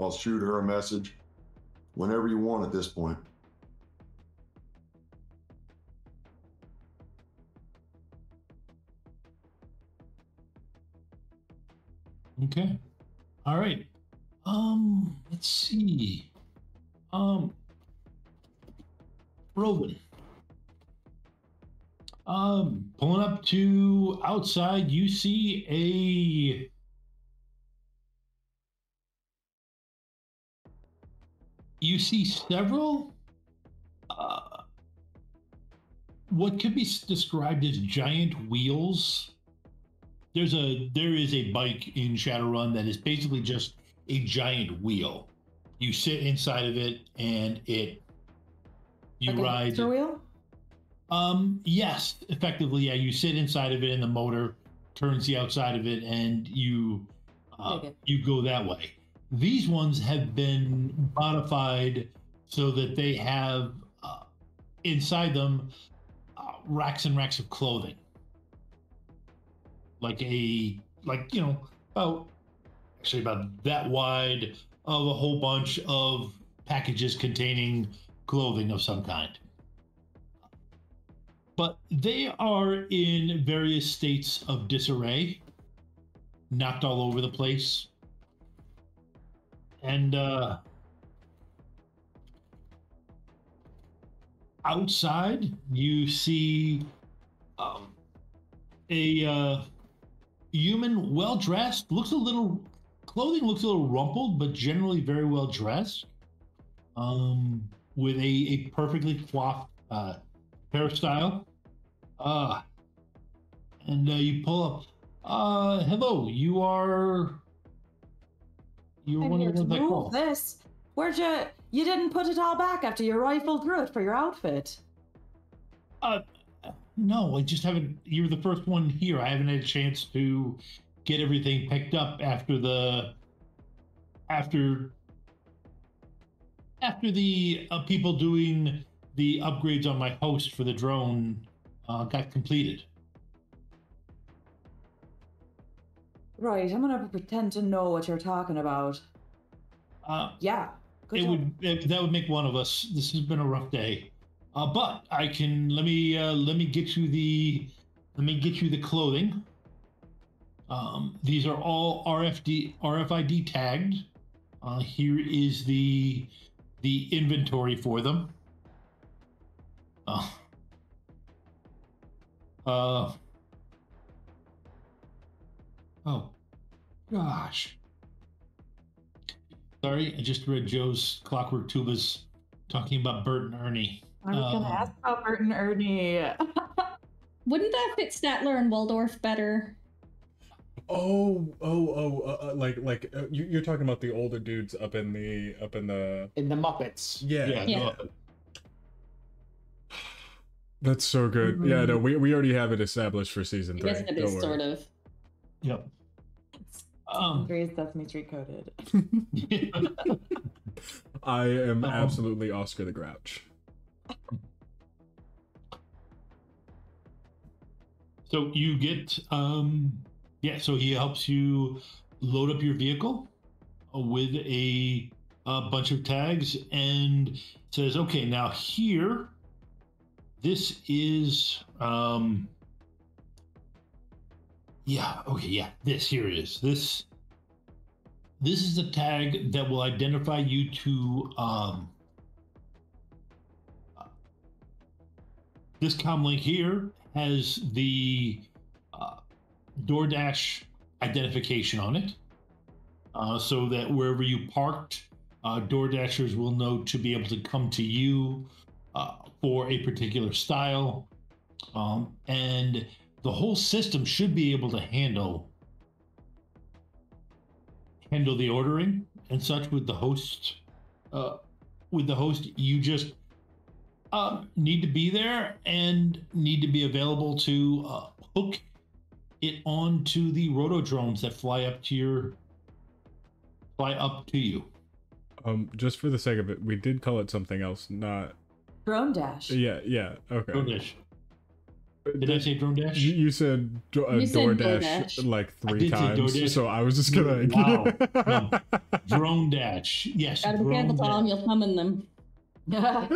I'll shoot her a message whenever you want at this point. Okay. All right. Um, let's see. Um, Roven. Um, pulling up to outside, you see a you see several uh, what could be described as giant wheels there's a there is a bike in Shadowrun that is basically just a giant wheel. You sit inside of it and it you Like a ride hamster wheel? um yes, effectively yeah, you sit inside of it and the motor turns the outside of it and you uh, Okay. you go that way. These ones have been modified so that they have uh, inside them uh, racks and racks of clothing. Like a like you know about actually about that wide of a whole bunch of packages containing clothing of some kind. But they are in various states of disarray knocked all over the place and uh outside you see um, a uh human, well dressed, looks a little clothing looks a little rumpled, but generally very well dressed. Um, with a, a perfectly coiffed uh, hairstyle. Uh, and uh, you pull up. Uh, hello, you are. You're I'm one of to the ones I move this. Where'd you? You didn't put it all back after you rifled through it for your outfit. Uh, no, I just haven't. You're the first one here. I haven't had a chance to get everything picked up after the after after the uh, people doing the upgrades on my host for the drone uh, got completed. Right, I'm gonna pretend to know what you're talking about. Uh, Yeah. It job. would it, that would make one of us. This has been a rough day, uh, but I can let me uh, let me get you the let me get you the clothing. Um, these are all RFD RFID tagged. Uh, here is the the inventory for them. Uh, uh, oh, gosh. Sorry, I just read Joe's Clockwork Tubas talking about Bert and Ernie. I was gonna Um, ask about Bert and Ernie. Wouldn't that fit Statler and Waldorf better? Oh, oh, oh, uh, uh, like, like uh, you, you're talking about the older dudes up in the, up in the, in the Muppets. yeah, Yeah, yeah. That's so good. Yeah, no, we, we already have it established for season I three. guess it Don't worry. sort of. Yep. Um, Grace Sesame Street coded. I am Um, absolutely Oscar the Grouch. So you get, um, yeah. So he helps you load up your vehicle uh, with a, a bunch of tags and says, "Okay, now here, this is, um, yeah, okay, yeah, this here it is. This, this is a tag that will identify you to, um." This com link here has the uh, DoorDash identification on it, uh, so that wherever you parked, uh, DoorDashers will know to be able to come to you uh, for a particular style, um, and the whole system should be able to handle handle the ordering and such with the host. Uh, with the host, you just um, need to be there and need to be available to uh, hook it onto the roto drones that fly up to your fly up to you. Um, just for the sake of it, we did call it something else, not. Drone Dash. Yeah, yeah, okay. Drone dash. Did I say drone dash? You, you said do- uh, You said DoorDash, DoorDash. like three times, so I was just gonna. Wow. No. Drone dash. Yes. Gotta be drone careful, Tom. You'll come in them. yeah,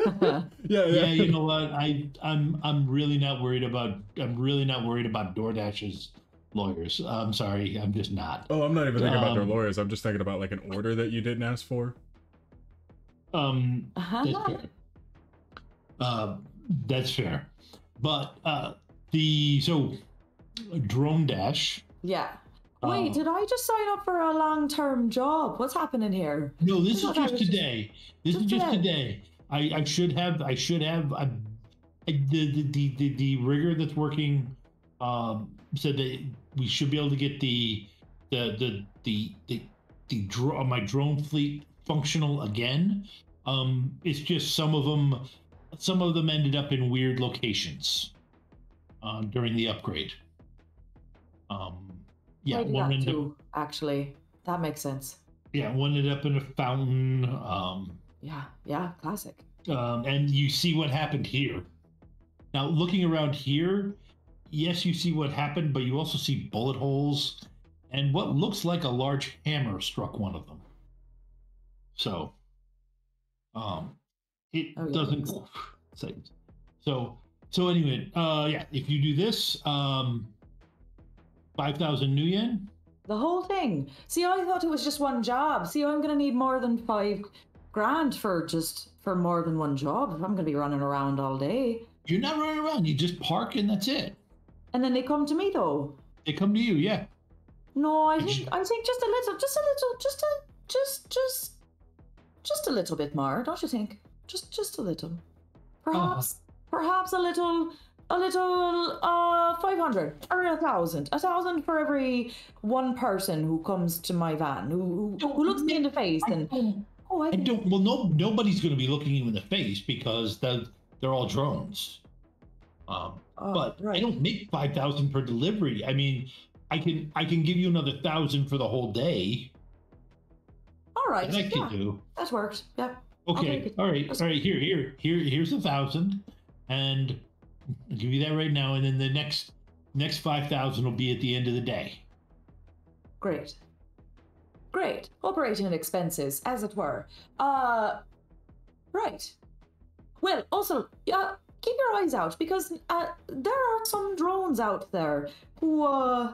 yeah. Yeah, you know what? I I'm I'm really not worried about I'm really not worried about DoorDash's lawyers. I'm sorry, I'm just not. Oh, I'm not even thinking about their Um, lawyers. I'm just thinking about like an order that you didn't ask for. Um, Uh-huh. that's fair. Uh, that's fair. But uh, the so drone dash. Yeah. Wait, Uh, did I just sign up for a long term job? What's happening here? No, this is just was just- today. This is just today. today. I, I should have I should have I, I, the, the the the the rigger that's working um said that we should be able to get the the the the the, the dro- my drone fleet functional again. Um, it's just some of them some of them ended up in weird locations uh, during the upgrade. Um, yeah, one ended up actually. That makes sense. yeah one ended up in a fountain. Um, Yeah, yeah, classic. um, and you see what happened here. Now, looking around here, yes, you see what happened, but you also see bullet holes, and what looks like a large hammer struck one of them. So, um, it Oh, doesn't. yikes. say- So, so anyway, uh, yeah, if you do this, um, five thousand new yen. The whole thing. See, I thought it was just one job. See, I'm gonna need more than five grand for just for more than one job. If I'm gonna be running around all day. You're not running around. You just park, and that's it. And then they come to me though. They come to you. Yeah. No, I think I think just a little, just a little, just a just just just a little bit more, don't you think? Just just a little. Perhaps perhaps a little a little uh 500 or a thousand a thousand for every one person who comes to my van who who, who looks me in the face and oh I, I don't. Well, no, nobody's going to be looking you in the face because they're they're all drones. Um, Oh, but I don't make five thousand per delivery. I mean, I can I can give you another thousand for the whole day. all right That I can yeah, do. that works yeah Okay. All right. All right. Here, here, here. Here's a thousand, and I'll give you that right now. And then the next next five thousand will be at the end of the day. Great. Great. Operating expenses, as it were. Uh, right. Well, also, uh, keep your eyes out because uh, there are some drones out there who, uh,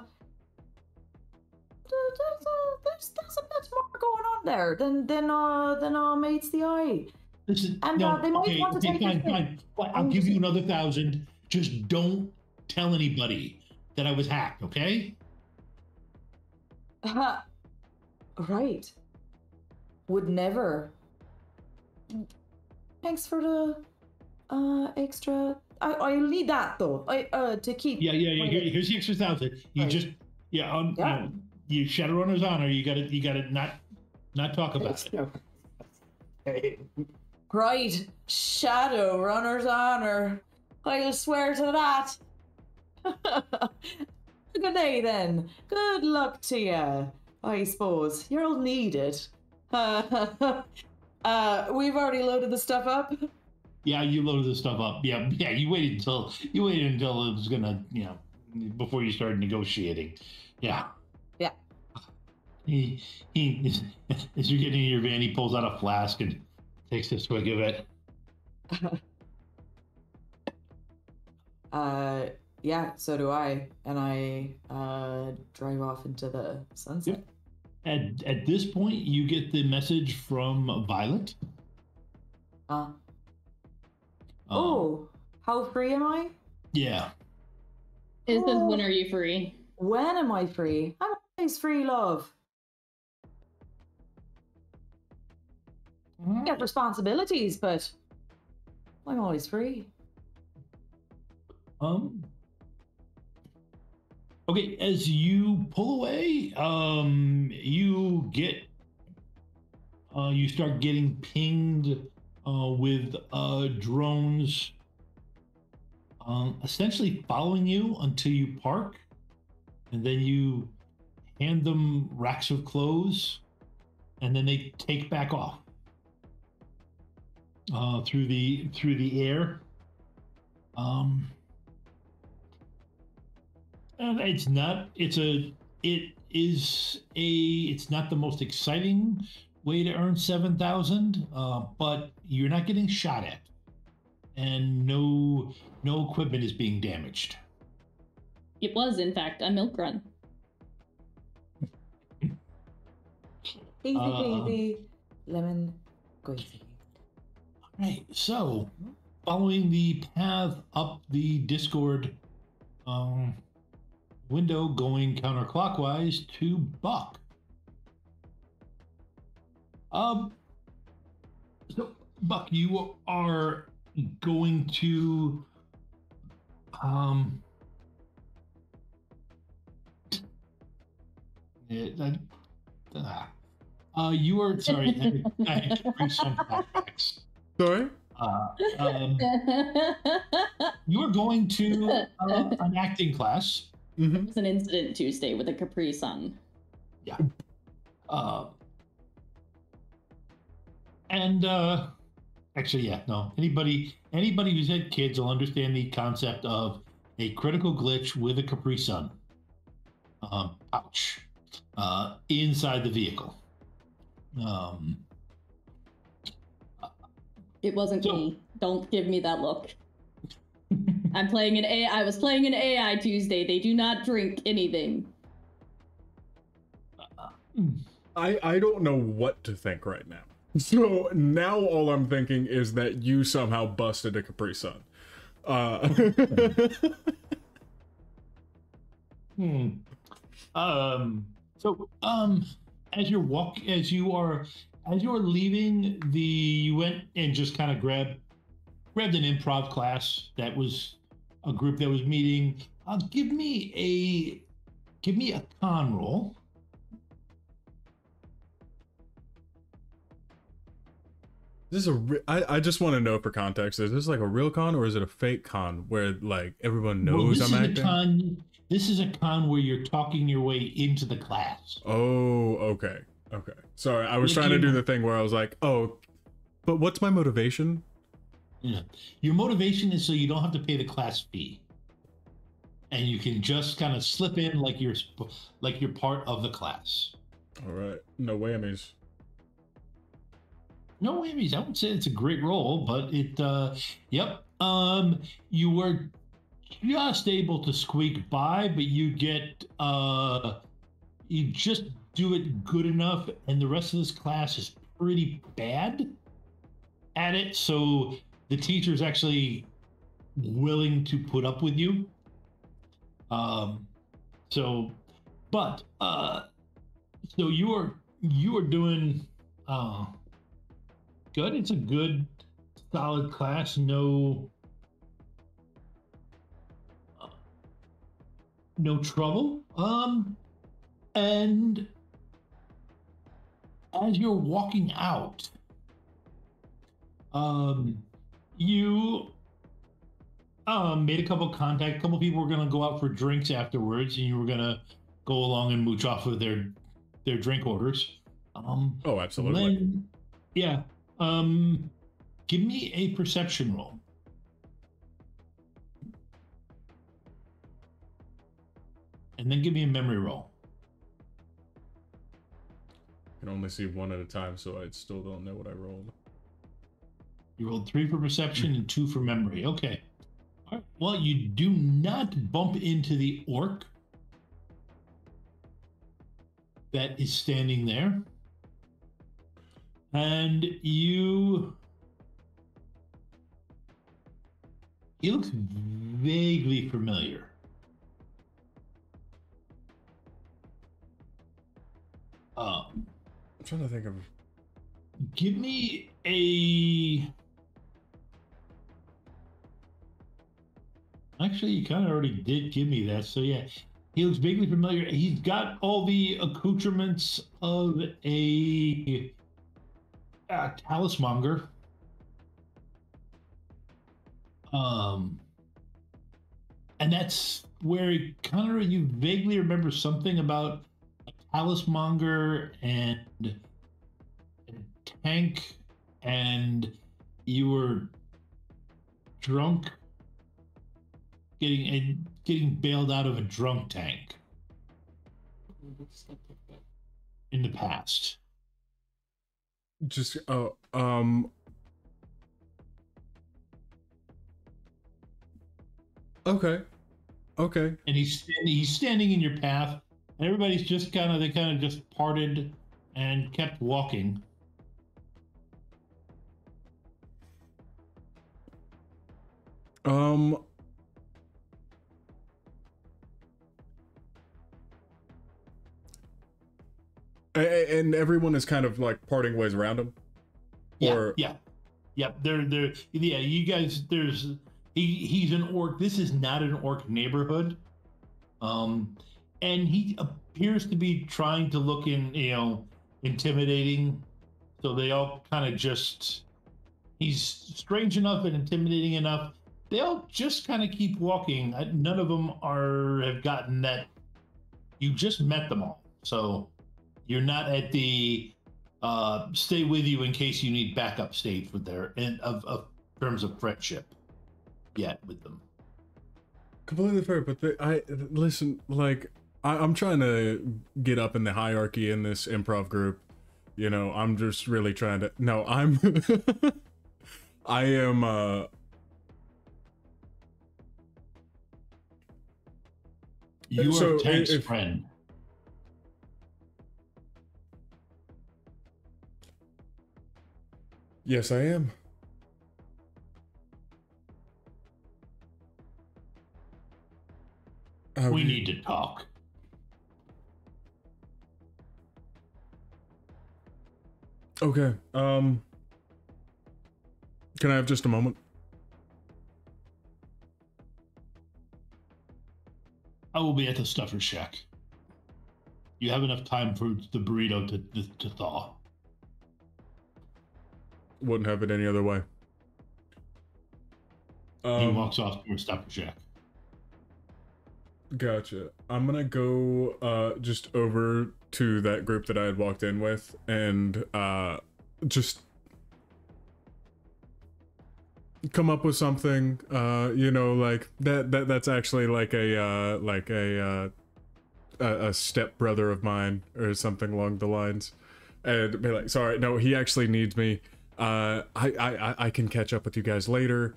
there's, a, there's, there's a bit more going on there than than uh than uh meets the eye. Listen, And, no, uh, they might okay, want to take fine, fine. Fine, I'll give you another thousand. Just don't tell anybody that I was hacked, okay? Uh, right. Would never. Thanks for the uh extra. I I need that though. I uh to keep. Yeah, yeah, yeah. Here, here's the extra thousand. You Right. just, yeah, um, Yeah. Know, you Shadowrunner's honor. You gotta, you gotta not, not talk about it. Right, Shadow Runner's honor. I'll swear to that. Good day then. Good luck to you. I suppose you'll need it. uh, we've already loaded the stuff up. Yeah, you loaded the stuff up. Yeah, yeah. You waited until you waited until it was gonna, you know, before you started negotiating. Yeah. Yeah. He he as you're getting in your van, he pulls out a flask and takes a swig of it. Uh, yeah, so do I, and I uh drive off into the sunset. At at this point, you get the message from Violet. Uh, Um, oh, how free am I? Yeah. It says, when are you free? When am I free? I'm always free, love. I Get responsibilities, but I'm always free. Um. Okay, as you pull away, um, you get, uh, you start getting pinged, uh, with uh drones, um, essentially following you until you park, and then you hand them racks of clothes, and then they take back off, uh, through the through the air. Um. And it's not. It's a. It is a. It's not the most exciting way to earn seven thousand, uh, but you're not getting shot at, and no no equipment is being damaged. It was, in fact, a milk run. Easy Uh, peasy, lemon squeezy. Right. So, following the path up the Discord um, window, going counterclockwise to Buck. Um. So, Buck, you are going to um. Yeah, that, ah. Uh, you are sorry. I I bring some flashbacks. Sorry. Uh, um, you are going to uh, an acting class. It was an incident Tuesday with a Capri Sun. Yeah. Uh, and uh, actually, yeah, no. Anybody, anybody who's had kids will understand the concept of a critical glitch with a Capri Sun um, pouch uh, inside the vehicle. Um, It wasn't me. Don't give me that look. I'm playing an AI. I was playing an AI Tuesday. They do not drink anything. I I don't know what to think right now. So now all I'm thinking is that you somehow busted a Capri Sun. Uh, Hmm. Um. So, um, as you're walk, as you are, as you are leaving the, you went and just kind of grabbed, grabbed an improv class that was a group that was meeting. Uh, give me a, give me a con roll. this is a. Re- I I just want to know for context. Is this like a real con or is it a fake con where like everyone Well, knows this I'm is acting? a con. This is a con where you're talking your way into the class. Oh, okay, okay. Sorry, I was trying to do the thing where I was like, oh, but what's my motivation? Yeah. Your motivation is so you don't have to pay the class fee. And you can just kind of slip in like you're like you're part of the class. All right, no whammies. No whammies. I would say it's a great role, but it uh yep. Um you were just able to squeak by, but you get uh you just do it good enough, and the rest of this class is pretty bad at it. So the teacher is actually willing to put up with you. Um, so, but uh, so you are you are doing uh good. It's a good, solid class. No. No trouble. Um, and as you're walking out, um, you um made a couple contact. A couple people were gonna go out for drinks afterwards, and you were gonna go along and mooch off of their their drink orders. Um, oh, absolutely. when- yeah. Um, give me a perception roll. And then give me a memory roll. Can only see one at a time, so I still don't know what I rolled. You rolled three for perception and two for memory. Okay. Well, you do not bump into the orc that is standing there. And you. He looks vaguely familiar. Um, trying to think of. give me a. Actually, you kind of already did give me that. So, yeah, he looks vaguely familiar. He's got all the accoutrements of a, a talismonger. Um, and that's where of you vaguely remember something about talismonger and a tank, and you were drunk, getting and getting bailed out of a drunk tank in the past. Just oh um. Okay. Okay. and he's standing, he's standing in your path and everybody's just kind of they kind of just parted and kept walking Um. And everyone is kind of like parting ways around him. yeah Or yeah yeah they're they're yeah you guys there's he he's an orc this is not an orc neighborhood um and he appears to be trying to look in you know intimidating. So they all kind of just he's strange enough and intimidating enough. They all just kind of keep walking. None of them are have gotten that you just met them all. So you're not at the uh stay with you in case you need backup stage with their in of, of terms of friendship yet with them. Completely fair, but the, I listen. Like I, I'm trying to get up in the hierarchy in this improv group. You know, I'm just really trying to. No, I'm. I am. uh you So, are tank's if- friend Yes, I am. We need to talk Okay. Um. Can I have just a moment? i will be at the stuffer shack you have enough time for the burrito to, to, to thaw Wouldn't have it any other way. he Um, walks off to a stuffer shack Gotcha. I'm gonna go uh just over to that group that I had walked in with and uh just come up with something uh you know like that that that's actually like a uh like a uh a, step brother of mine or something along the lines. And be like sorry no he actually needs me. Uh I I- I can catch up with you guys later.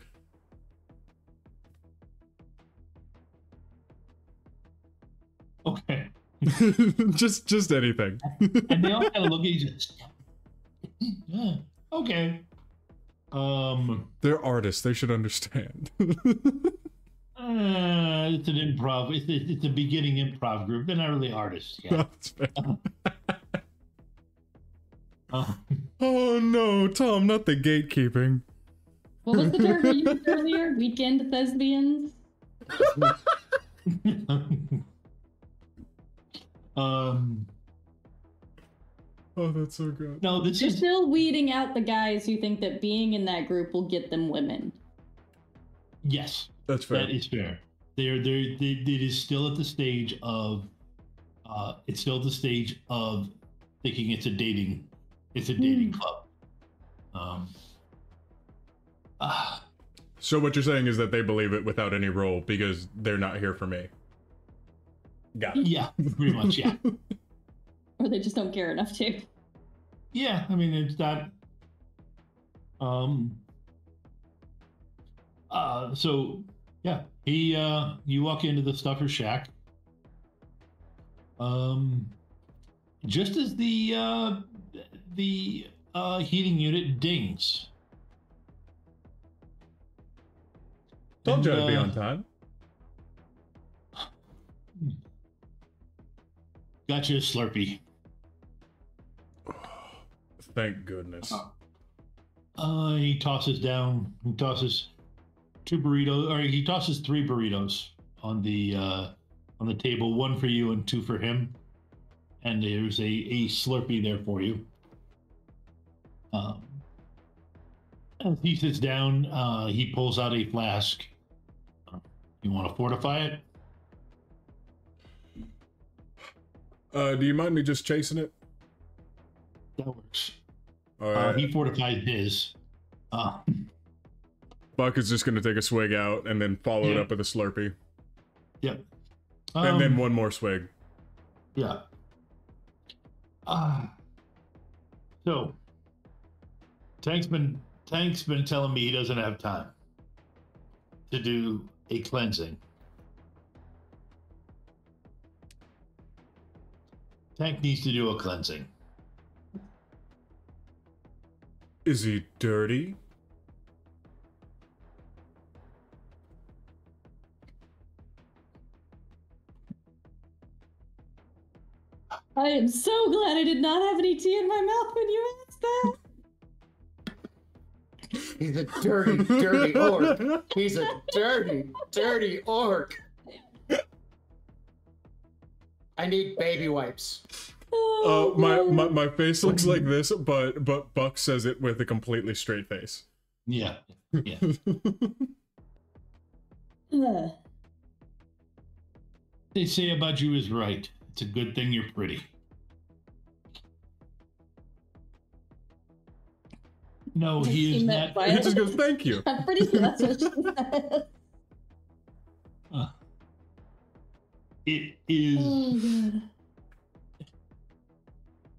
Okay. just just anything. and they all kind of look at each other. Yeah, okay. Um, They're artists. They should understand. uh, it's an improv. It's, a- it's a beginning improv group. They're not really artists. Yeah. That's fair. Uh, Oh no, Tom, not the gatekeeping. What was the term you used earlier? Weekend thespians? Um, Oh, that's so good. no, this You're is still weeding out the guys who think that being in that group will get them women. yes. That's fair. That is fair. They're they're they, it is still at the stage of uh it's still at the stage of thinking it's a dating it's a dating club. Um ah, So what you're saying is that they believe it without any role because they're not here for me. Got it. yeah, pretty much, yeah. Or they just don't care enough to. Yeah, I mean it's that. um uh so yeah, he uh you walk into the stuffer shack. Um just as the uh the uh heating unit dings. Told you And, I'd be uh, on time. Got you a Slurpee. Thank goodness. Uh, he tosses down. He tosses two burritos, or he tosses three burritos on the uh, on the table. One for you and two for him. And there's a, a Slurpee there for you. Um, as he sits down, uh, he pulls out a flask. You want to fortify it? Uh, do you mind me just chasing it? That works. All Uh, he fortified his. Uh, Buck is just gonna take a swig out and then follow it up with a Slurpee, yep. and then Um, one more swig. Yeah. Ah. so, Tank's been Tank's been telling me he doesn't have time to do a cleansing. Tank needs to do a cleansing. Is he dirty? I am so glad I did not have any tea in my mouth when you asked that. He's a dirty, dirty orc. He's a dirty, dirty orc. I need baby wipes. Uh, my, my my face looks like this, but but Buck says it with a completely straight face. Yeah. Yeah. Ugh. they say about you is right. It's a good thing you're pretty. No, he is not. that He just goes, "Thank you." I'm pretty sure that's what she said. It is. Oh,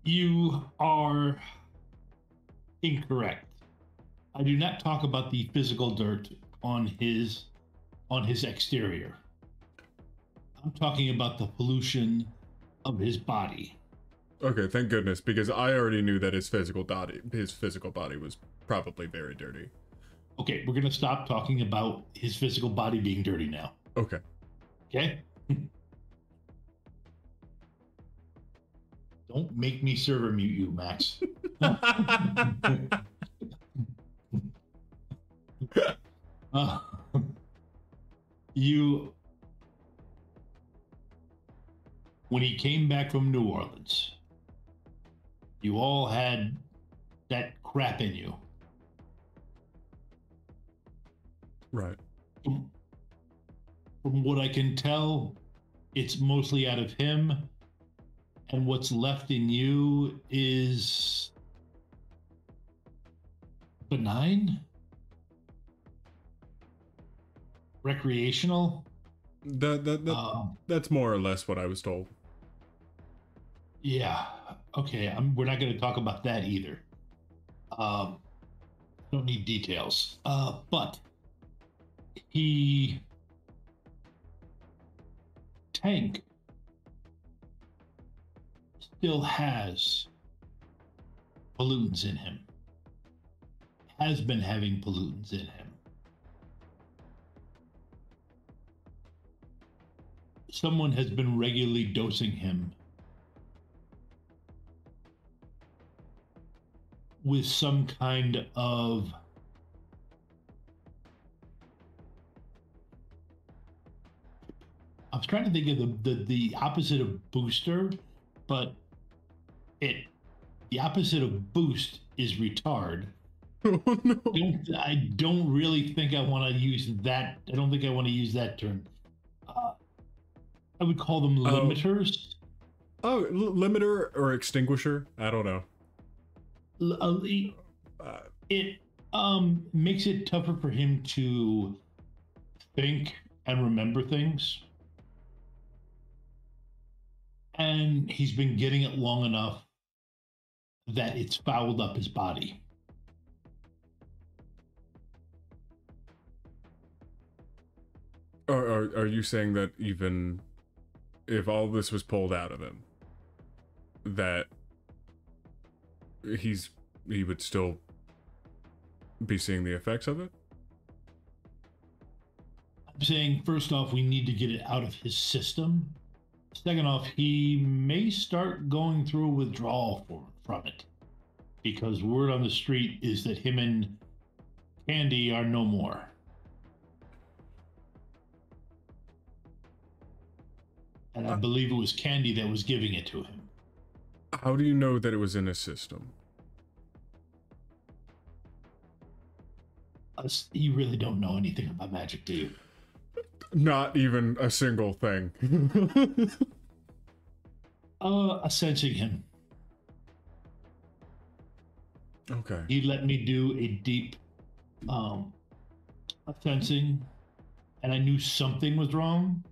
You are incorrect. I do not talk about the physical dirt on his on his exterior. I'm talking about the pollution of his body. Okay, thank goodness, because I already knew that his physical body his physical body was probably very dirty. Okay, we're gonna stop talking about his physical body being dirty now. Okay. Okay? Don't make me server mute you, Max. Uh, you. When he came back from New Orleans, you all had that crap in you. Right. From, from what I can tell, it's mostly out of him. And what's left in you is benign, recreational. That that, that Um, that's more or less what I was told. Yeah. Okay. I'm, we're not going to talk about that either. Um, don't need details. Uh, but he Tank still has pollutants in him. Has been having pollutants in him. Someone has been regularly dosing him with some kind of I was trying to think of the, the the opposite of booster, but it the opposite of boost is retard. Oh no! Don't, I don't really think I want to use that. I don't think I want to use that term. Uh, I would call them Oh. limiters. Oh, l- limiter or extinguisher? I don't know. L- uh, it- it um makes it tougher for him to think and remember things. And he's been getting it long enough that it's fouled up his body. Are, are are you saying that even if all this was pulled out of him, that he's he would still be seeing the effects of it? I'm saying, first off, we need to get it out of his system. Second off, he may start going through a withdrawal for, from it because word on the street is that him and Candy are no more. And I believe it was Candy that was giving it to him. How do you know that it was in his system? You really don't know anything about magic, do you? Not even a single thing. Uh, sensing him. Okay. He let me do a deep um sensing and I knew something was wrong,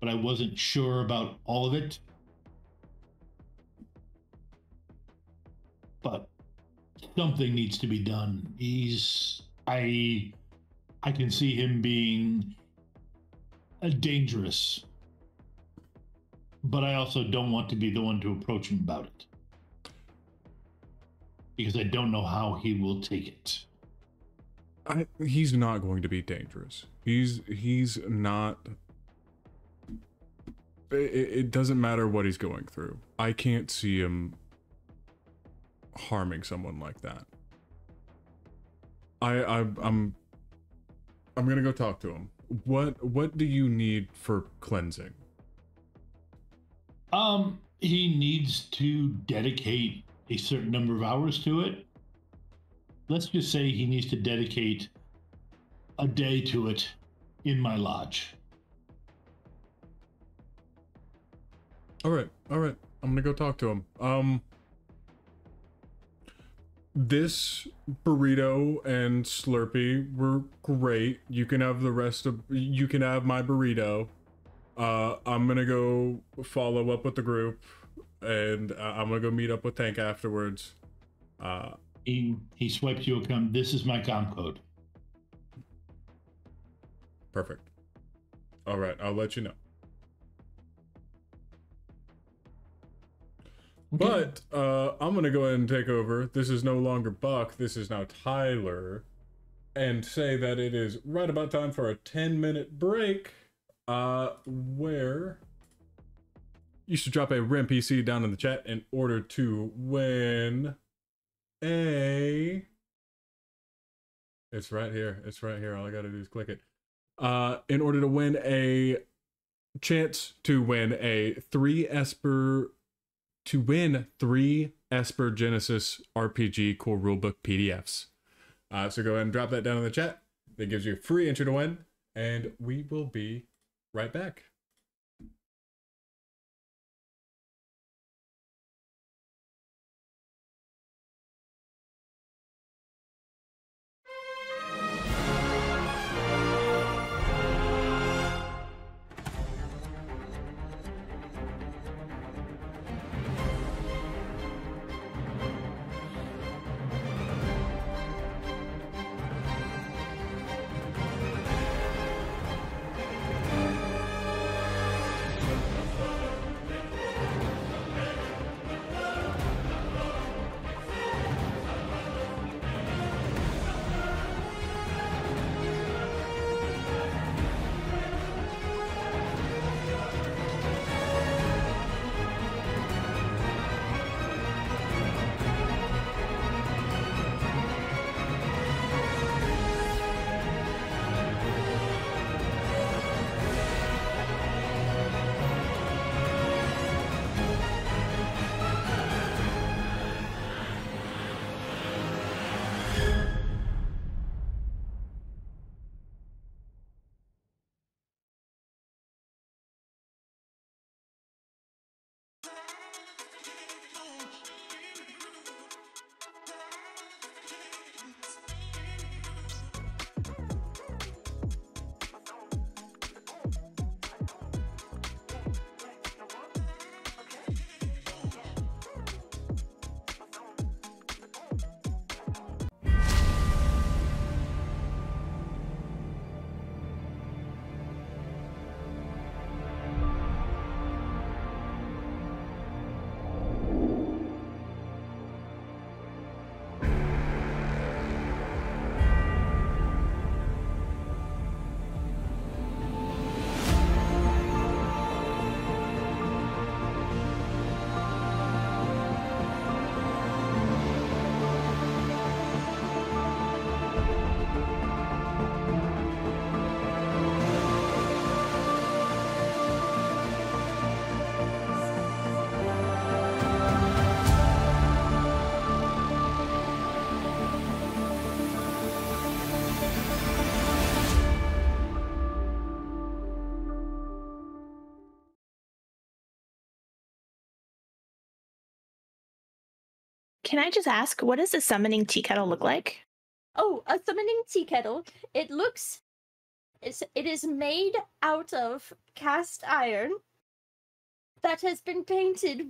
but I wasn't sure about all of it. But something needs to be done. He's I I can see him being dangerous. But I also don't want to be the one to approach him about it because I don't know how he will take it. I, he's not going to be dangerous. He's he's not. It, it doesn't matter what he's going through. I can't see him harming someone like that. I I I'm I'm gonna go talk to him. What what do you need for cleansing? Um, he needs to dedicate a certain number of hours to it. Let's just say he needs to dedicate a day to it in my lodge. All right, all right. I'm gonna go talk to him. Um, this burrito and Slurpee were great. You can have the rest of. You can have my burrito. Uh, I'm gonna go follow up with the group, and uh, I'm gonna go meet up with Tank afterwards. Uh, He he swipes you a com. This is my com code. perfect. All right, I'll let you know. But uh, I'm gonna go ahead and take over. This is no longer Buck. This is now Tyler, and say that it is right about time for a 10 minute break. Uh, where you should drop a RemPC down in the chat in order to win a. It's right here. It's right here. All I gotta do is click it. Uh, in order to win a chance to win a three Esper to win three Esper Genesis RPG core rulebook PDFs. Uh, so go ahead and drop that down in the chat. That gives you a free entry to win, and we will be right back. Can I just ask, what does a summoning tea kettle look like? Oh, a summoning tea kettle. It looks. It's, it is made out of cast iron that has been painted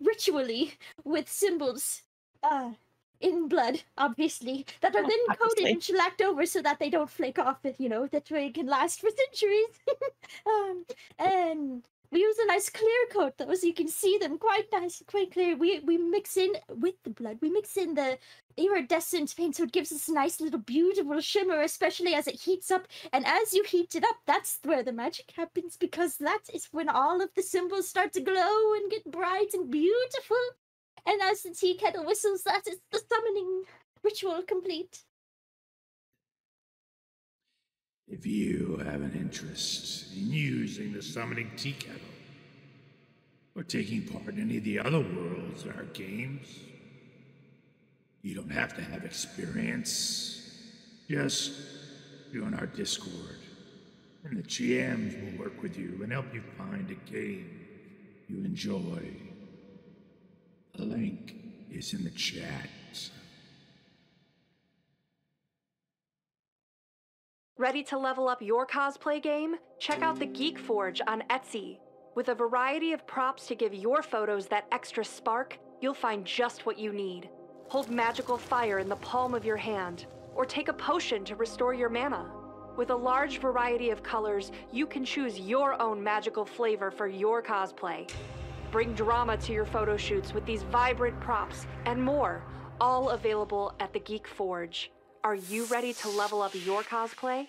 ritually with symbols uh, in blood, obviously, that are then coated Obviously. and shellacked over so that they don't flake off. You know that way it can last for centuries. um, and we use a nice clear coat though, so you can see them quite nice, quite clear. We we mix in with the blood. We mix in the iridescent paint, so it gives us a nice little beautiful shimmer, especially as it heats up. And as you heat it up, that's where the magic happens because that is when all of the symbols start to glow and get bright and beautiful. And as the tea kettle whistles, that is the summoning ritual complete. If you have an interest in using the summoning tea kettle, or taking part in any of the other worlds in our games, you don't have to have experience. Just join our Discord, and the GMs will work with you and help you find a game you enjoy. The link is in the chat. Ready to level up your cosplay game? Check out the Geek Forge on Etsy. With a variety of props to give your photos that extra spark, you'll find just what you need. Hold magical fire in the palm of your hand, or take a potion to restore your mana. With a large variety of colors, you can choose your own magical flavor for your cosplay. Bring drama to your photo shoots with these vibrant props and more, all available at the Geek Forge. Are you ready to level up your cosplay?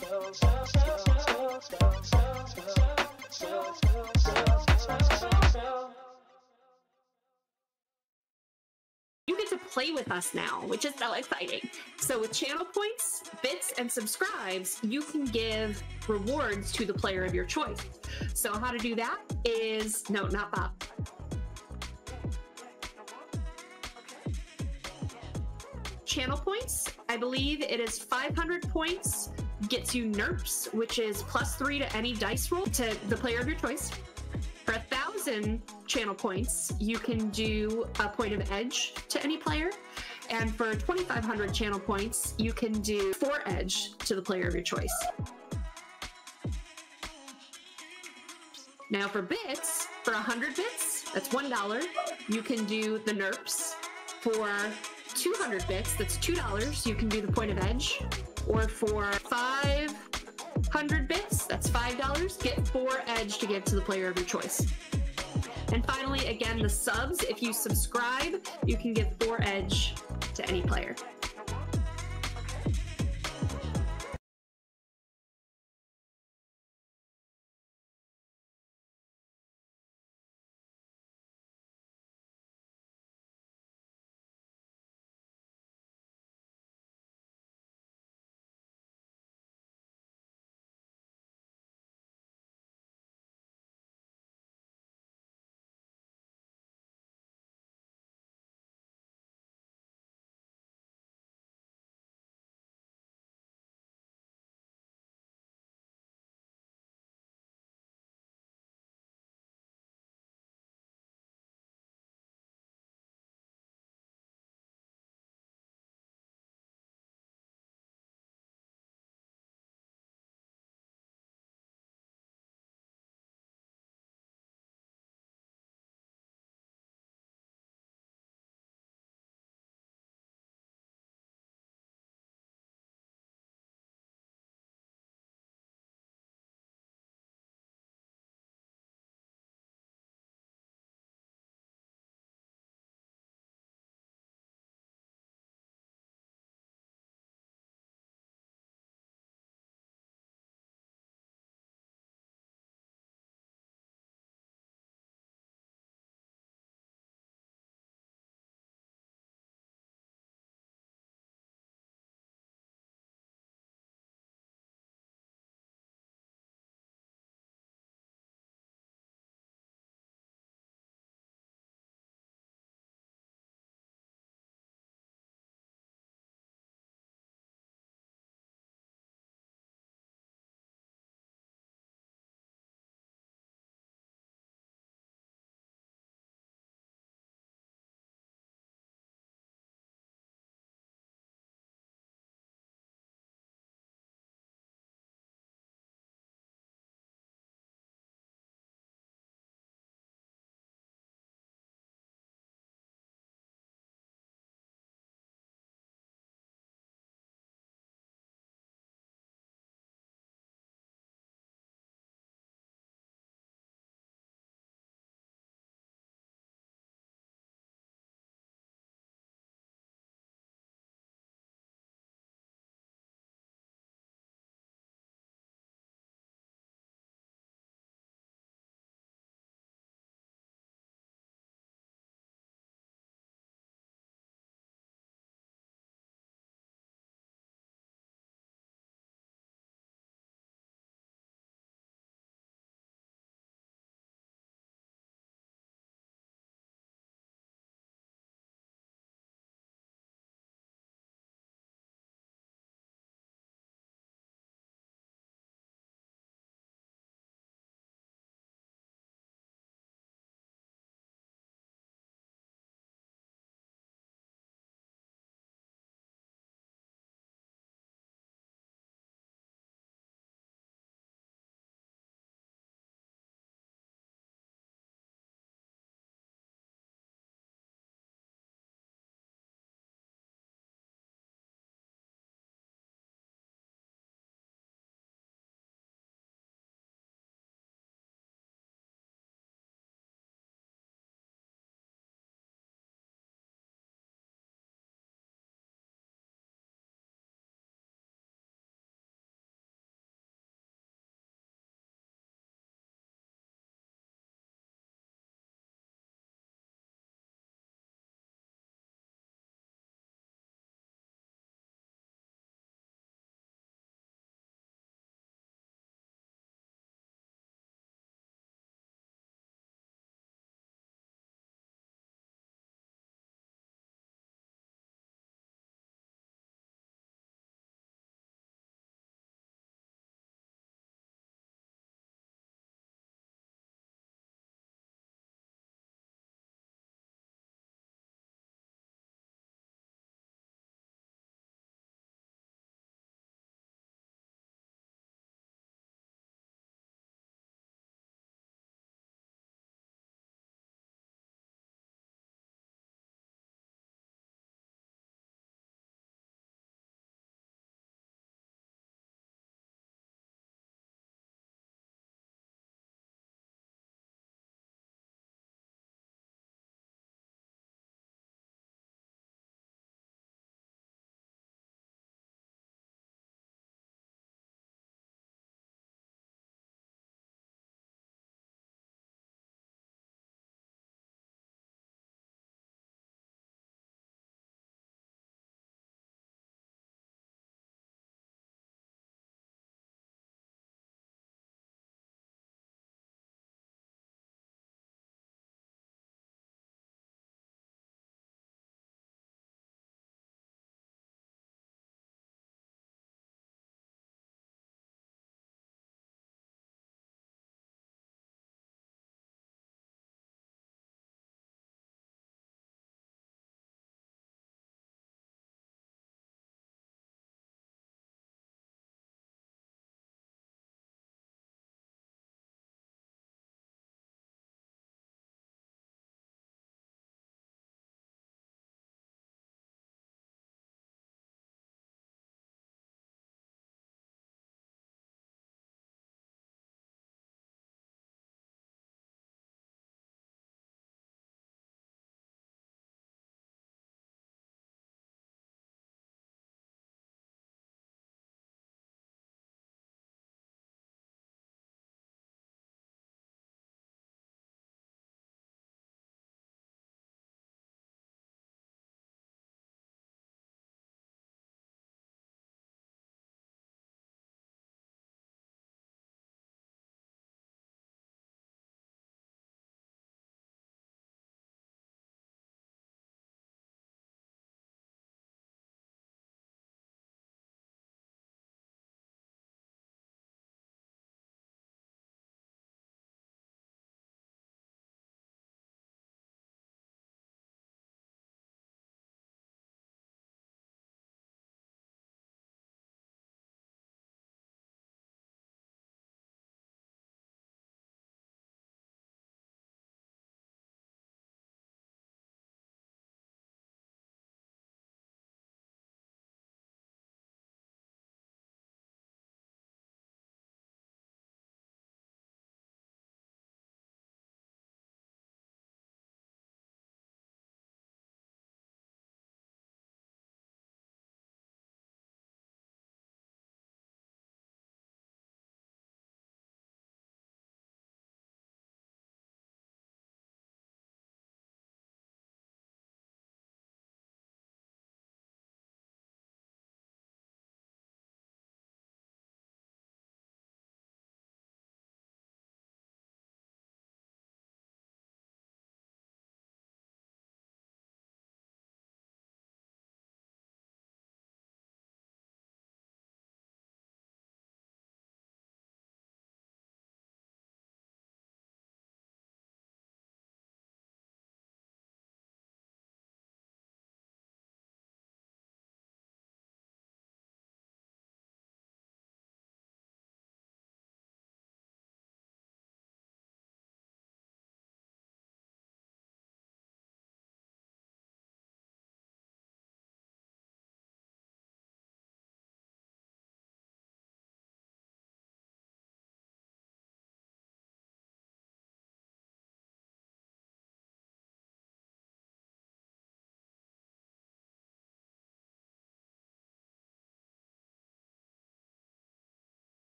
You get to play with us now, which is so exciting. So, with channel points, bits, and subscribes, you can give rewards to the player of your choice. So, how to do that is no, not Bob. Channel points, I believe it is 500 points, gets you NERPs, which is plus three to any dice roll to the player of your choice. For a thousand channel points, you can do a point of edge to any player. And for 2,500 channel points, you can do four edge to the player of your choice. Now for bits, for 100 bits, that's $1. You can do the NERPs. For 200 bits, that's $2. You can do the point of edge. Or for 500 bits, that's $5. Get four edge to give to the player of your choice. And finally, again, the subs, if you subscribe, you can give four edge to any player.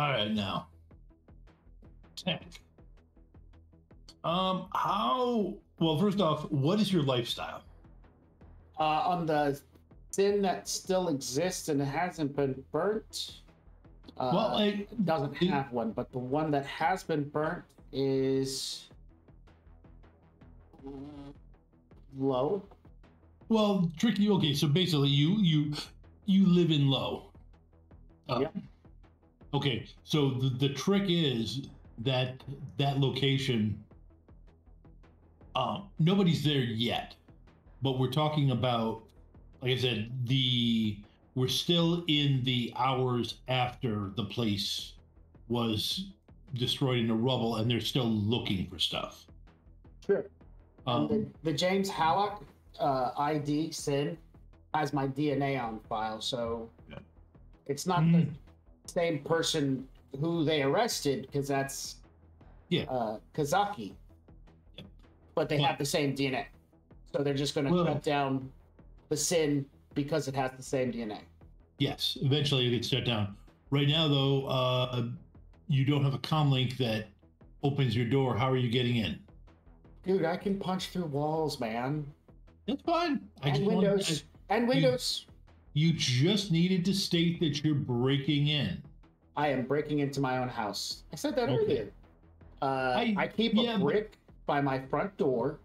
All right, now. Tech. Um, how? Well, first off, what is your lifestyle? Uh, on the sin that still exists and hasn't been burnt. Uh, Well, I- it doesn't have one, but the one that has been burnt is low. Well, tricky. Okay, so basically, you you you live in low. Uh, Okay, so the the trick is that that location. Um, nobody's there yet, but we're talking about, like I said, the we're still in the hours after the place was destroyed into rubble, and they're still looking for stuff. Sure. Um, the, the James Hallock uh, ID sin has my DNA on file, so it's not the same person who they arrested because that's yeah uh, Kazaki, but they have the same DNA, so they're just going to Well- cut down the sin because it has the same DNA. Yes, eventually it gets shut down. Right now, though, uh, you don't have a comm link that opens your door. How are you getting in? Dude, I can punch through walls, man. That's fine. I and just wanted- windows. and windows. You just needed to state that you're breaking in. I am breaking into my own house. I said that Okay. earlier. Uh, I, keep a brick by my front door,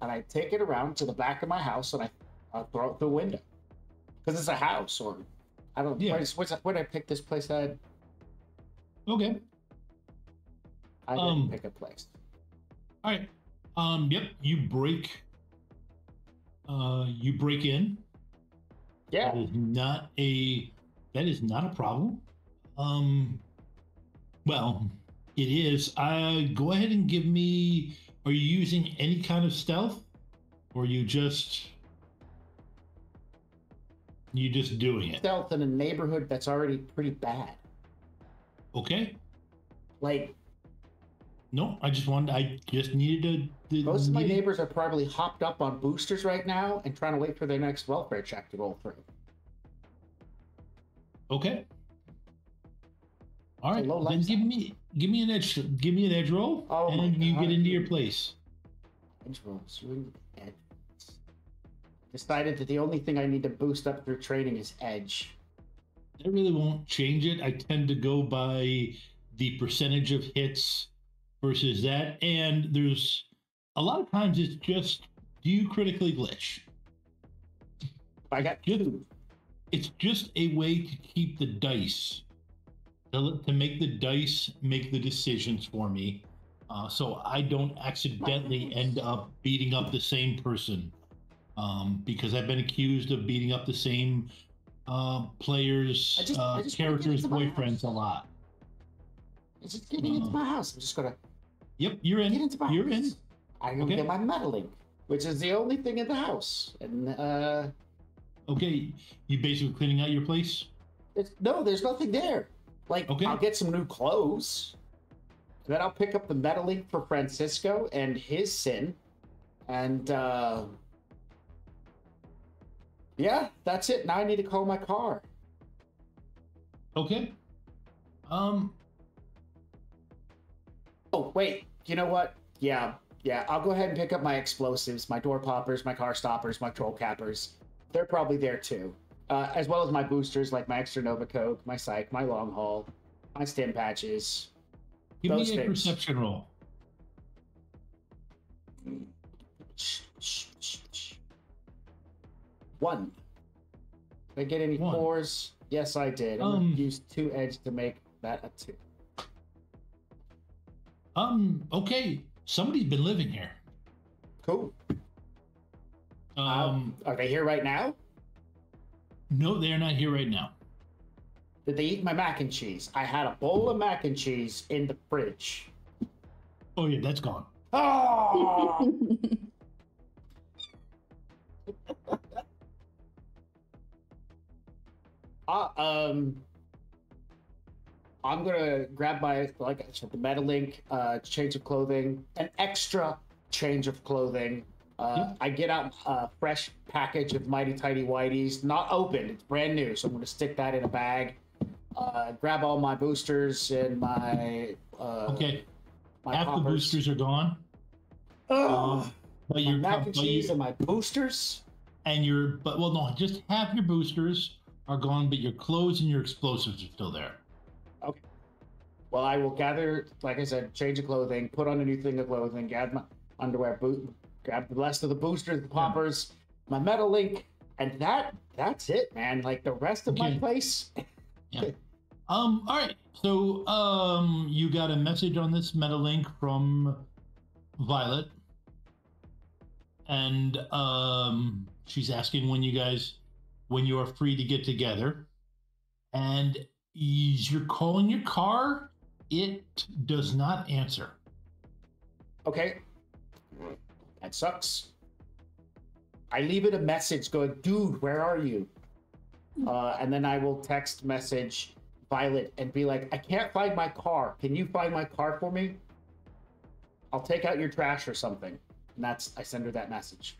and I take it around to the back of my house, and I uh, throw it through the window because it's a house, or I don't. Yeah. Where's, where's, where did I pick this place at? Okay. I didn't Um, pick a place. All right. Um. Yep. You break. Uh. You break in. Yeah. That is not a. That is not a problem. Um. Well, it is. Uh. Go ahead and give me. Are you using any kind of stealth, or you just? You just doing it. Stealth in a neighborhood that's already pretty bad. Okay. Like No, I just wanted. I just needed to. most of my needed- neighbors are probably hopped up on boosters right now and trying to wait for their next welfare check to roll through. Okay. All right. It's a right. low Then give me give me an edge give me an edge roll, Oh and you get into your place. Edge rolls. You into the edge. Decided that the only thing I need to boost up through training is edge. I really won't change it. I tend to go by the percentage of hits versus that, and there's a lot of times it's just do you critically glitch? I got two. It's just a way to keep the dice to, to make the dice make the decisions for me, uh, so I don't accidentally end up beating up the same person. Um, because I've been accused of beating up the same uh, players, I just- uh, I just characters, boyfriends a lot. It's just getting into my house. I'm just gonna Yep, you're in. get into my You're house. in. I'm gonna Okay. get my Metalink, which is the only thing in the house. And uh, Okay, you basically cleaning out your place. it's, no, there's nothing there. Like okay. I'll get some new clothes. Then I'll pick up the Metalink for Francisco and his sin, and uh, yeah, that's it. Now I need to call my car. Okay. Um. Oh wait, you know what? Yeah, yeah. I'll go ahead and pick up my explosives, my door poppers, my car stoppers, my troll cappers. They're probably there too, uh, as well as my boosters like my extra Nova Coke, my psych, my long haul, my stim patches. Give me a things. perception roll. One. Did I get any fours? Yes, I did. I'm Um, gonna use two edge to make that a two. Um. Okay. Somebody's been living here. Cool. Um. are they here right now? No, they're not here right now. Did they eat my mac and cheese? I had a bowl of mac and cheese in the fridge. Oh yeah, that's gone. Oh! uh, um, I'm gonna grab my like I said, the Metalink uh, change of clothing, an extra change of clothing. Uh, I get out a fresh package of Mighty Tidy Whiteys, not opened. It's brand new, so I'm gonna stick that in a bag. uh, grab all my boosters and my. Uh, Okay. My Half the boosters are gone. Oh, but My your mac but and you- cheese and my boosters. and your but well no just half your boosters are gone but your clothes and your explosives are still there Okay. Well, I will gather, like I said, change of clothing, put on a new thing of clothing, grab my underwear, boot, grab the rest of the boosters, the poppers, my Metalink, and that that's it, man. Like the rest of my place. yeah. Um all right. So um you got a message on this metalink from violet. And um she's asking when you guys when you are free to get together. And is you're calling your car it does not answer Okay. That sucks. I leave it a message going, dude, where are you? Uh, and then I will text message Violet and be like, I can't find my car. Can you find my car for me? I'll take out your trash or something. And that's I send her that message.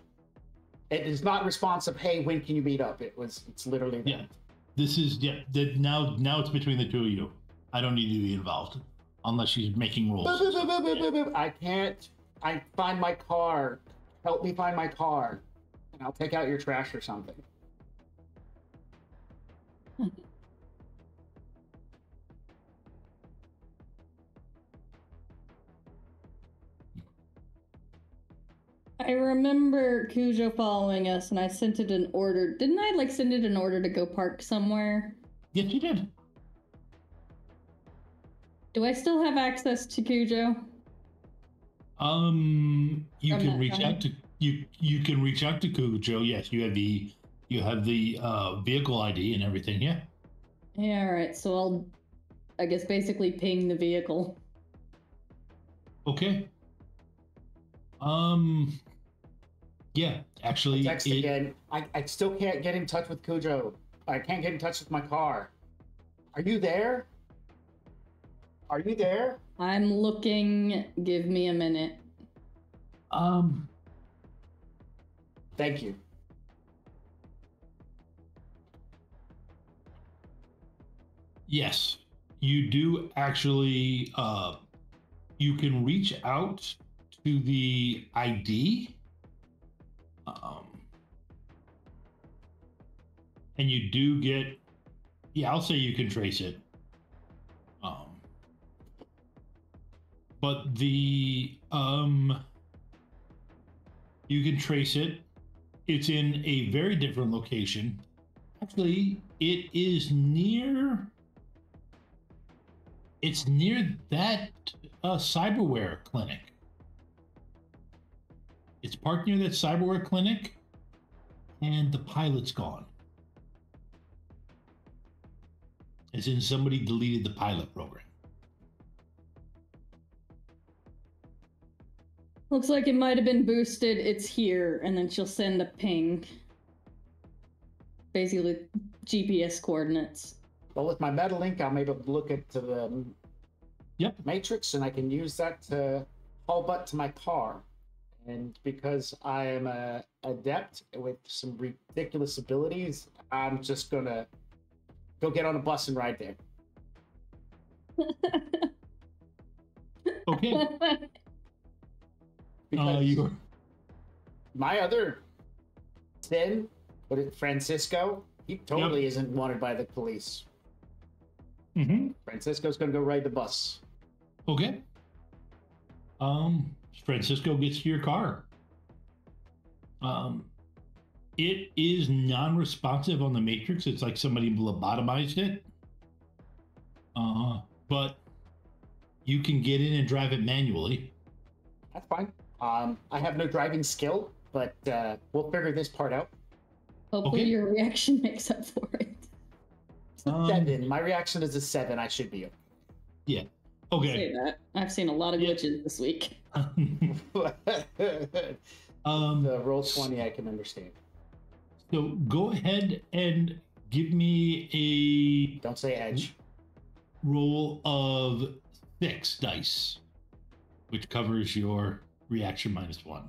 It is not responsive, hey, when can you meet up? It was it's literally that. Yeah. This is yeah. That now now it's between the two of you. I don't need to be involved unless she's making Boop, rules. boop, boop, boop, boop, boop, boop. I can't I find my car. Help me find my car. And I'll take out your trash or something. I remember Cujo following us, and I sent it an order. Didn't I like send it an order to go park somewhere? Yes, you did. Do I still have access to Cujo? Um, you From can reach time? out to you. You can reach out to Cujo. Yes, you have the you have the uh, vehicle ID and everything. Yeah. Yeah, all right. So I'll, I guess, basically ping the vehicle. Okay. Um. Yeah, actually, Text it- again. I, I still can't get in touch with Cujo. I can't get in touch with my car. Are you there? Are you there? I'm looking. Give me a minute. Um. Thank you. Yes, you do actually. Uh, you can reach out to the ID. Um, and you do get. Yeah, I'll say you can trace it. But the um, you can trace it. It's in a very different location. Actually, it is near it's near that uh, cyberware clinic. It's parked near that cyberware clinic, and the pilot's gone. As in, somebody deleted the pilot program. Looks like it might have been boosted. It's here, and then she'll send a ping. Basically, GPS coordinates. Well, with my Metalink, I'm able to look at the yep. matrix, and I can use that to haul butt to my car. And because I am a adept with some ridiculous abilities, I'm just gonna go get on a bus and ride there. Okay. Because Uh, you my other sin, but it Francisco, he totally isn't wanted by the police. Mm-hmm. Francisco's gonna go ride the bus. Okay. Um, Francisco gets to your car. Um, it is non-responsive on the matrix. It's like somebody lobotomized it. Uh, but you can get in and drive it manually. That's fine. Um, I have no driving skill, but uh, we'll figure this part out. Hopefully, Okay. your reaction makes up for it. Um, seven. My reaction is a seven. I should be. Yeah. Say Okay. that. I've seen a lot of glitches this week. um, the roll twenty, I can understand. So go ahead and give me a don't say edge roll of six dice, which covers your reaction minus one.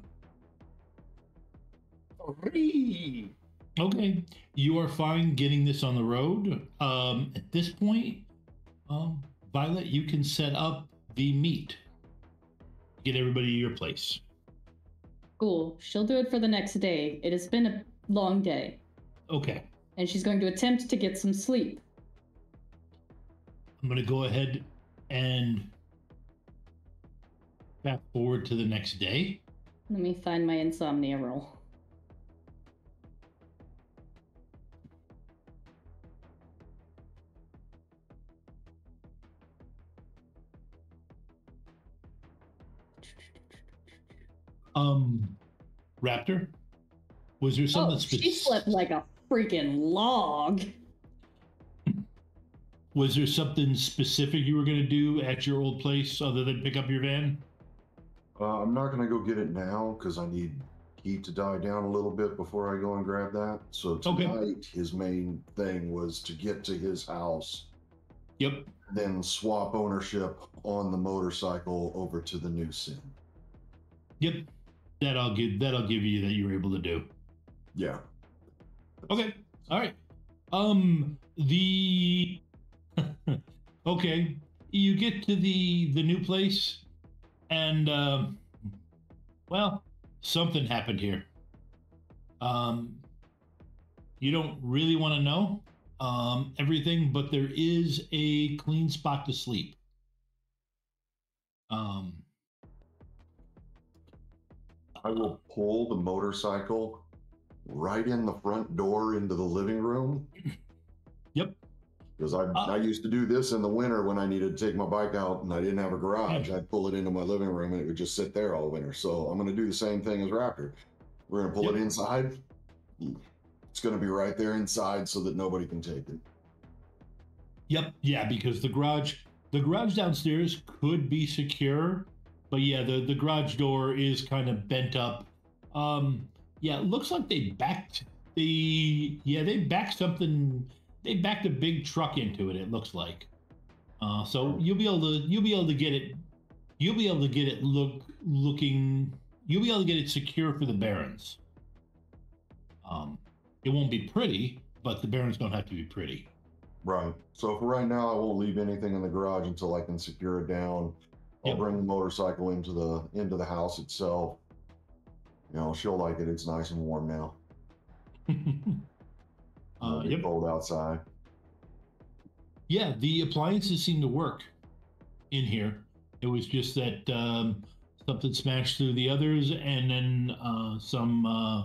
Three. Okay, you are fine getting this on the road. Um, at this point, um, Violet, you can set up the meet. Get everybody to your place. Cool. She'll do it for the next day. It has been a long day, Okay, and she's going to attempt to get some sleep. I'm gonna go ahead and fast forward to the next day. Let me find my insomnia roll. Um, Raptor, was there something Oh, spec- she slept like a freaking log. Was there something specific you were gonna do at your old place other than pick up your van? Uh, I'm not gonna go get it now because I need heat to die down a little bit before I go and grab that. So Okay. tonight, his main thing was to get to his house. Yep. Then swap ownership on the motorcycle over to the new sim. Yep. That I'll give. That I'll give you that you were able to do. Yeah. Okay. All right. Um. The. okay. You get to the the new place, and um. Well, something happened here. Um. You don't really want to know um everything, but there is a clean spot to sleep. Um. I will pull the motorcycle right in the front door into the living room. Yep. Because I, I used to do this in the winter when I needed to take my bike out and I didn't have a garage. I'd pull it into my living room and it would just sit there all winter. So I'm going to do the same thing as Raptor. We're going to pull it inside. It's going to be right there inside so that nobody can take it. Yep. Yeah, because the garage, the garage downstairs could be secure, but yeah, the the garage door is kind of bent up. Um, yeah, it looks like they backed the yeah they backed something. They backed a big truck into it. It looks like. Uh, so you'll be able to you'll be able to get it. You'll be able to get it look looking. You'll be able to get it secure for the Barrens. Um, it won't be pretty, but the Barrens don't have to be pretty. Right. So for right now, I won't leave anything in the garage until I can secure it down. I'll bring the motorcycle into the into the house itself. You know, she'll like it. It's nice and warm now. Uh, yep. cold outside. Yeah, the appliances seem to work in here. It was just that um, something smashed through the others, and then uh, some uh,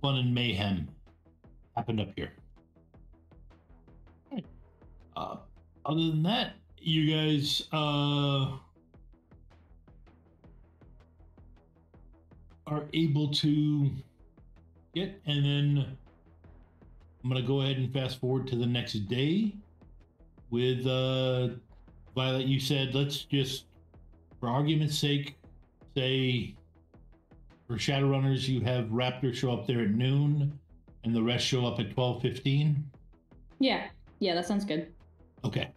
fun and mayhem happened up here. Right. Uh, other than that, you guys uh, are able to get, and then I'm gonna go ahead and fast forward to the next day with uh Violet. You said let's just, for argument's sake, say for Shadowrunners you have Raptor show up there at noon, and the rest show up at twelve fifteen. Yeah, yeah, that sounds good. Okay.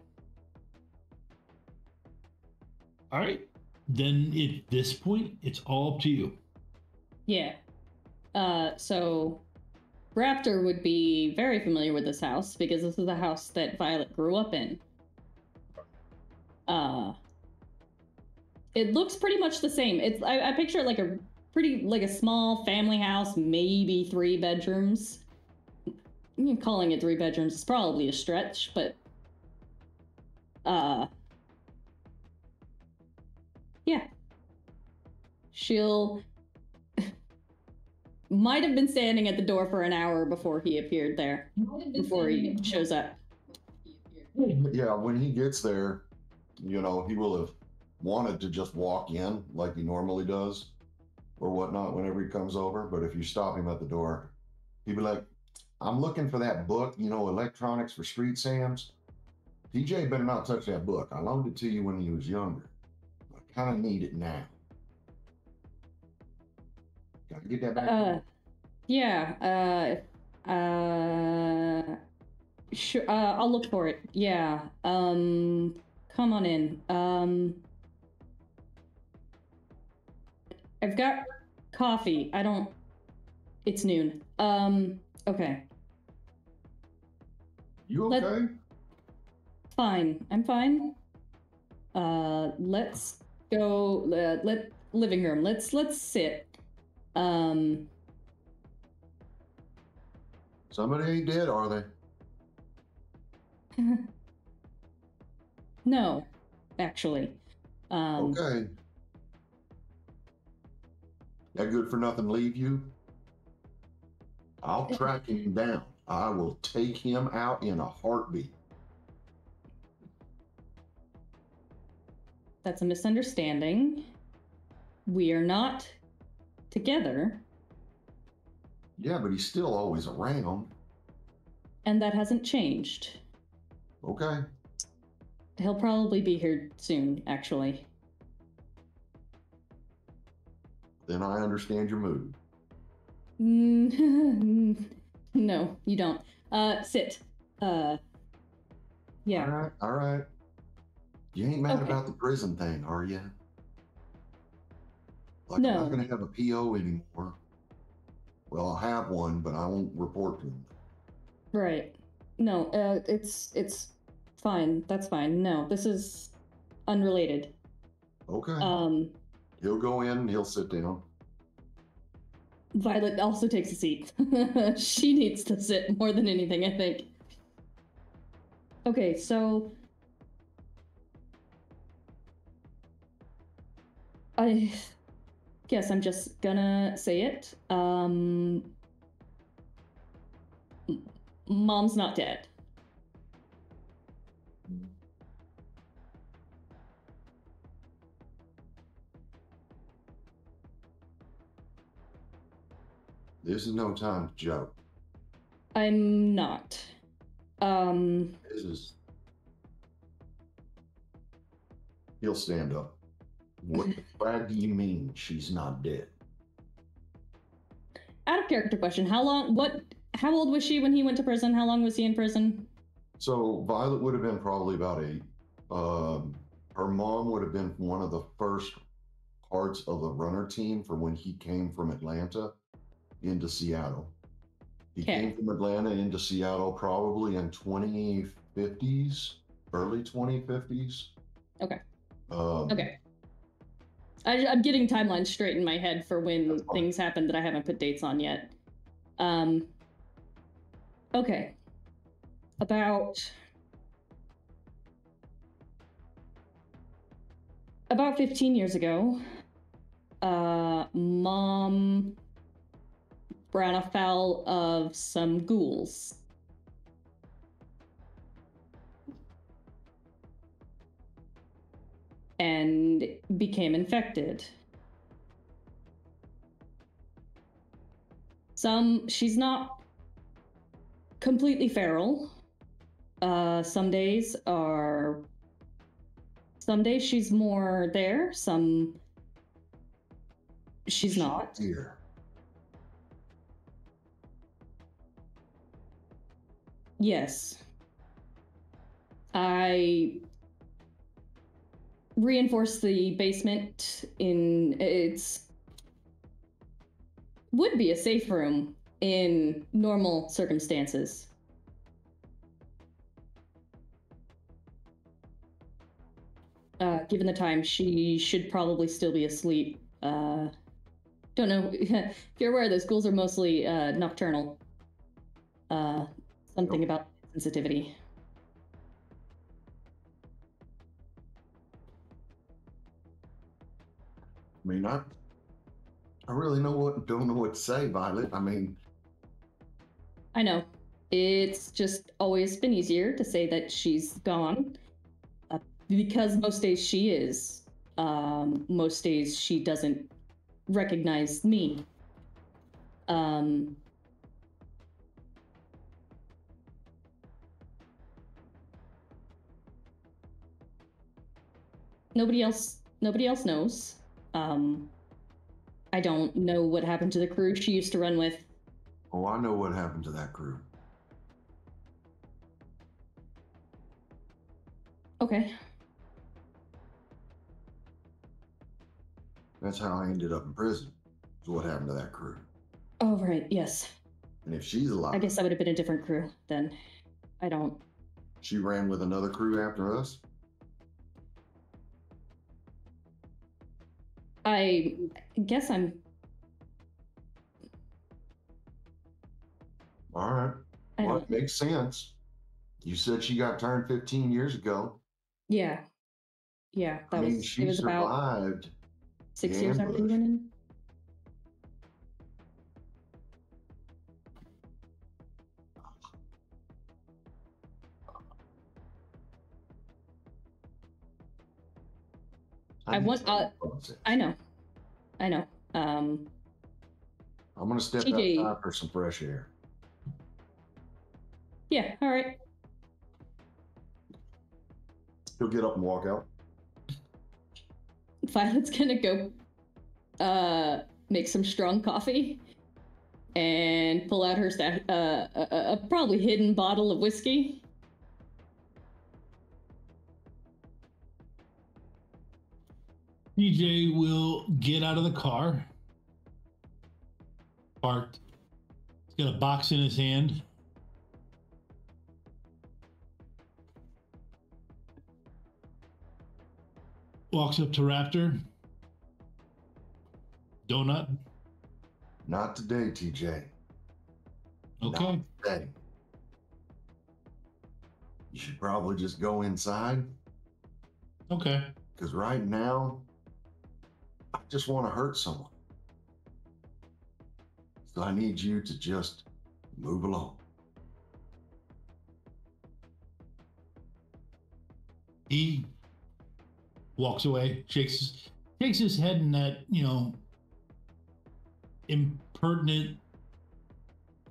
All right. Then at this point, it's all up to you. Yeah. Uh, so Raptor would be very familiar with this house because this is the house that Violet grew up in. Uh, it looks pretty much the same. It's I, I picture it like a pretty like a small family house, maybe three bedrooms. Mm, Calling it three bedrooms is probably a stretch, but uh, yeah. She'll might have been standing at the door for an hour before he appeared there. Before he shows up. Yeah, when he gets there, you know, he will have wanted to just walk in like he normally does or whatnot whenever he comes over. But if you stop him at the door, he'd be like, I'm looking for that book, you know, electronics for street Sams. PJ better not touch that book. I loaned it to you when he was younger. I kind of need it now. Get that back. Uh, yeah. Uh, uh, sure. Uh, I'll look for it. Yeah. Um, come on in. Um, I've got coffee. I don't. It's noon. Um, Okay. You Let- okay? Fine. I'm fine. Uh, let's go. Uh, let living room. Let's let's sit. Um, Somebody ain't dead, are they? no, actually. Um, Okay. That good for nothing leave you? I'll track him down. I will take him out in a heartbeat. that's a misunderstanding. We are not together, Yeah, but he's still always around. and that hasn't changed. Okay. He'll probably be here soon, actually. Then I understand your mood. Mm, no, you don't. Uh, sit. Uh, yeah. All right. All right. You ain't mad Okay. about the prison thing, are you? Like, I'm not going to have a PO anymore. Well, I'll have one, but I won't report to him. Right. No, uh, it's it's fine. That's fine. No, this is unrelated. Okay. Um, he'll go in and he'll sit down. Violet also takes a seat. she needs to sit more than anything, I think. Okay, so I guess I'm just gonna say it. Um, mom's not dead. This is no time to joke. I'm not. Um, This is. He'll stand up. What the do you mean she's not dead? out of character question. How long? What? How old was she when he went to prison? How long was he in prison? So Violet would have been probably about eight. Um, her mom would have been one of the first parts of the runner team from when he came from Atlanta into Seattle. He Okay. came from Atlanta into Seattle probably in 2050s, early 2050s. Okay. Um, Okay. I, I'm getting timelines straight in my head for when things happen that I haven't put dates on yet. Um. Okay. About. About 15 years ago, uh, mom ran afoul of some ghouls. And became infected. Some, she's not completely feral. Uh, some days are. Some days she's more there, some. She's not. Here. Yes. I reinforce the basement in it's would be a safe room in normal circumstances. Uh, given the time, she should probably still be asleep. Uh, don't know if you're aware those ghouls are mostly uh, nocturnal. Uh, something about sensitivity. Mean, I, I really know what don't know what to say, Violet. I mean, I know. It's just always been easier to say that she's gone. Uh, because most days she is. Um, most days she doesn't recognize me. Um, nobody else nobody else knows. Um, I don't know what happened to the crew she used to run with. oh, I know what happened to that crew. Okay. That's how I ended up in prison. Is what happened to that crew. Oh right, yes. And if she's alive, I guess that would have been a different crew then. I don't. she ran with another crew after us. I guess I'm. All right. Well, it makes sense. You said she got turned 15 years ago. Yeah. Yeah, that I mean, was. she It was about survived. six the years after we I want. Uh. I know. I know. Um. I'm gonna step TJ. outside for some fresh air. Yeah. All right. He'll get up and walk out. Violet's gonna go uh make some strong coffee and pull out her sta- uh, a, a probably hidden bottle of whiskey. TJ will get out of the car. Parked. He's got a box in his hand. Walks up to Raptor. Donut. Not today, TJ. Okay. Not today. You should probably just go inside Okay. because right now, I just want to hurt someone. So I need you to just move along. He walks away, shakes shakes his head in that, you know, impertinent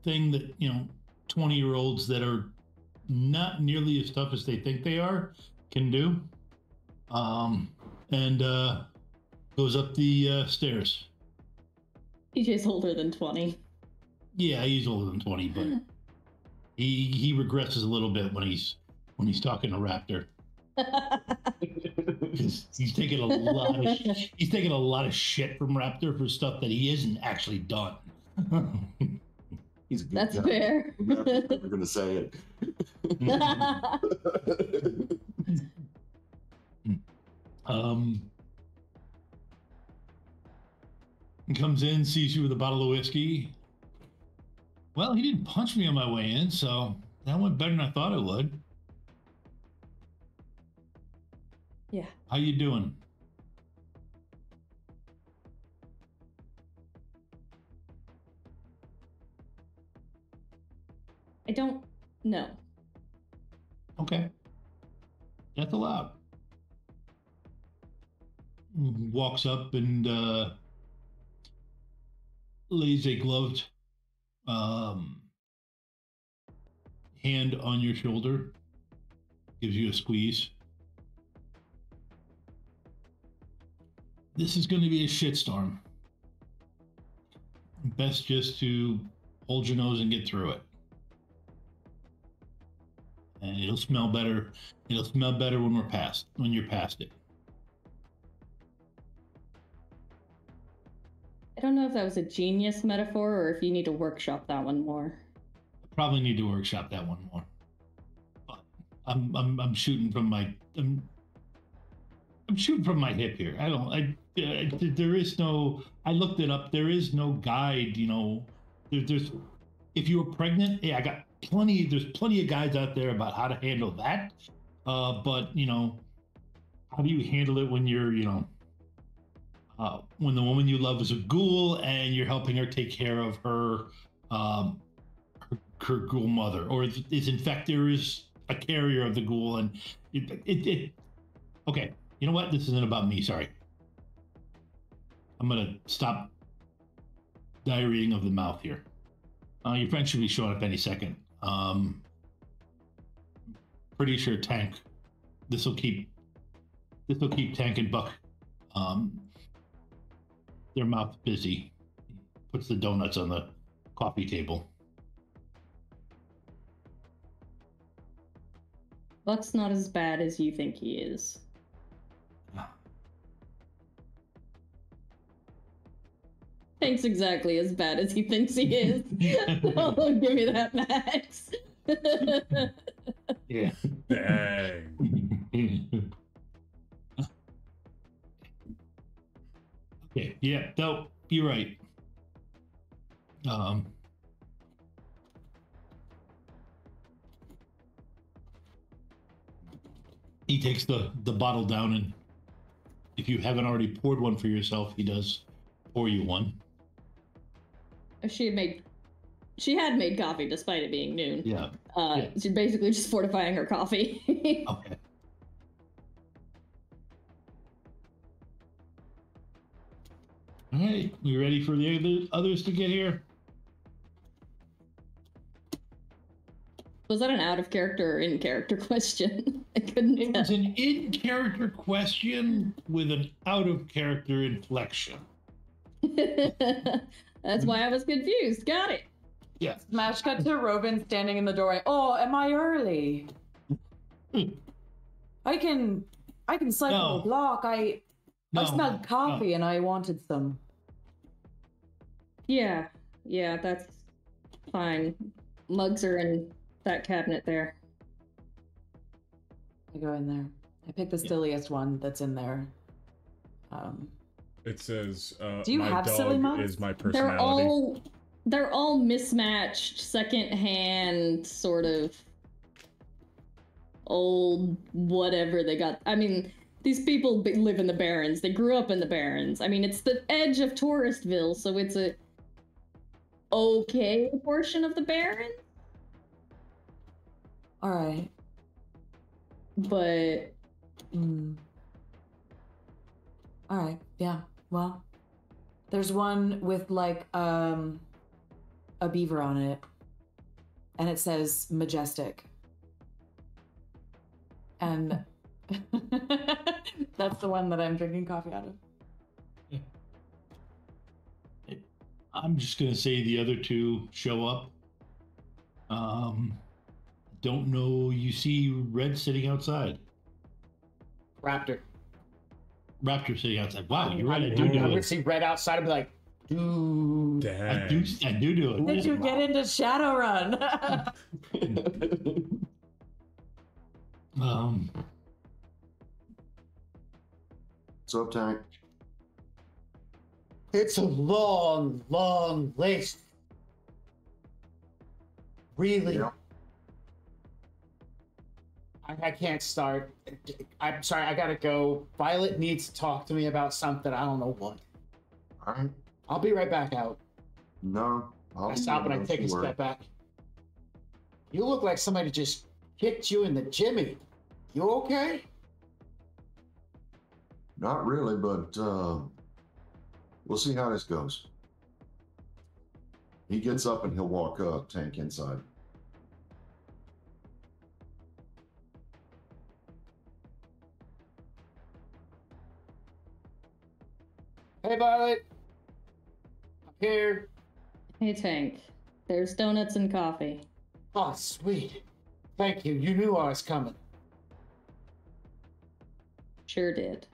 thing that, you know, 20 year olds that are not nearly as tough as they think they are can do. Um, and uh, goes up the uh, stairs. TJ's older than 20. Yeah, he's older than 20, but he he regresses a little bit when he's when he's talking to Raptor. he's taking a lot of sh- he's taking a lot of shit from Raptor for stuff that he isn't actually done. He's a good That's guy. fair. I'm never going to say it. um, he comes in, sees you with a bottle of whiskey. Well, he didn't punch me on my way in, so that went better than I thought it would. Yeah. How you doing? I don't know. Okay. That's allowed. Walks up and uh, lays a gloved um, hand on your shoulder, gives you a squeeze. This is going to be a shitstorm. Best just to hold your nose and get through it and it'll smell better. It'll smell better when we're past when you're past it. Don't know if that was a genius metaphor or if you need to workshop that one more. Probably need to workshop that one more. I'm I'm I'm shooting from my I'm I'm shooting from my hip here. I don't I, I there is no I looked it up. There is no guide. You know, there, there's if you were pregnant. Yeah, I got plenty. There's plenty of guides out there about how to handle that. Uh, but you know, how do you handle it when you're you know uh, when the woman you love is a ghoul and you're helping her take care of her um, her, her ghoul mother, or is, is in fact there is a carrier of the ghoul and it, it, it okay. You know what? This isn't about me. Sorry. I'm gonna stop diarrheaing of the mouth here. Uh, your friend should be showing up any second. Um, pretty sure Tank. This will keep. This will keep Tank and Buck. Um, their mouth busy. Puts the donuts on the coffee table. Buck's not as bad as you think he is. Ah. Tank's exactly as bad as he thinks he is. oh, give me that, Max. Yeah. Dang. Okay. Yeah. No, you're right. Um. He takes the the bottle down, and if you haven't already poured one for yourself, he does pour you one. she had made, she had made coffee despite it being noon. Yeah. Uh, Yeah. she's basically just fortifying her coffee. Okay. All right. You ready for the others to get here? Was that an out of character or in character question? I couldn't. It was an in character question with an out of character inflection. That's why I was confused. Got it. Yeah. Smash cut to Robin standing in the doorway. Oh, am I early? I can I can cycle No. the block. I I No, smelled no. coffee and I wanted some. Yeah, yeah, that's fine. Mugs are in that cabinet there. I go in there. I pick the silliest one that's in there. Um, It says, uh, Do you my have dog silly mugs? is my personality? They're all they're all mismatched, secondhand sort of old whatever they got. I mean, these people live in the Barrens. They grew up in the Barrens. I mean, it's the edge of Touristville, so it's a okay portion of the Baron. all right. but Mm. All right. Yeah. Well, there's one with like um a beaver on it, and it says majestic. And that's the one that I'm drinking coffee out of. I'm just gonna say the other two show up. Um, don't know. You see Red sitting outside. Raptor. Raptor sitting outside. Wow, you're right. I I'm, do I'm do gonna it. see Red outside and be like, dude. I do. I do do it. Did you get into Shadowrun? Um, What's up, Tank? It's a long, long list. Really? Yeah. I, I can't start. I'm sorry, I gotta go. Violet needs to talk to me about something. I don't know what. All right. I'll be right back out. No. I'll I stop and I take a worry. step back. You look like somebody just kicked you in the jimmy. You okay? Not really, but uh, we'll see how this goes. He gets up and he'll walk uh, Tank inside. Hey, Violet. I'm here. hey Tank, there's donuts and coffee. Oh, sweet. Thank you. You knew I was coming. Sure did.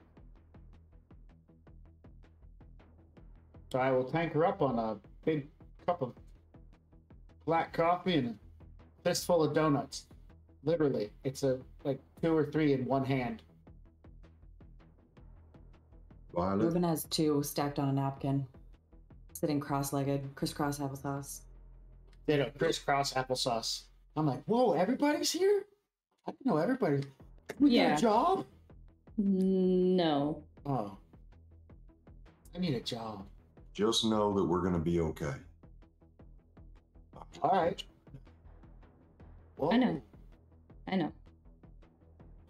So I will tank her up on a big cup of black coffee and a fistful of donuts. Literally, it's a like two or three in one hand. Violet, Ruben has two stacked on a napkin, sitting cross-legged, crisscross applesauce. Did a crisscross applesauce. I'm like, whoa, everybody's here? I didn't know everybody. We Yeah. got a job? No. Oh. I need a job. Just know that we're going to be okay. All right. I know. I know.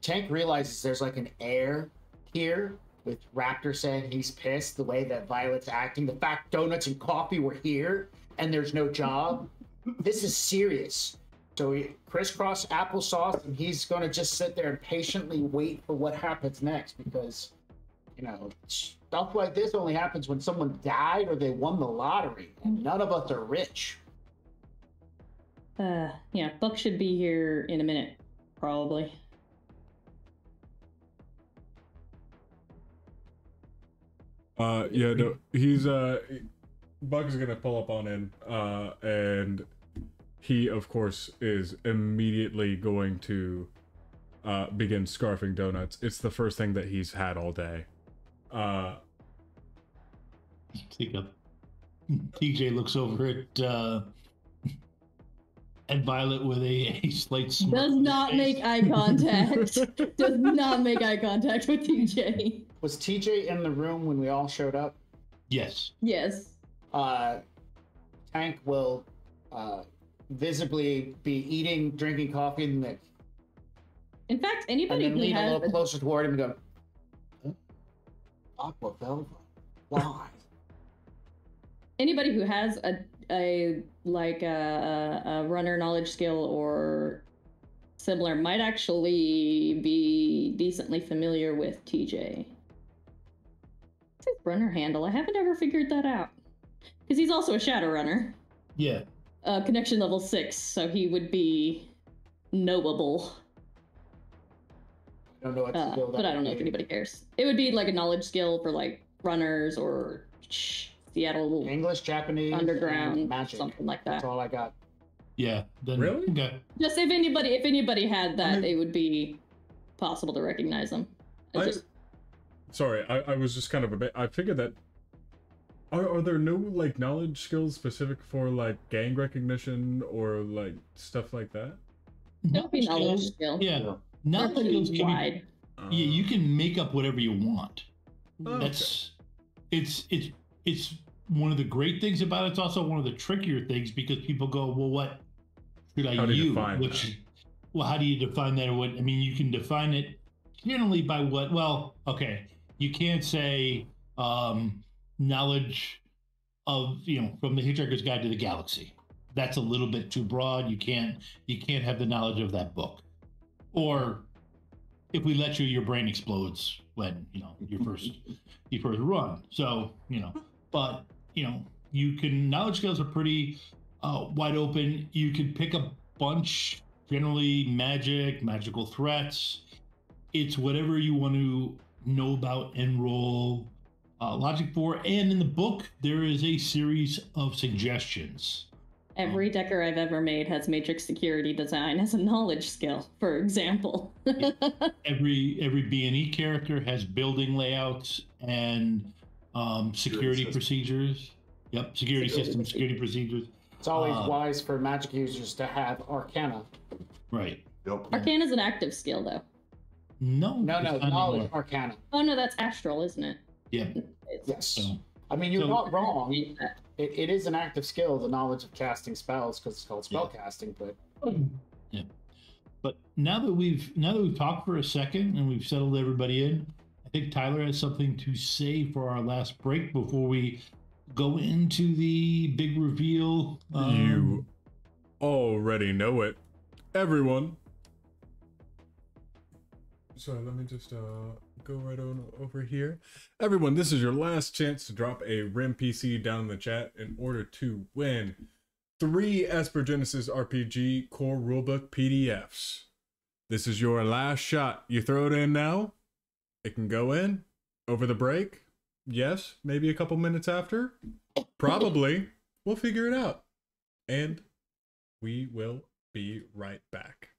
Tank realizes there's like an air here with Raptor saying he's pissed the way that Violet's acting. The fact donuts and coffee were here and there's no job. this is serious. So he crisscross applesauce and he's going to just sit there and patiently wait for what happens next because, you know, stuff like this only happens when someone died or they won the lottery. And none of us are rich. Uh, yeah, Buck should be here in a minute, probably. Uh, yeah, no, he's uh, Buck's gonna pull up on in, uh, and he, of course, is immediately going to uh, begin scarfing donuts. It's the first thing that he's had all day. Uh, Take up. TJ looks over at uh, at Violet with a, a slight smirk. Does not make eye contact. Does not make eye contact with TJ. Was TJ in the room when we all showed up? Yes. Yes. Uh, Tank will uh, visibly be eating, drinking coffee, and, then- In fact, anybody and anybody then who lean a little closer toward him and go, "Huh? Aqua Velva? Why? anybody who has a a like a, a, a runner knowledge skill or similar might actually be decently familiar with TJ. What's his runner handle? I haven't ever figured that out. Because he's also a shadow runner. Yeah. Uh, connection level six, so he would be knowable. I don't know what Uh, skill but I don't know if anybody cares. It would be like a knowledge skill for like runners or sh- Seattle English, Japanese, underground, and magic. something like that. That's all I got. Yeah. Then, Really? Okay. Just if anybody, if anybody had that, mean- it would be possible to recognize them. I, just- sorry, I, I was just kind of a bit. I figured that. Are, are there no like knowledge skills specific for like gang recognition or like stuff like that? That would be knowledge skill. Yeah. Yeah. Knowledge pretty skills can be wide. Yeah, you can make up whatever you want. Okay. That's it's it's it's one of the great things about it. It's also one of the trickier things because people go, well, what should I How you use? define What that? well, how do you define that? Or what I mean, you can define it generally by what? Well, okay, you can't say um, knowledge of you know from the Hitchhiker's Guide to the Galaxy. That's a little bit too broad. You can't you can't have the knowledge of that book, or if we let you, your brain explodes when you know your first your first run. So you know, but you know, you can knowledge skills are pretty uh, wide open. You can pick a bunch, generally magic, magical threats. It's whatever you want to know about and roll uh, logic for. And in the book, there is a series of suggestions. Every decker I've ever made has matrix security design as a knowledge skill, for example. every every B and E character has building layouts and um, security system. procedures. Yep, security systems, security procedures. It's always Uh, wise for magic users to have Arcana. Right. Yep. Arcana is an active skill, though. No. No, no, knowledge anymore. Arcana. Oh no, that's astral, isn't it? Yep. It's, Yes. So, I mean, you're So- not wrong. It, it is an active skill, the knowledge of casting spells, because it's called spell casting. But yeah. But now that we've now that we've talked for a second and we've settled everybody in, I think Tyler has something to say for our last break before we go into the big reveal. um, you already know it. Everyone. Sorry, let me just uh go right on over here. Everyone, this is your last chance to drop a RemPC down in the chat in order to win three Esper Genesis RPG core rulebook PDFs. This is your last shot. You throw it in now, it can go in over the break. Yes, maybe a couple minutes after. Probably. We'll figure it out. And we will be right back.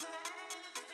Hey, hey.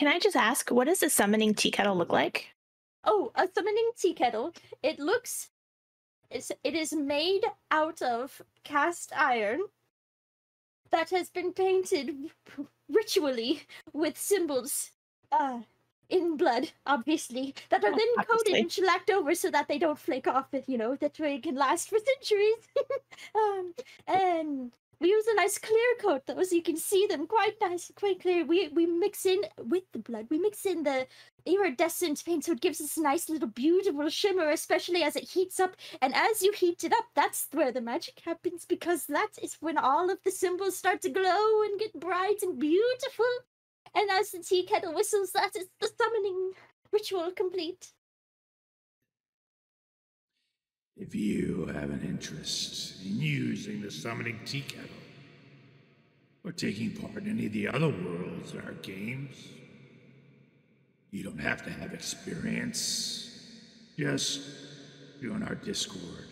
Can I just ask, what does a summoning tea kettle look like? Oh, a summoning tea kettle. It looks. It's, it is made out of cast iron that has been painted ritually with symbols uh, in blood, obviously, that are then coated and shellacked over so that they don't flake off, you know, that way it can last for centuries. um, and we use a nice clear coat though, so you can see them quite nice, quite clear. We we mix in with the blood. We mix in the iridescent paint, so it gives us a nice little beautiful shimmer, especially as it heats up. And as you heat it up, that's where the magic happens because that is when all of the symbols start to glow and get bright and beautiful. And as the tea kettle whistles, that is the summoning ritual complete. If you have an interest in using the summoning tea kettle, or taking part in any of the other worlds in our games, you don't have to have experience. Just join our Discord,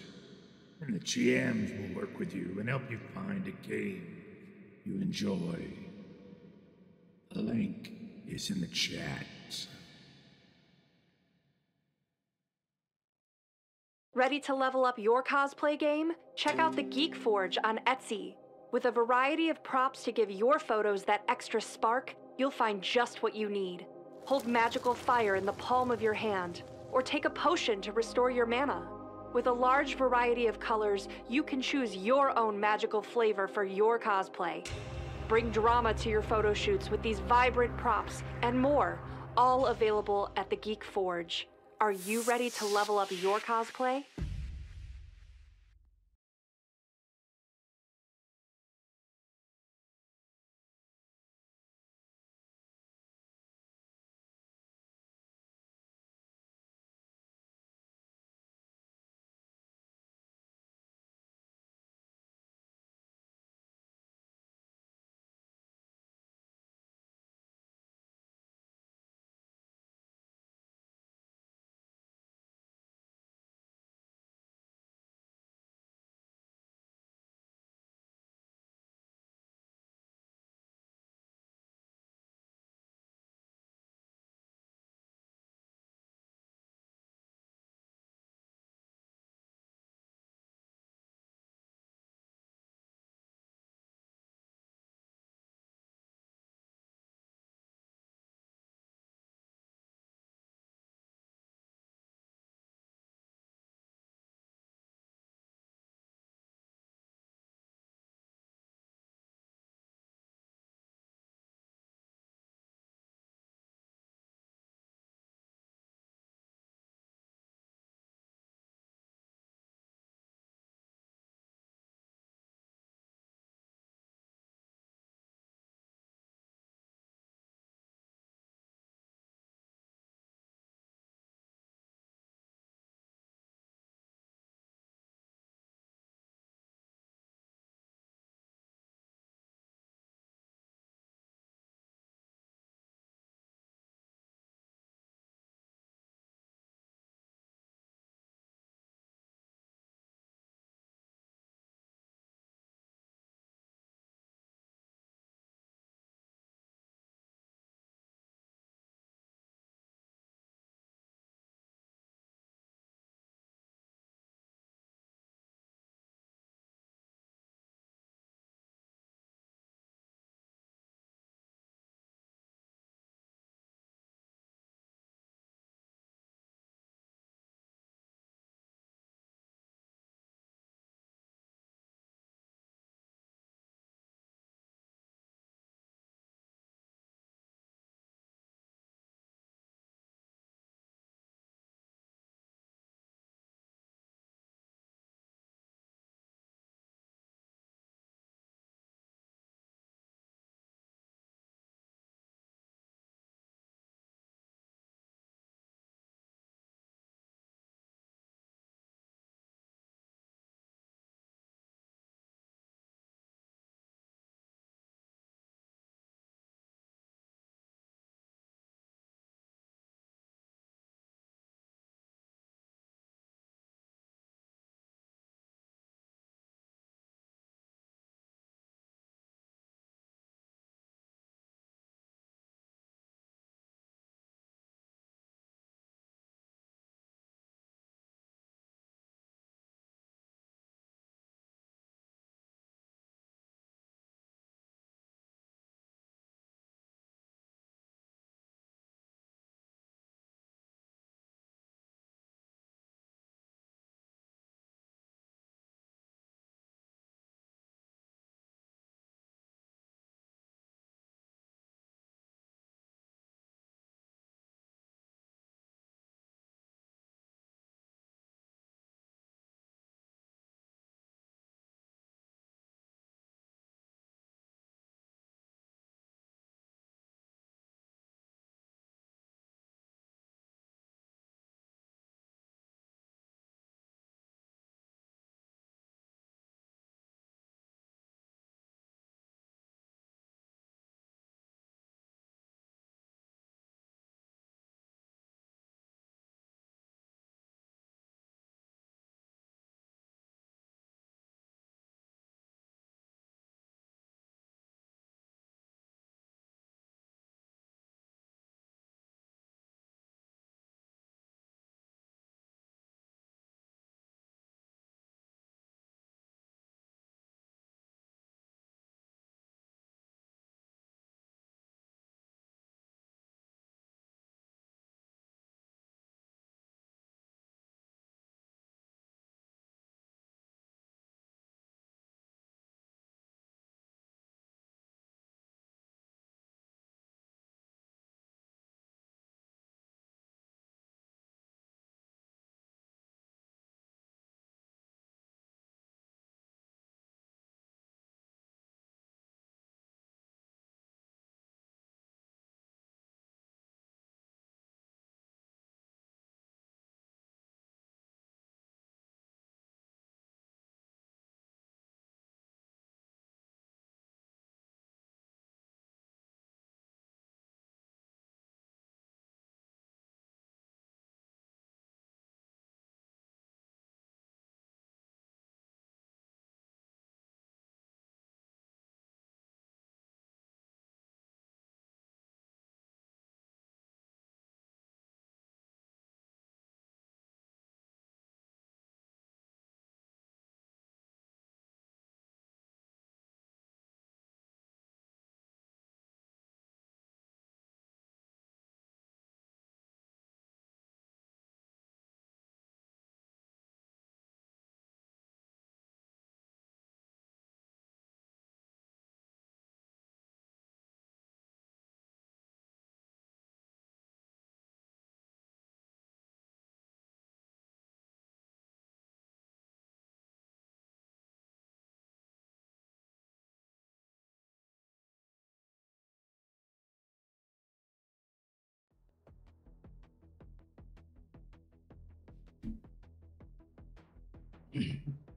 and the GMs will work with you and help you find a game you enjoy. The link is in the chat. Ready to level up your cosplay game? Check out the Geek Forge on Etsy. With a variety of props to give your photos that extra spark, you'll find just what you need. Hold magical fire in the palm of your hand, or take a potion to restore your mana. With a large variety of colors, you can choose your own magical flavor for your cosplay. Bring drama to your photo shoots with these vibrant props and more, all available at the Geek Forge. Are you ready to level up your cosplay?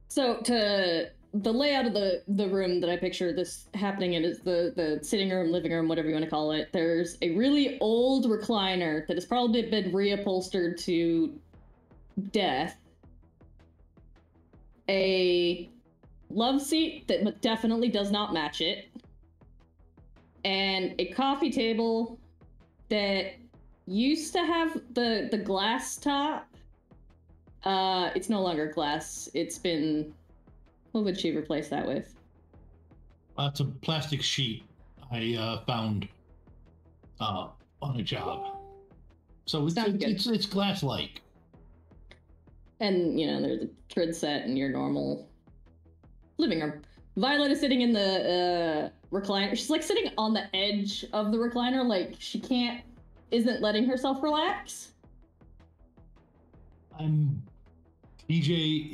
So to the layout of the the room that I picture this happening in is the the sitting room, living room, whatever you want to call it. There's a really old recliner that has probably been reupholstered to death. A love seat that definitely does not match it. And a coffee table that used to have the the glass top. Uh it's no longer glass. It's been what would she replace that with? Uh, it's a plastic sheet I uh, found uh, on a job. So it's it's, it's, it's glass like. And you know, there's a trid set in your normal living room. Violet is sitting in the uh, recliner. She's like sitting on the edge of the recliner, like she can't, isn't letting herself relax. I'm. TJ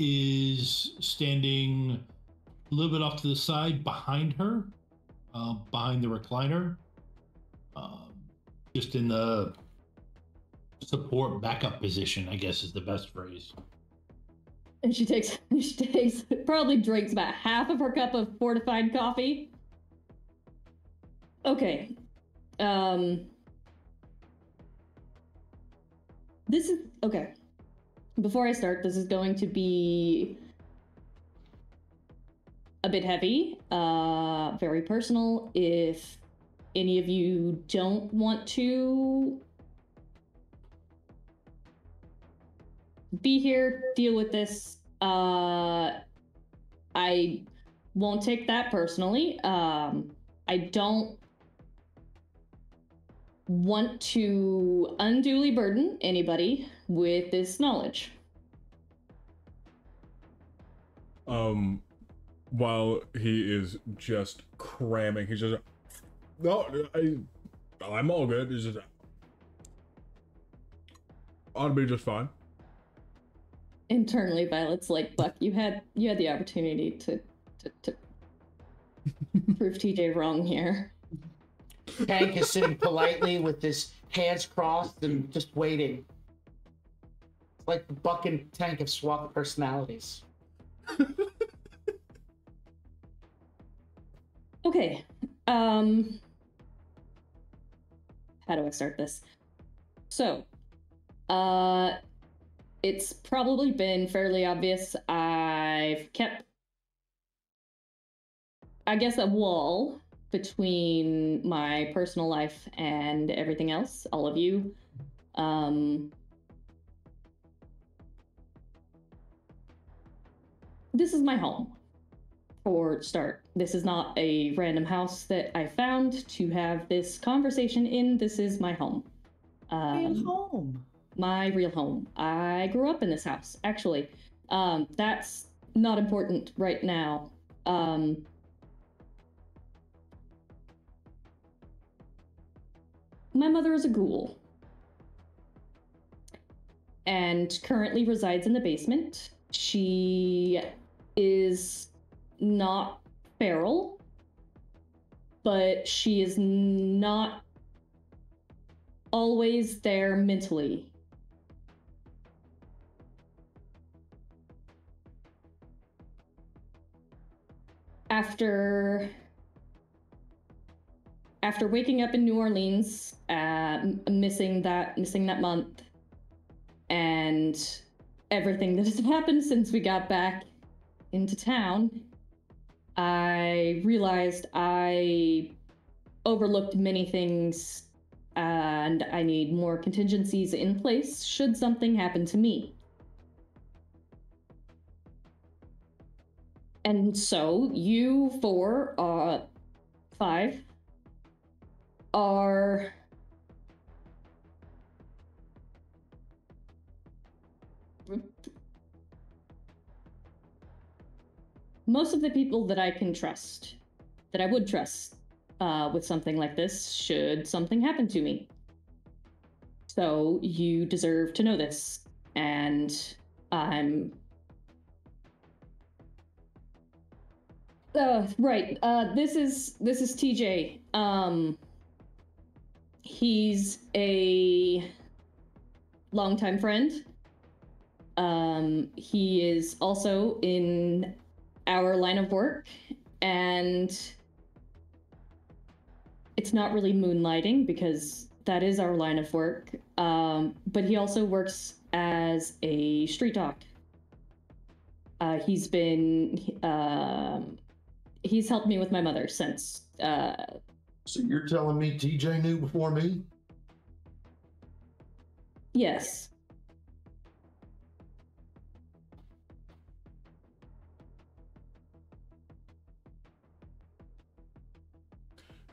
is standing a little bit off to the side behind her, uh, behind the recliner, um, just in the support backup position. I guess is the best phrase. And she takes, she takes, probably drinks about half of her cup of fortified coffee. Okay. Um. This is, okay. Before I start, this is going to be a bit heavy, uh, very personal. If any of you don't want to be here, deal with this. Uh, I won't take that personally. Um, I don't want to unduly burden anybody with this knowledge. Um, while he is just cramming, he's just no, I, I'm all good. It's just ought to be just fine. Internally, Violet's like, Buck, you had you had the opportunity to to, to prove TJ wrong here. Hank is sitting politely with his hands crossed and just waiting. Like Buck and Tank have swapped personalities. Okay. Um how do I start this? So, uh it's probably been fairly obvious I've kept I guess a wall between my personal life and everything else, all of you. Um This is my home for start. This is not a random house that I found to have this conversation in. This is my home. Um, home. My real home. I grew up in this house, actually. Um, that's not important right now. Um, my mother is a ghoul and currently resides in the basement. She is not feral, but she is not always there mentally. After after waking up in New Orleans, uh, missing that missing that month, and everything that has happened since we got back into town, I realized I overlooked many things and I need more contingencies in place should something happen to me. And so you four, uh, five, are most of the people that I can trust, that I would trust uh, with something like this, should something happen to me. So you deserve to know this, and I'm. Uh, right. Uh, this is this is TJ. Um, he's a longtime friend. Um, he is also in our line of work, and it's not really moonlighting because that is our line of work. Um, but he also works as a street doc. Uh, he's been um he's helped me with my mother since uh, So you're telling me TJ knew before me? yes.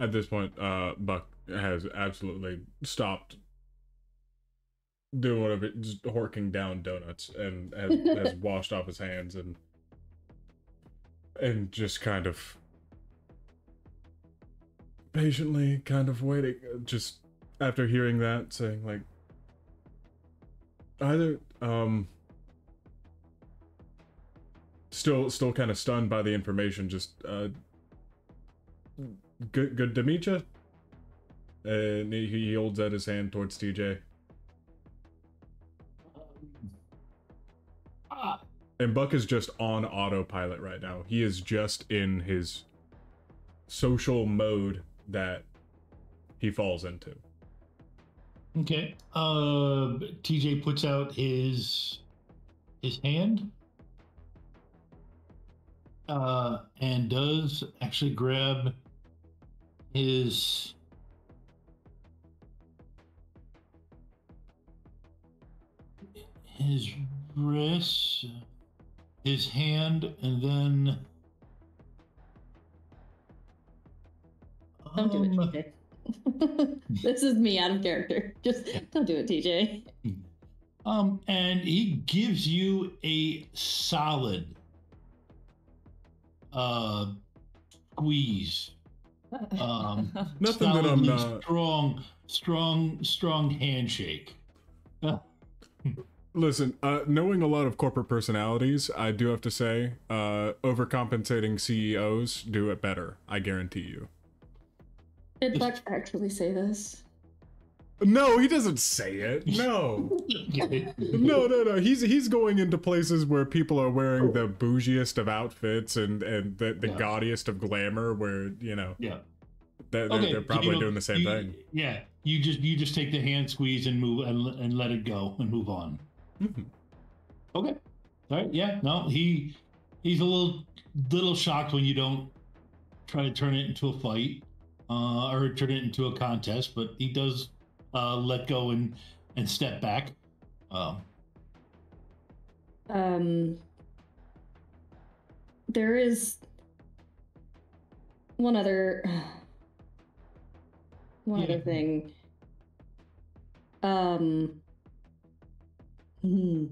At this point, uh, Buck has absolutely stopped doing whatever, just horking down donuts, and has, has washed off his hands and and just kind of patiently, kind of waiting, just after hearing that, saying like, either um, still still kind of stunned by the information, just uh, good good to meet you. And he, holds out his hand towards TJ. And Buck is just on autopilot right now. He is just in his social mode that he falls into. Okay. Uh, TJ puts out his his hand, uh, and does actually grab his his wrist, his hand, and then Don't do it, Um, TJ. this is me out of character. Just don't do it, TJ. Um, and he gives you a solid uh squeeze. Um, Nothing that I'm not- strong, strong, strong handshake. Listen, uh, knowing a lot of corporate personalities, I do have to say, uh, overcompensating CEOs do it better. I guarantee you. Did Buck actually say this? No, he doesn't say it. No. no, no, no. He's he's going into places where people are wearing the bougiest of outfits and and the, the Yeah. gaudiest of glamour. Where you know, yeah. they're, they're, Okay, they're probably you doing the same you- thing. Yeah, you just you just take the hand squeeze and move and and let it go and move on. Mhm. Okay. All right. Yeah. No, he he's a little little shocked when you don't try to turn it into a fight uh, or turn it into a contest, but he does uh, let go and and step back. Um, Um, there is one other one Yeah. other thing. Um, hmm.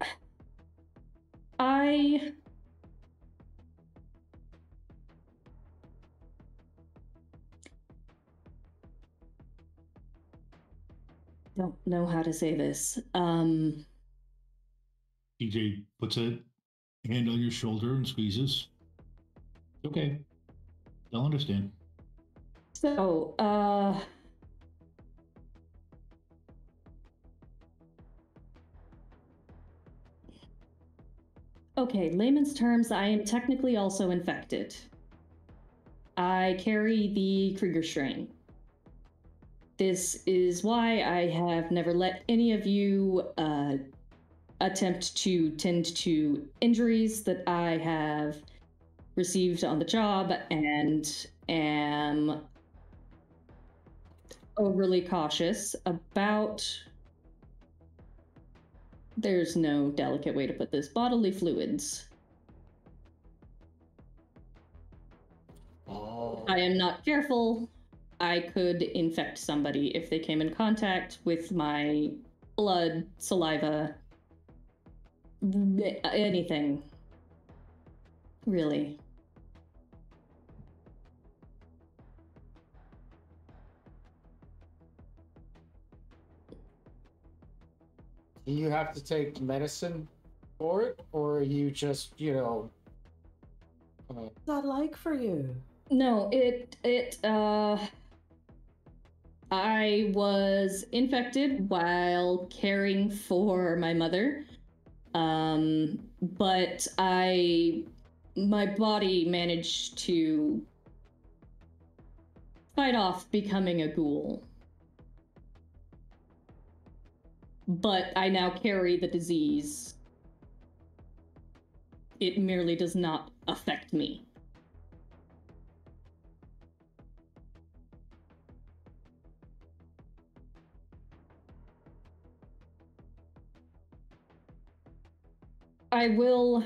I don't know how to say this. Um, TJ puts a hand on your shoulder and squeezes. Okay. They'll understand. so, uh, okay, layman's terms, I am technically also infected. I carry the Krieger strain. This is why I have never let any of you uh, attempt to tend to injuries that I have received on the job and am overly cautious about. There's no delicate way to put this bodily fluids. oh. I am not careful. I could infect somebody if they came in contact with my blood, saliva, anything. Really. Do you have to take medicine for it, or are you just, you know? Uh, What's that like for you? No, it it uh I was infected while caring for my mother. Um, but I my body managed to fight off becoming a ghoul. But I now carry the disease. It merely does not affect me. I will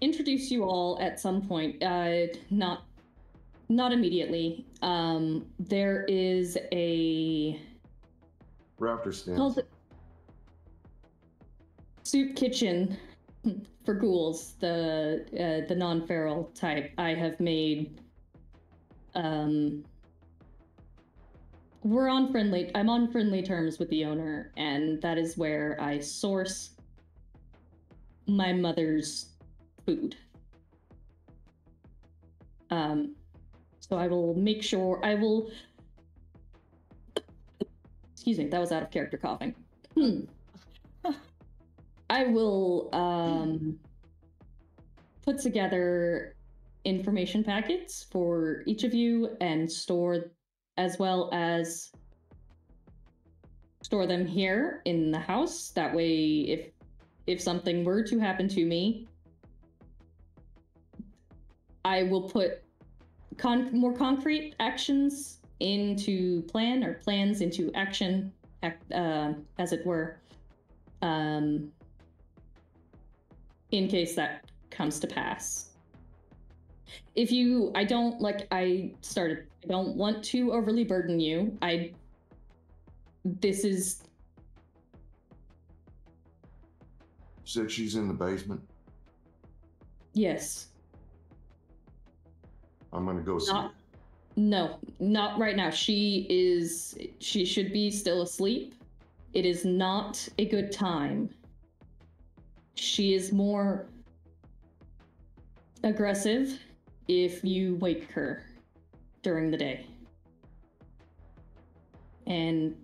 introduce you all at some point. Uh, not not immediately. Um, there is a Raptor called soup kitchen for ghouls. The uh, the non feral type. I have made. Um, we're on friendly. I'm on friendly terms with the owner, and that is where I source my mother's food. Um, so I will make sure I will. Excuse me, that was out of character coughing. Hmm. I will um, put together information packets for each of you and store, as well as store them here in the house. That way, if if something were to happen to me, I will put con- more concrete actions into plan or plans into action, ac- uh, as it were, um, in case that comes to pass. If you, I don't like, I started, I don't want to overly burden you. I, this is, Said she's in the basement. yes, I'm gonna go see. not, no, not right now. She is, she should be still asleep. It is not a good time. She is more aggressive if you wake her during the day. And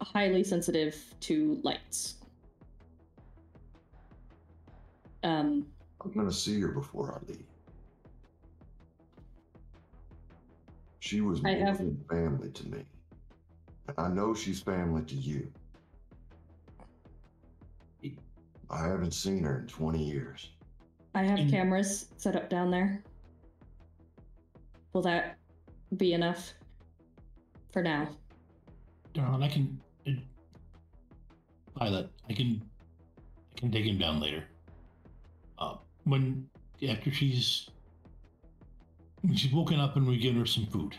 highly sensitive to lights. Um, I'm gonna see her before I leave. She was I more have- than family to me. And I know she's family to you. I haven't seen her in 20 years. I have cameras set up down there. Will that be enough for now? Darn, I can. It, Violet, I can. I can take him down later. Uh, when after she's when she's woken up and we give her some food.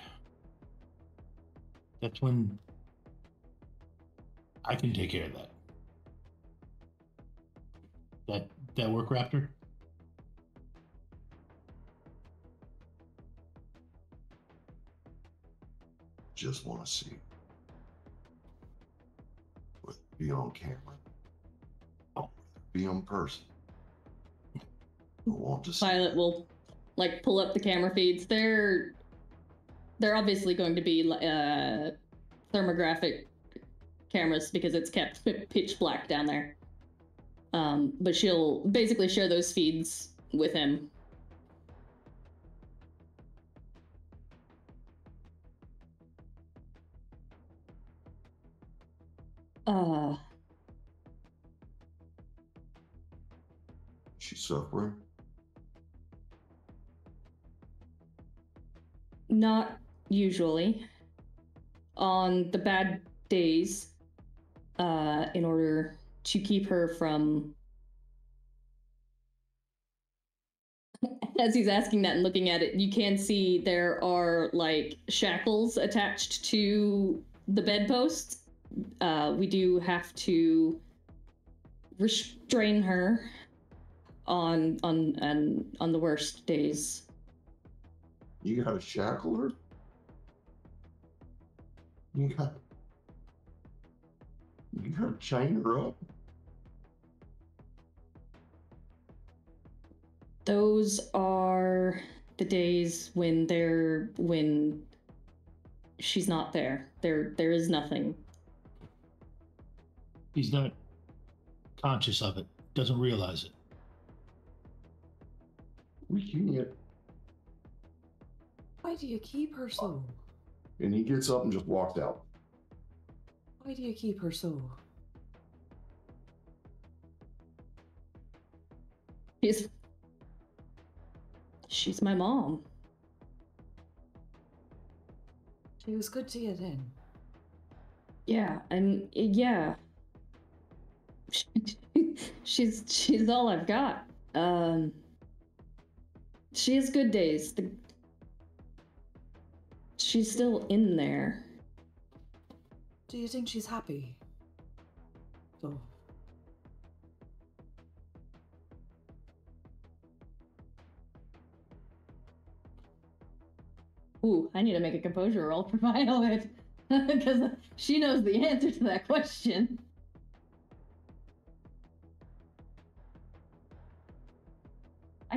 That's when I can take care of that. That that work, Raptor? Just want to see. Whether it be on camera, or be on person. I want to see. Violet will like pull up the camera feeds. They're they're obviously going to be uh, thermographic cameras because it's kept pitch black down there. Um, but she'll basically share those feeds with him. Uh, She's suffering. Not usually. On the bad days, uh, in order to keep her from. As he's asking that and looking at it, you can see there are like shackles attached to the bedpost. Uh, we do have to restrain her on on on on the worst days. You gotta shackle her? You got You gotta chain her up? Those are the days when they're when she's not there. There there is nothing. He's not conscious of it, doesn't realize it. We can't. Why do you keep her so? And he gets up and just walks out. Why do you keep her so? She's She's my mom. She was good to you then. Yeah, and yeah. she's she's all I've got. Um she has good days. The, she's still in there. Do you think she's happy? Oh. Ooh, I need to make a composure roll for Violet. Because she knows the answer to that question.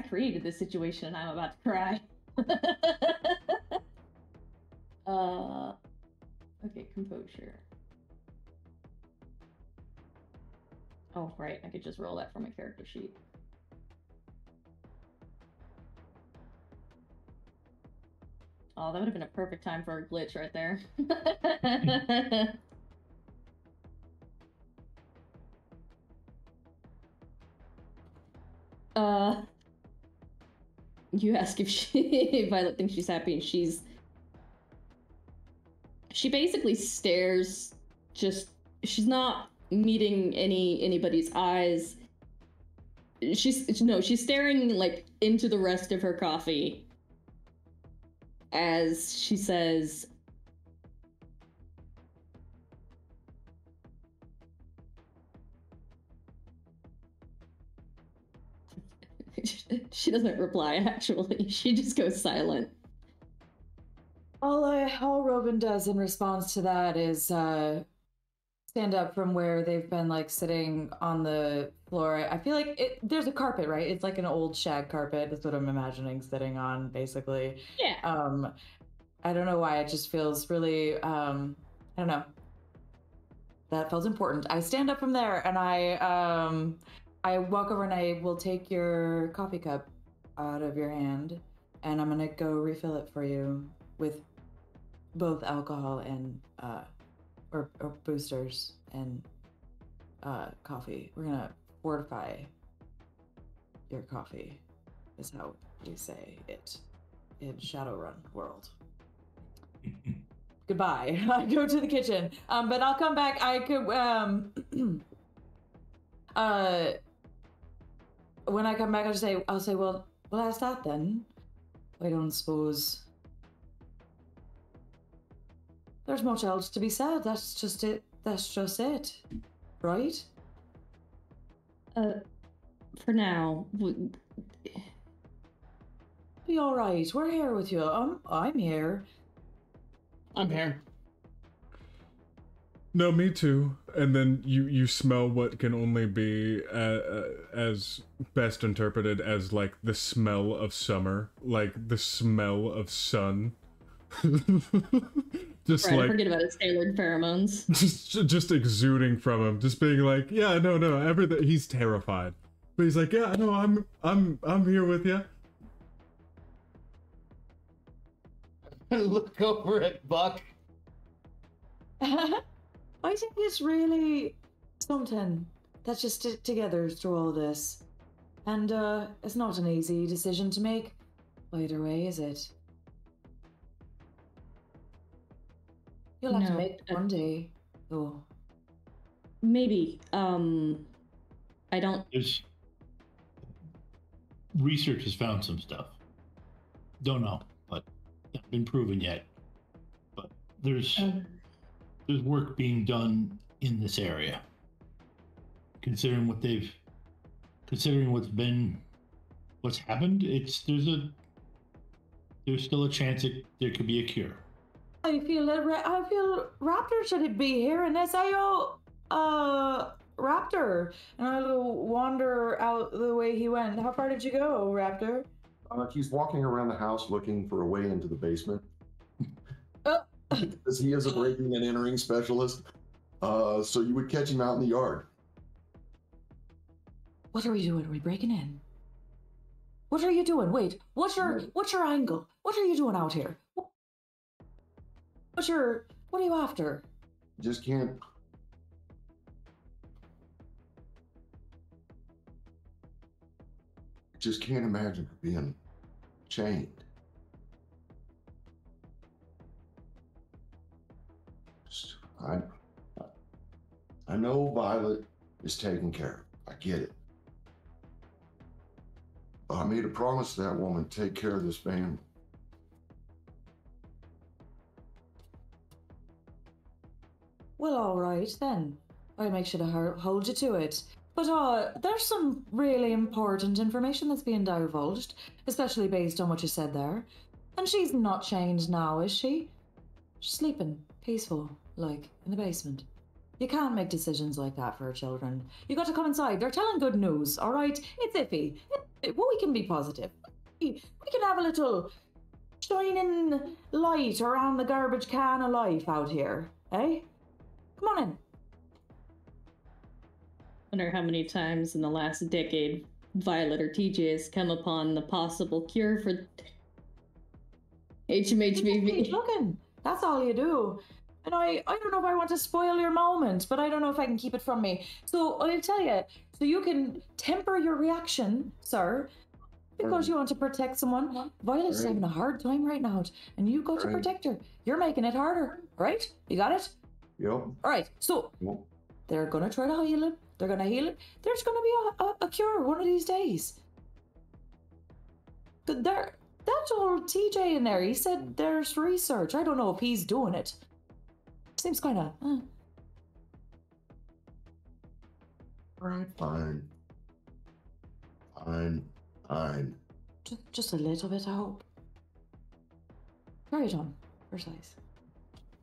Created this situation and I'm about to cry. uh, okay, composure. Oh, right, I could just roll that from my character sheet. Oh, that would have been a perfect time for a glitch right there. uh, you ask if she, if Violet thinks she's happy, and she's. She basically stares. Just she's not meeting any anybody's eyes. She's no, she's staring like into the rest of her coffee as she says, she doesn't reply actually. She just goes silent. All I, all Robin does in response to that is uh, stand up from where they've been like sitting on the floor. I feel like it, there's a carpet, right? It's like an old shag carpet. That's what I'm imagining sitting on, basically. Yeah. Um, I don't know why it just feels really. Um, I don't know. That feels important. I stand up from there and I um, I walk over and I will take your coffee cup out of your hand, and I'm gonna go refill it for you with both alcohol and uh, or, or boosters and uh, coffee. We're gonna fortify your coffee, is how we say it in Shadowrun world. Goodbye. I go to the kitchen, um, but I'll come back. I could um, uh, when I come back, I'll say, I'll say, well, well, that's that then. I don't suppose there's much else to be said. That's just it. That's just it, right? Uh, for now, w- Be all right. We're here with you. I'm I'm here. I'm here. No, me too. And then you you smell what can only be uh, uh, as best interpreted as like the smell of summer, like the smell of sun. just right, I like forget about his tailored pheromones. just just exuding from him, just being like, yeah, no, no, everything. He's terrified, but he's like, yeah, no, I'm I'm I'm here with you. Look over at Buck. I think it's really something that's just stick together through all this. And uh it's not an easy decision to make. Either way, is it? You'll have to make it uh, one day. Oh. Maybe. Um, I don't. There's research has found some stuff. Don't know, but not been proven yet. But there's Um, there's work being done in this area. Considering what they've considering what's been what's happened, it's there's a there's still a chance that there could be a cure. I feel that ra- I feel Raptor should be here, and as I go, uh, Raptor, and I'll wander out the way he went. How far did you go, Raptor? Uh, he's walking around the house looking for a way into the basement. Because he is a breaking and entering specialist. Uh, so you would catch him out in the yard. What are we doing? Are we breaking in? What are you doing? Wait, what's your what's your angle? What are you doing out here? What's your what are you after? Just can't. Just can't imagine being chained. I, I know Violet is taken care of. I get it. I made a promise to that woman take care of this family. Well, all right then. I'll make sure to hold you to it. But uh, there's some really important information that's being divulged, especially based on what you said there. And she's not chained now, is she? She's sleeping, peaceful, like in the basement. You can't make decisions like that for children. You got to come inside. They're telling good news, all right? It's iffy. It, well, we can be positive. We can have a little shining light around the garbage can of life out here, eh? Come on in. Wonder how many times in the last decade Violet or TJ has come upon the possible cure for Keep looking. That's all you do. And I, I don't know if I want to spoil your moment, but I don't know if I can keep it from me. So I'll tell you. So you can temper your reaction, sir, because you want to protect someone. Uh-huh. Violet's Right. having a hard time right now, and you go to protect her. You're making it harder, right? You got it? Yep. All right. So Yep. they're gonna try to heal it. They're gonna heal it. There's gonna be a, a, a cure one of these days. But there, that old TJ in there, he said there's research. I don't know if he's doing it. Seems kind of. Uh. Right. Fine. Fine. Fine. Just, just a little bit I hope. Carry it on, Versailles.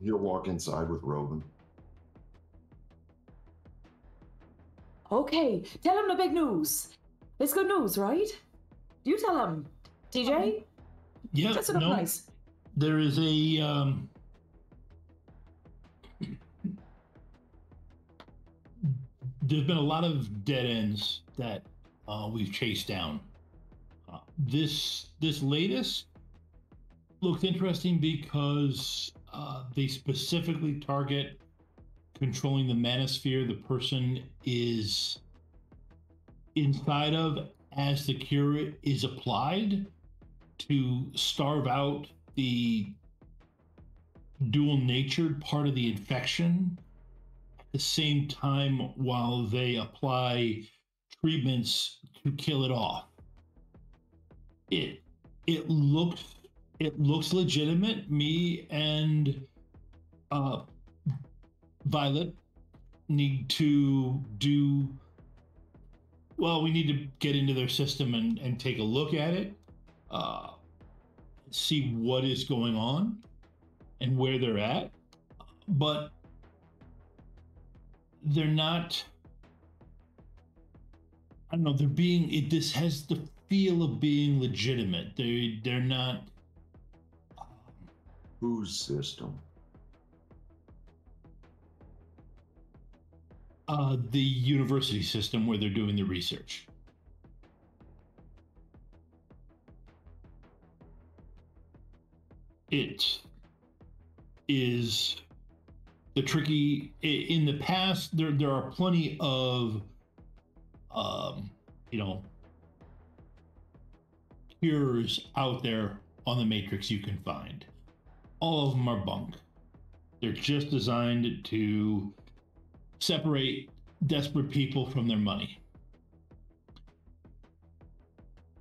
You'll walk inside with Robin. Okay, tell him the big news. It's good news, right? Do you tell him, TJ. Yeah, Dress it no, nice. there is a um, there's been a lot of dead ends that uh, we've chased down. Uh, this this latest looks interesting because uh, they specifically target controlling the manasphere the person is inside of as the cure is applied to starve out the dual natured part of the infection the same time while they apply treatments to kill it off. It it looks it looks legitimate. Me and uh violet need to do well we need to get into their system and and take a look at it uh see what is going on and where they're at. But they're not i don't know they're being it this has the feel of being legitimate they they're not Whose system? uh the university system where they're doing the research it is the tricky in the past there there are plenty of um you know cures out there on the matrix you can find. All of them are bunk. They're just designed to separate desperate people from their money.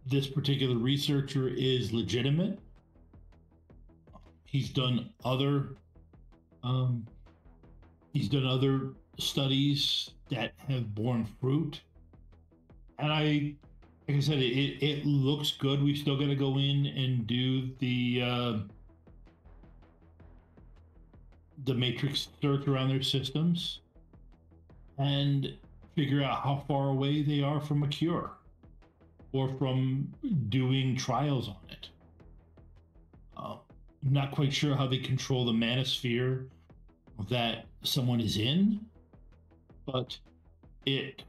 This particular researcher is legitimate. He's done other um, he's done other studies that have borne fruit. And i like i said it, it looks good. We still got to go in and do the uh, the matrix search around their systems and figure out how far away they are from a cure or from doing trials on it. Uh, I'm not quite sure how they control the manasphere that someone is in, but it.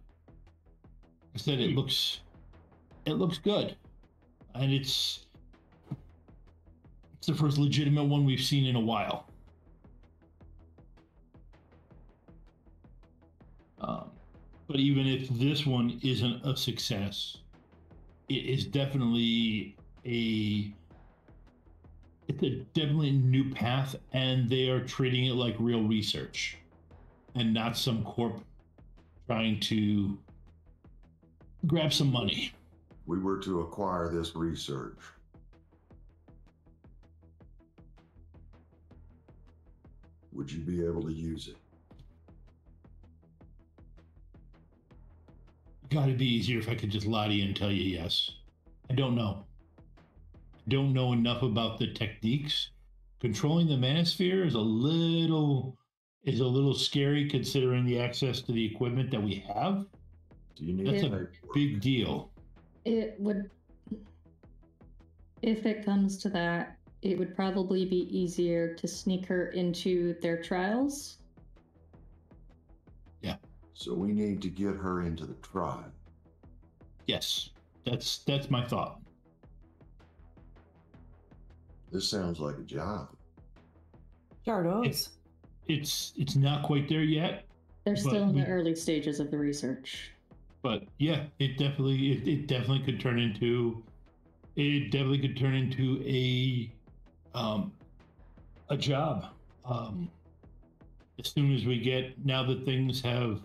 I said it looks. It looks good, and it's. It's the first legitimate one we've seen in a while. Um, but even if this one isn't a success, it is definitely a it's a definitely new path and they are treating it like real research and not some corp trying to grab some money We were to acquire this research. Would you be able to use it? gotta be easier if i could just lie to you and tell you yes i don't know don't know enough about the techniques controlling the manasphere is a little is a little scary considering the access to the equipment that we have Do you need that's Yeah. a big deal It would, if it comes to that, it would probably be easier to sneak her into their trials. Yeah. So we need to get her into the tribe. yes that's that's my thought This sounds like a job. Sure does. It's it's it's not quite there yet, They're still in we- the early stages of the research. but yeah, it definitely it, it definitely could turn into it definitely could turn into a um a job. Um as soon as we get now that things have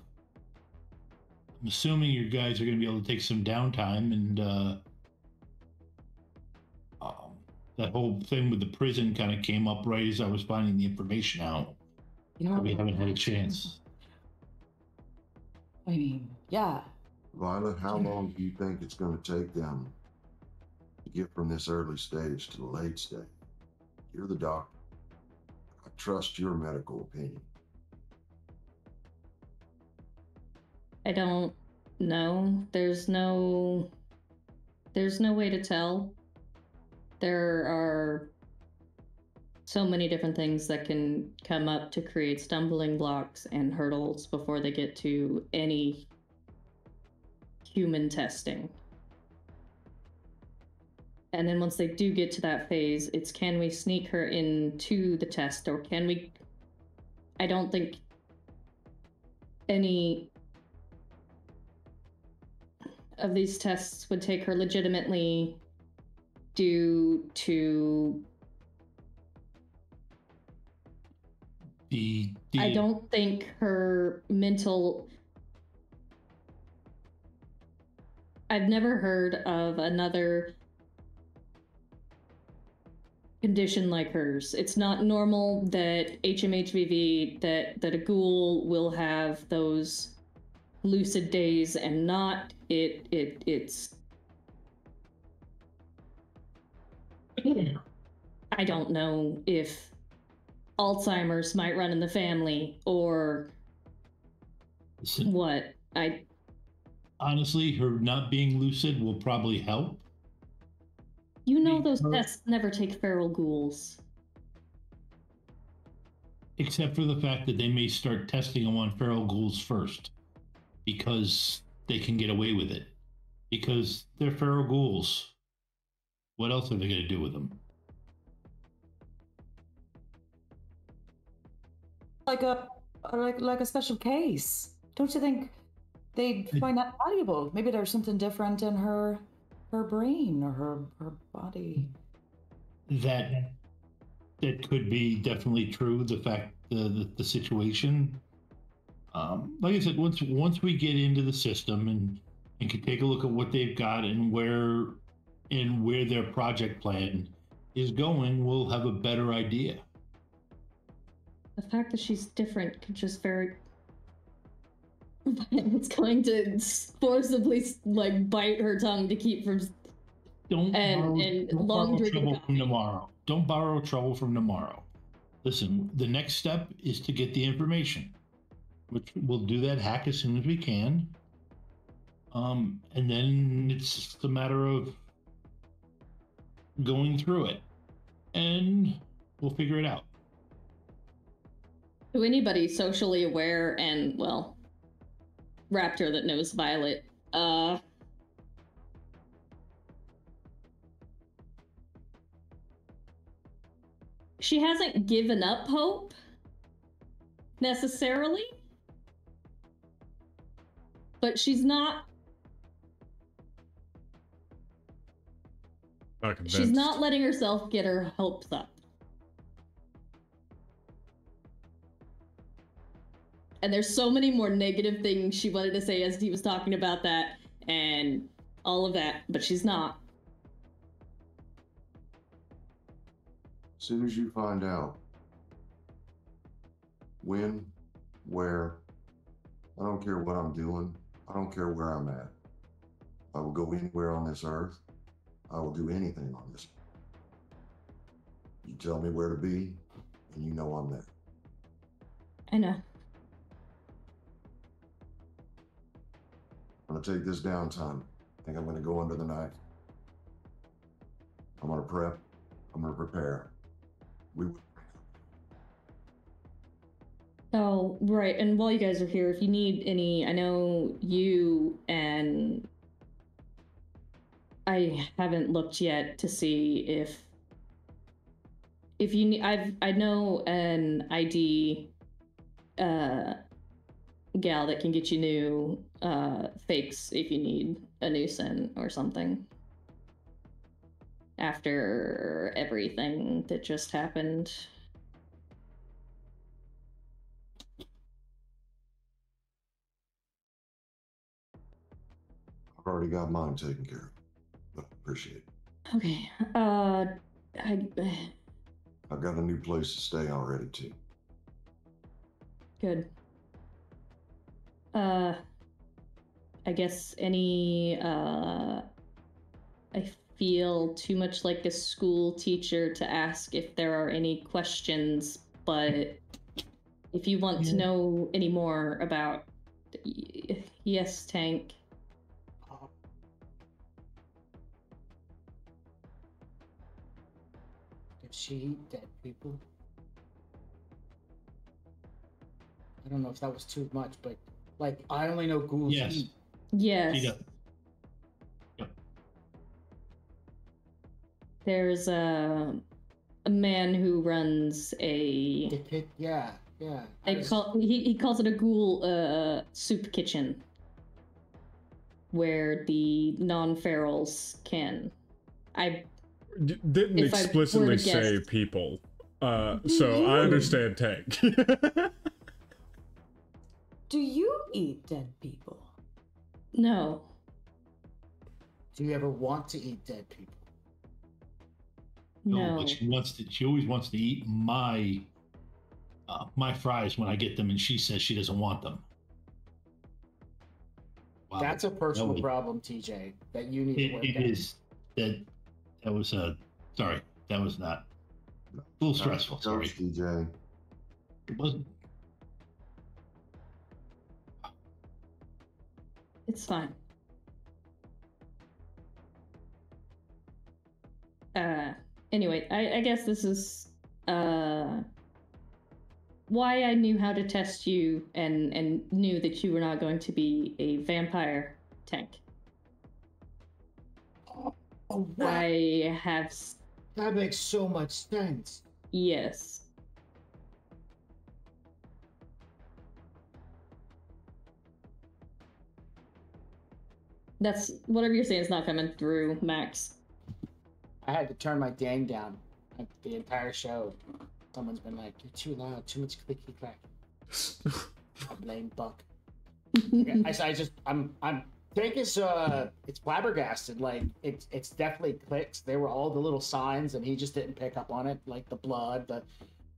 I'm assuming you guys are gonna be able to take some downtime and uh that whole thing with the prison kind of came up right as I was finding the information out. You know, We haven't had a chance. I mean, yeah. Violet, how long do you think it's going to take them to get from this early stage to the late stage? You're the doctor. I trust your medical opinion. I don't know. There's no there's no way to tell. There are so many different things that can come up to create stumbling blocks and hurdles before they get to any human testing. And then once they do get to that phase, it's can we sneak her into the test or can we I don't think any of these tests would take her legitimately due to The, the I don't think her mental I've never heard of another condition like hers. It's not normal that HMHVV that that a ghoul will have those lucid days and not it it it's I don't know if Alzheimer's might run in the family or Listen, what. I honestly, her not being lucid will probably help. you know those tests never take feral ghouls. except for the fact that they may start testing them on feral ghouls first because they can get away with it because they're feral ghouls what else are they going to do with them Like a like like a special case. Don't you think they'd find that valuable? Maybe there's something different in her her brain or her her body. that that could be definitely true the fact the the, the situation um like i said once once we get into the system and and can take a look at what they've got and where and where their project plan is going we'll have a better idea The fact that she's different could just very. It's going to forcibly like bite her tongue to keep from. Don't And- borrow, and don't long borrow trouble from tomorrow. Don't borrow trouble from tomorrow. Listen, the next step is to get the information, which we'll do that hack as soon as we can. Um, and then it's just a matter of going through it. And we'll figure it out. To anybody socially aware and well, Raptor that knows Violet, uh, she hasn't given up hope necessarily, but she's not. Not She's not letting herself get her hopes up. And there's so many more negative things she wanted to say as he was talking about that and all of that, but she's not. As soon as you find out when, where, I don't care what I'm doing, I don't care where I'm at. I will go anywhere on this earth. I will do anything on this. You tell me where to be, and you know I'm there. I know. I'm gonna take this downtime. I think I'm gonna go under the knife. I'm gonna prep. I'm gonna prepare. We Oh, right. And while you guys are here, if you need any, I know you and I haven't looked yet to see if if you I've I know an ID uh gal that can get you new uh fakes if you need a new sin or something. After everything that just happened. I've already got mine taken care of. But I appreciate it. Okay. Uh I I've got a new place to stay already too. Good. Uh, I guess any, uh, I feel too much like a school teacher to ask if there are any questions, but if you want to know any more about, y- yes, Tank. She eat dead people? I don't know if that was too much, but like I only know ghouls Yes. eat. Yes. She does. There's a, a man who runs a. The yeah, yeah. I They call he, he calls it a ghoul uh, soup kitchen, where the non-ferals can. I D- didn't If explicitly say people. Uh, so I understand tank. Do you eat dead people? no. Do you ever want to eat dead people? No, but she wants to. She always wants to eat my uh, my fries when I get them, and she says she doesn't want them. Wow. That's a personal was- problem, TJ, that you need to work it out. is that that was a sorry. That was not a little stressful. Coach Sorry, TJ. it wasn't. It's fine. Uh, anyway, I, I guess this is uh why I knew how to test you and and knew that you were not going to be a vampire tank. Oh, wow. I have That makes so much sense. yes. That's whatever you're saying is not coming through, Max. I had to turn my dang down like, the entire show. Someone's been like, "You're too loud, too much clicky clack." I blame Buck. Okay, I, I just, I'm, I'm. Tank is, uh, it's flabbergasted. Like, it's, it's definitely clicks. There were all the little signs, and he just didn't pick up on it, like the blood, the,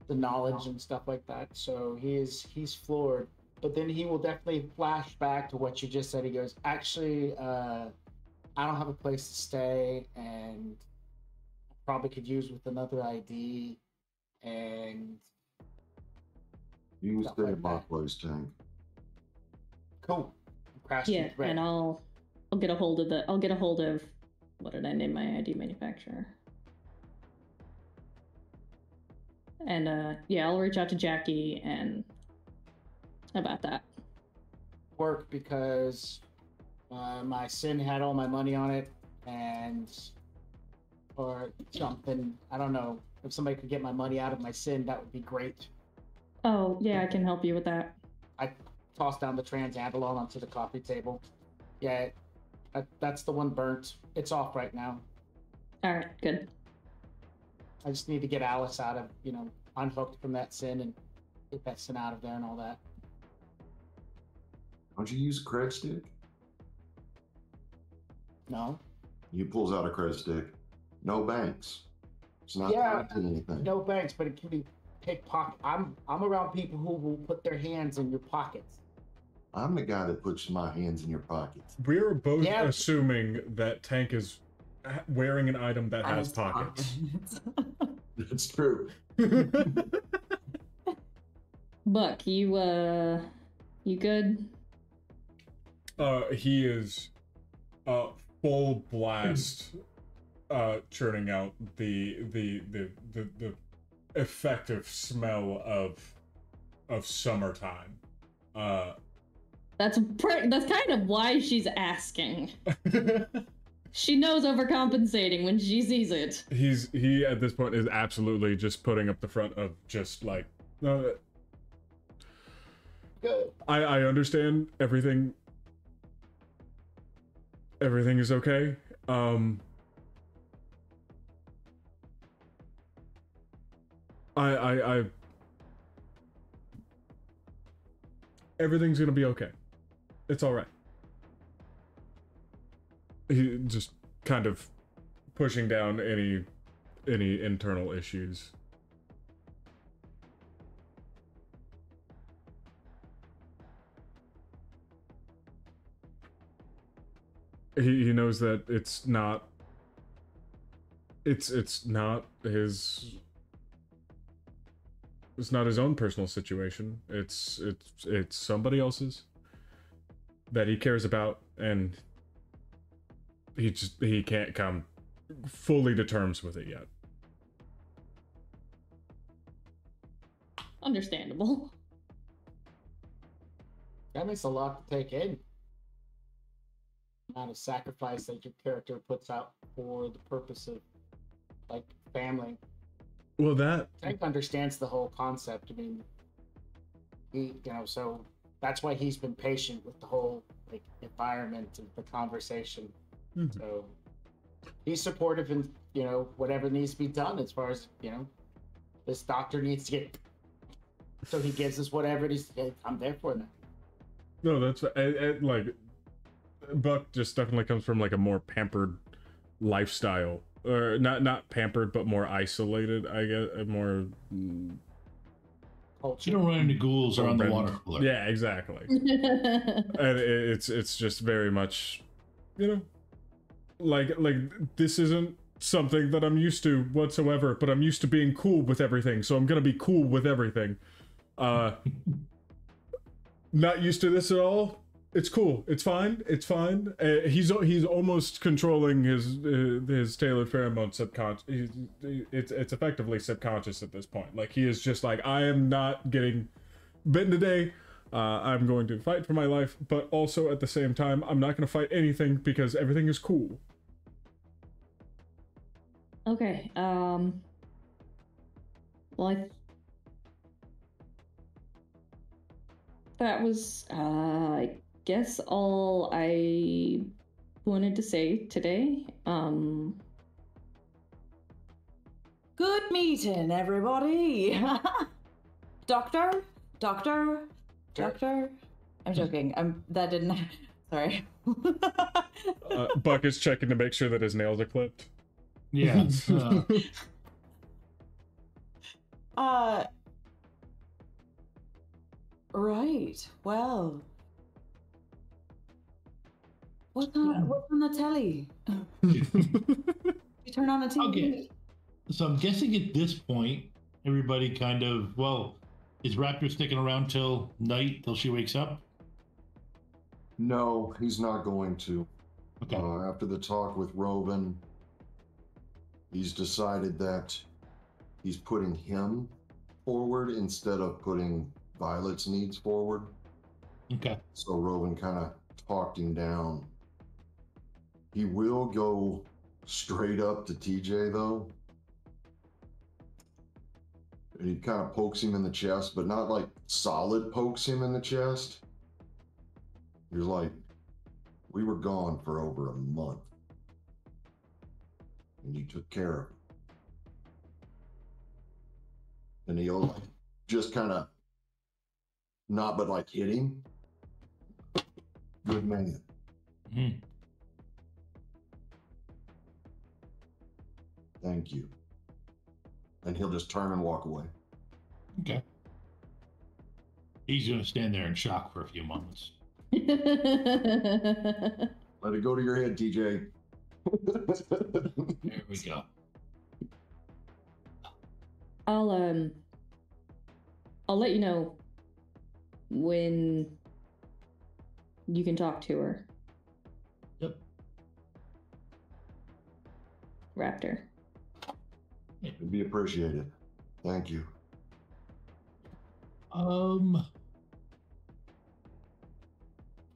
the knowledge, and stuff like that. So he is, he's floored. But then he will definitely flash back to what you just said. He goes, actually, uh, I don't have a place to stay, and I probably could use with another ID, and You stay like at my place, Tank. cool. Crashing Yeah, and I'll I'll get a hold of the I'll get a hold of what did I name my ID manufacturer? And uh, yeah, I'll reach out to Jackie and about that. Work because uh, my sin had all my money on it, and or something. I don't know. If somebody could get my money out of my sin, that would be great. Oh yeah, I can help you with that. I tossed down the transandalone onto the coffee table. Yeah, that, that's the one burnt. It's off right now. All right, good. I just need to get Alice out of, you know, unhooked from that sin and get that sin out of there and all that. Don't you use a cred stick? No. He pulls out a cred stick. No banks. It's not Yeah. anything. No banks, but it can be pickpocket. I'm I'm around people who will put their hands in your pockets. I'm the guy that puts my hands in your pockets. We're both Yeah. assuming that Tank is wearing an item that has Has pockets. That's true. Buck, you uh, you good? Uh, he is uh full blast, uh, churning out the the the the, the effective smell of of summertime. Uh, That's pre- that's kind of why she's asking. she knows overcompensating when she sees it. he's he at this point is absolutely just putting up the front of just like no. Good. I I understand everything. Everything is okay. Um. I I I. Everything's gonna be okay. It's all right. He just kind of pushing down any any internal issues. he, he knows that it's not it's it's not his it's not his own personal situation it's it's it's somebody else's that he cares about and he just he can't come fully to terms with it yet Understandable. That makes a lot to take in. Amount of sacrifice that your character puts out for the purpose of like family. well that Tank understands the whole concept. I mean, he, you know, so that's why he's been patient with the whole like environment and the conversation. Mhm. So he's supportive in you know whatever needs to be done as far as you know this doctor needs to get. So he gives us whatever it is. I'm there for that. No, that's it, it, like Buck just definitely comes from like a more pampered lifestyle, or not not pampered, but more isolated. I guess uh, more. Mm, You don't run into ghouls around the water cooler. Yeah, exactly. and it's it's just very much, you know, like like this isn't something that I'm used to whatsoever. But I'm used to being cool with everything, so I'm gonna be cool with everything. Uh, not used to this at all. It's cool. It's fine. It's fine. Uh, he's he's almost controlling his uh, his tailored pheromone subconscious. It's it's effectively subconscious at this point. Like he is just like I am not getting bitten today. Uh, I'm going to fight for my life, but also at the same time, I'm not going to fight anything because everything is cool. Okay. Um. Well, I. That was, uh, guess, all I wanted to say today. Um. Good meeting, everybody. doctor, doctor, doctor. I'm joking. I'm that didn't. Sorry. Uh, Buck is checking to make sure that his nails are clipped. Yeah. uh, Uh. Right. Well. What's on, what's on the telly? you turn on the TV. Okay. So I'm guessing at this point, everybody kind of well, is Raptor sticking around till night till she wakes up? No, he's not going to. Okay. Uh, after the talk with Robin, he's decided that he's putting him forward instead of putting Violet's needs forward. Okay. So Rowan kind of talked him down. He will go straight up to TJ though. And he kind of pokes him in the chest, but not like solid pokes him in the chest. He was like, We were gone for over a month. And you took care of him. And he'll like, just kind of not but like hit him. Good man. Mhm. Thank you. And he'll just turn and walk away. Okay. He's going to stand there in shock for a few moments. Let it go to your head, TJ. There we go. I'll um I'll let you know when you can talk to her. Yep. Raptor. It'd be appreciated. Thank you. Um,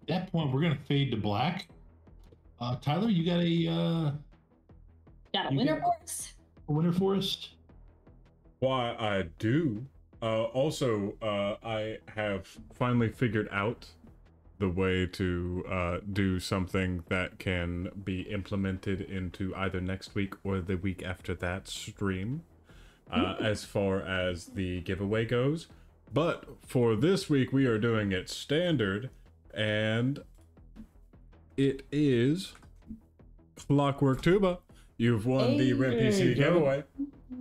at that point, we're gonna fade to black. Uh, Tyler, you got a uh, Got a winter winner can- a winter forest? Why I do. Uh, also, uh, I have finally figured out the way to uh, do something that can be implemented into either next week or the week after that stream, uh, as far as the giveaway goes. But for this week, we are doing it standard, and it is Clockwork Tuba. You've won the Red Hey. PC There giveaway.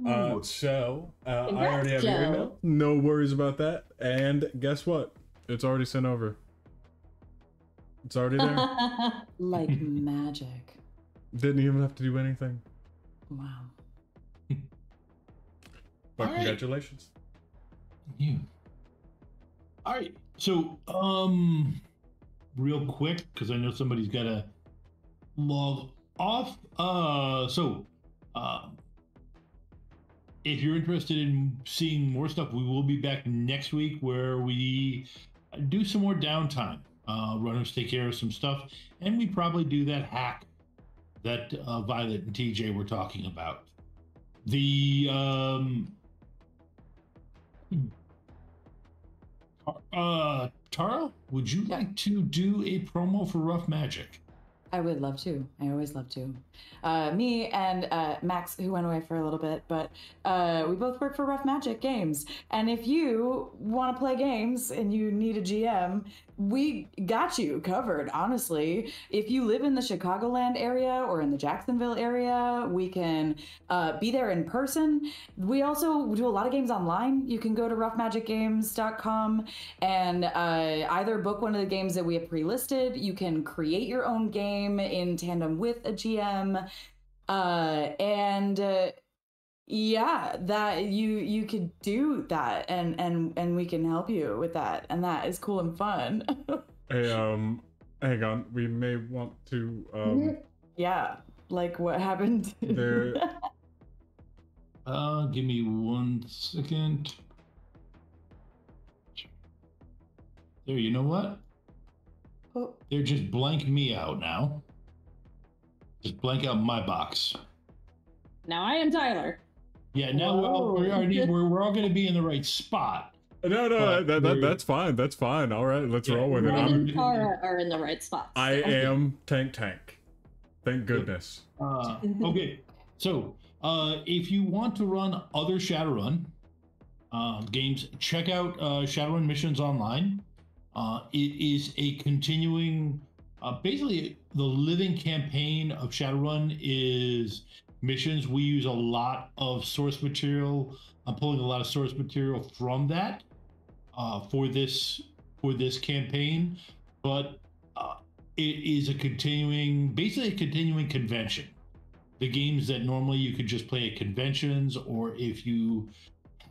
Uh, so uh, I already have your email. No worries about that. And guess what? It's already sent over. It's already there. like magic. Didn't even have to do anything. Wow. But All right. congratulations. You. All right. So, um, real quick, because I know somebody's got to log off. Uh, so, uh, if you're interested in seeing more stuff, we will be back next week where we do some more downtime. Uh, runners take care of some stuff, and we probably do that hack that uh, Violet and TJ were talking about. The um, uh, Tara, would you like to do a promo for Rough Magic? I would love to. I always love to. Uh, me and uh, Max, who went away for a little bit, but uh, we both work for Rough Magic Games. And if you want to play games and you need a GM, we got you covered, honestly. If you live in the Chicagoland area or in the Jacksonville area, we can uh, be there in person. We also do a lot of games online. You can go to roughmagicgames.com and uh, either book one of the games that we have pre-listed. You can create your own game in tandem with a GM, uh, and uh, yeah, that you you could do that, and and and we can help you with that, and that is cool and fun. Hey, um, hang on. We may want to, um, yeah, like what happened. there. Uh, give me one second. There, you know what? Oh. They're just blank me out now. Just blank out my box. Now I am Tyler. Yeah, now we're all, we're, we're, we're all going to be in the right spot. No, no, that, that, that's fine. That's fine. All right, let's Yeah, roll with it. Ryan I'm, and Tara are in the right spots. I am Tank Tank. Thank goodness. Uh, okay, so uh, if you want to run other Shadowrun uh, games, check out uh, Shadowrun Missions Online. Uh, it is a continuing, uh, basically, the living campaign of Shadowrun is missions. We use a lot of source material. I'm pulling a lot of source material from that uh, for this for this campaign, but uh, it is a continuing, basically a continuing convention. The games that normally you could just play at conventions, or if you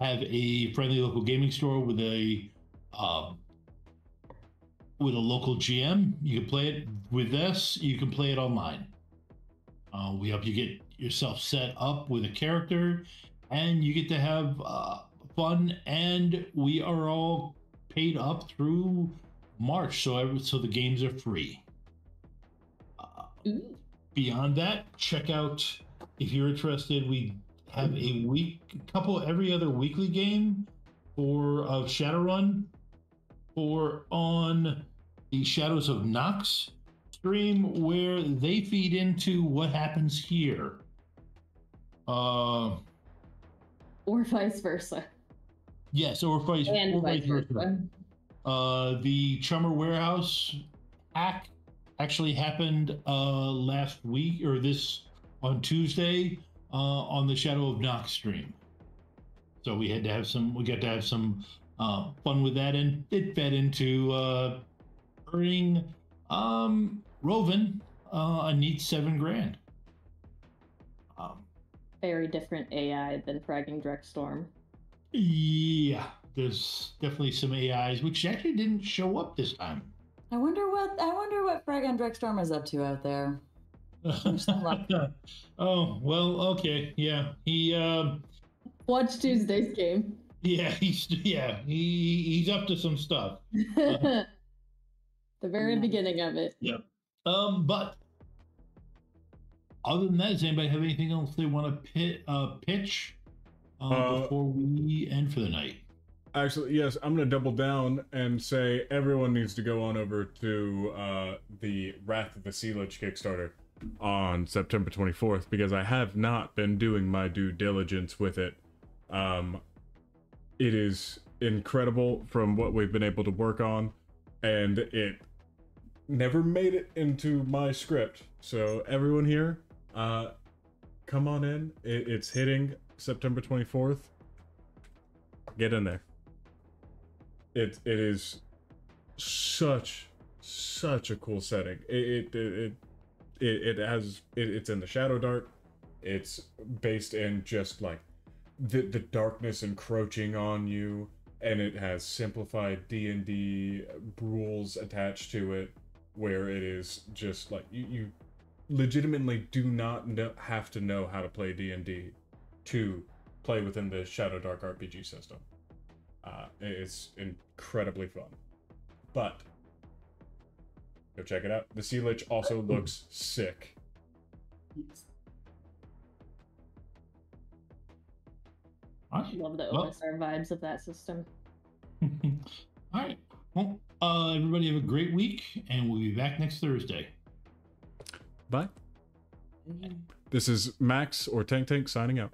have a friendly local gaming store with a um, with a local GM, you can play it with this. You can play it online. Uh, we help you get yourself set up with a character, and you get to have uh, fun, and we are all paid up through March, so every, so the games are free. Uh, beyond that, check out if you're interested. We have a week, couple every other weekly game for of Shadowrun, or on the Shadows of Nox stream where they feed into what happens here. Uh, or vice versa. yes, or vice, And or vice versa. versa. Uh, the Chummer Warehouse hack actually happened uh, last week or this on Tuesday uh, on the Shadow of Nox stream. So we had to have some, we got to have some uh, fun with that, and it fed into uh, earning um, Roven uh, a neat seven grand. Um, Very different AI than Fragging Dreckstorm. yeah, there's definitely some AIs which actually didn't show up this time. I wonder what I wonder what Fragon Dreckstorm is up to out there. oh well, okay, yeah. He um, Watch Tuesday's game. Yeah, he's yeah, he he's up to some stuff. the very beginning of it. Yep. Um, but other than that, does anybody have anything else they want to pit, uh, pitch uh, Uh, before we end for the night? Actually, yes, I'm going to double down and say everyone needs to go on over to uh, the Wrath of the Sea Lich Kickstarter on September 24th because I have not been doing my due diligence with it. Um, it is incredible from what we've been able to work on, and it never made it into my script. So, everyone here, uh, come on in. It, it's hitting September 24th. Get in there it it is such such a cool setting. It it it it, it has it, it's in the Shadow Dark. It's based in just like the the darkness encroaching on you, and it has simplified D and D rules attached to it, where it is just like you you legitimately do not know, have to know how to play D and D to play within the Shadow Dark RPG system. Uh, it's incredibly fun. But go check it out. The Sea Lich also looks sick. I love the Well- OSR vibes of that system. All right. Well, uh, everybody have a great week, and we'll be back next Thursday. Bye. This is Max or Tank Tank signing out.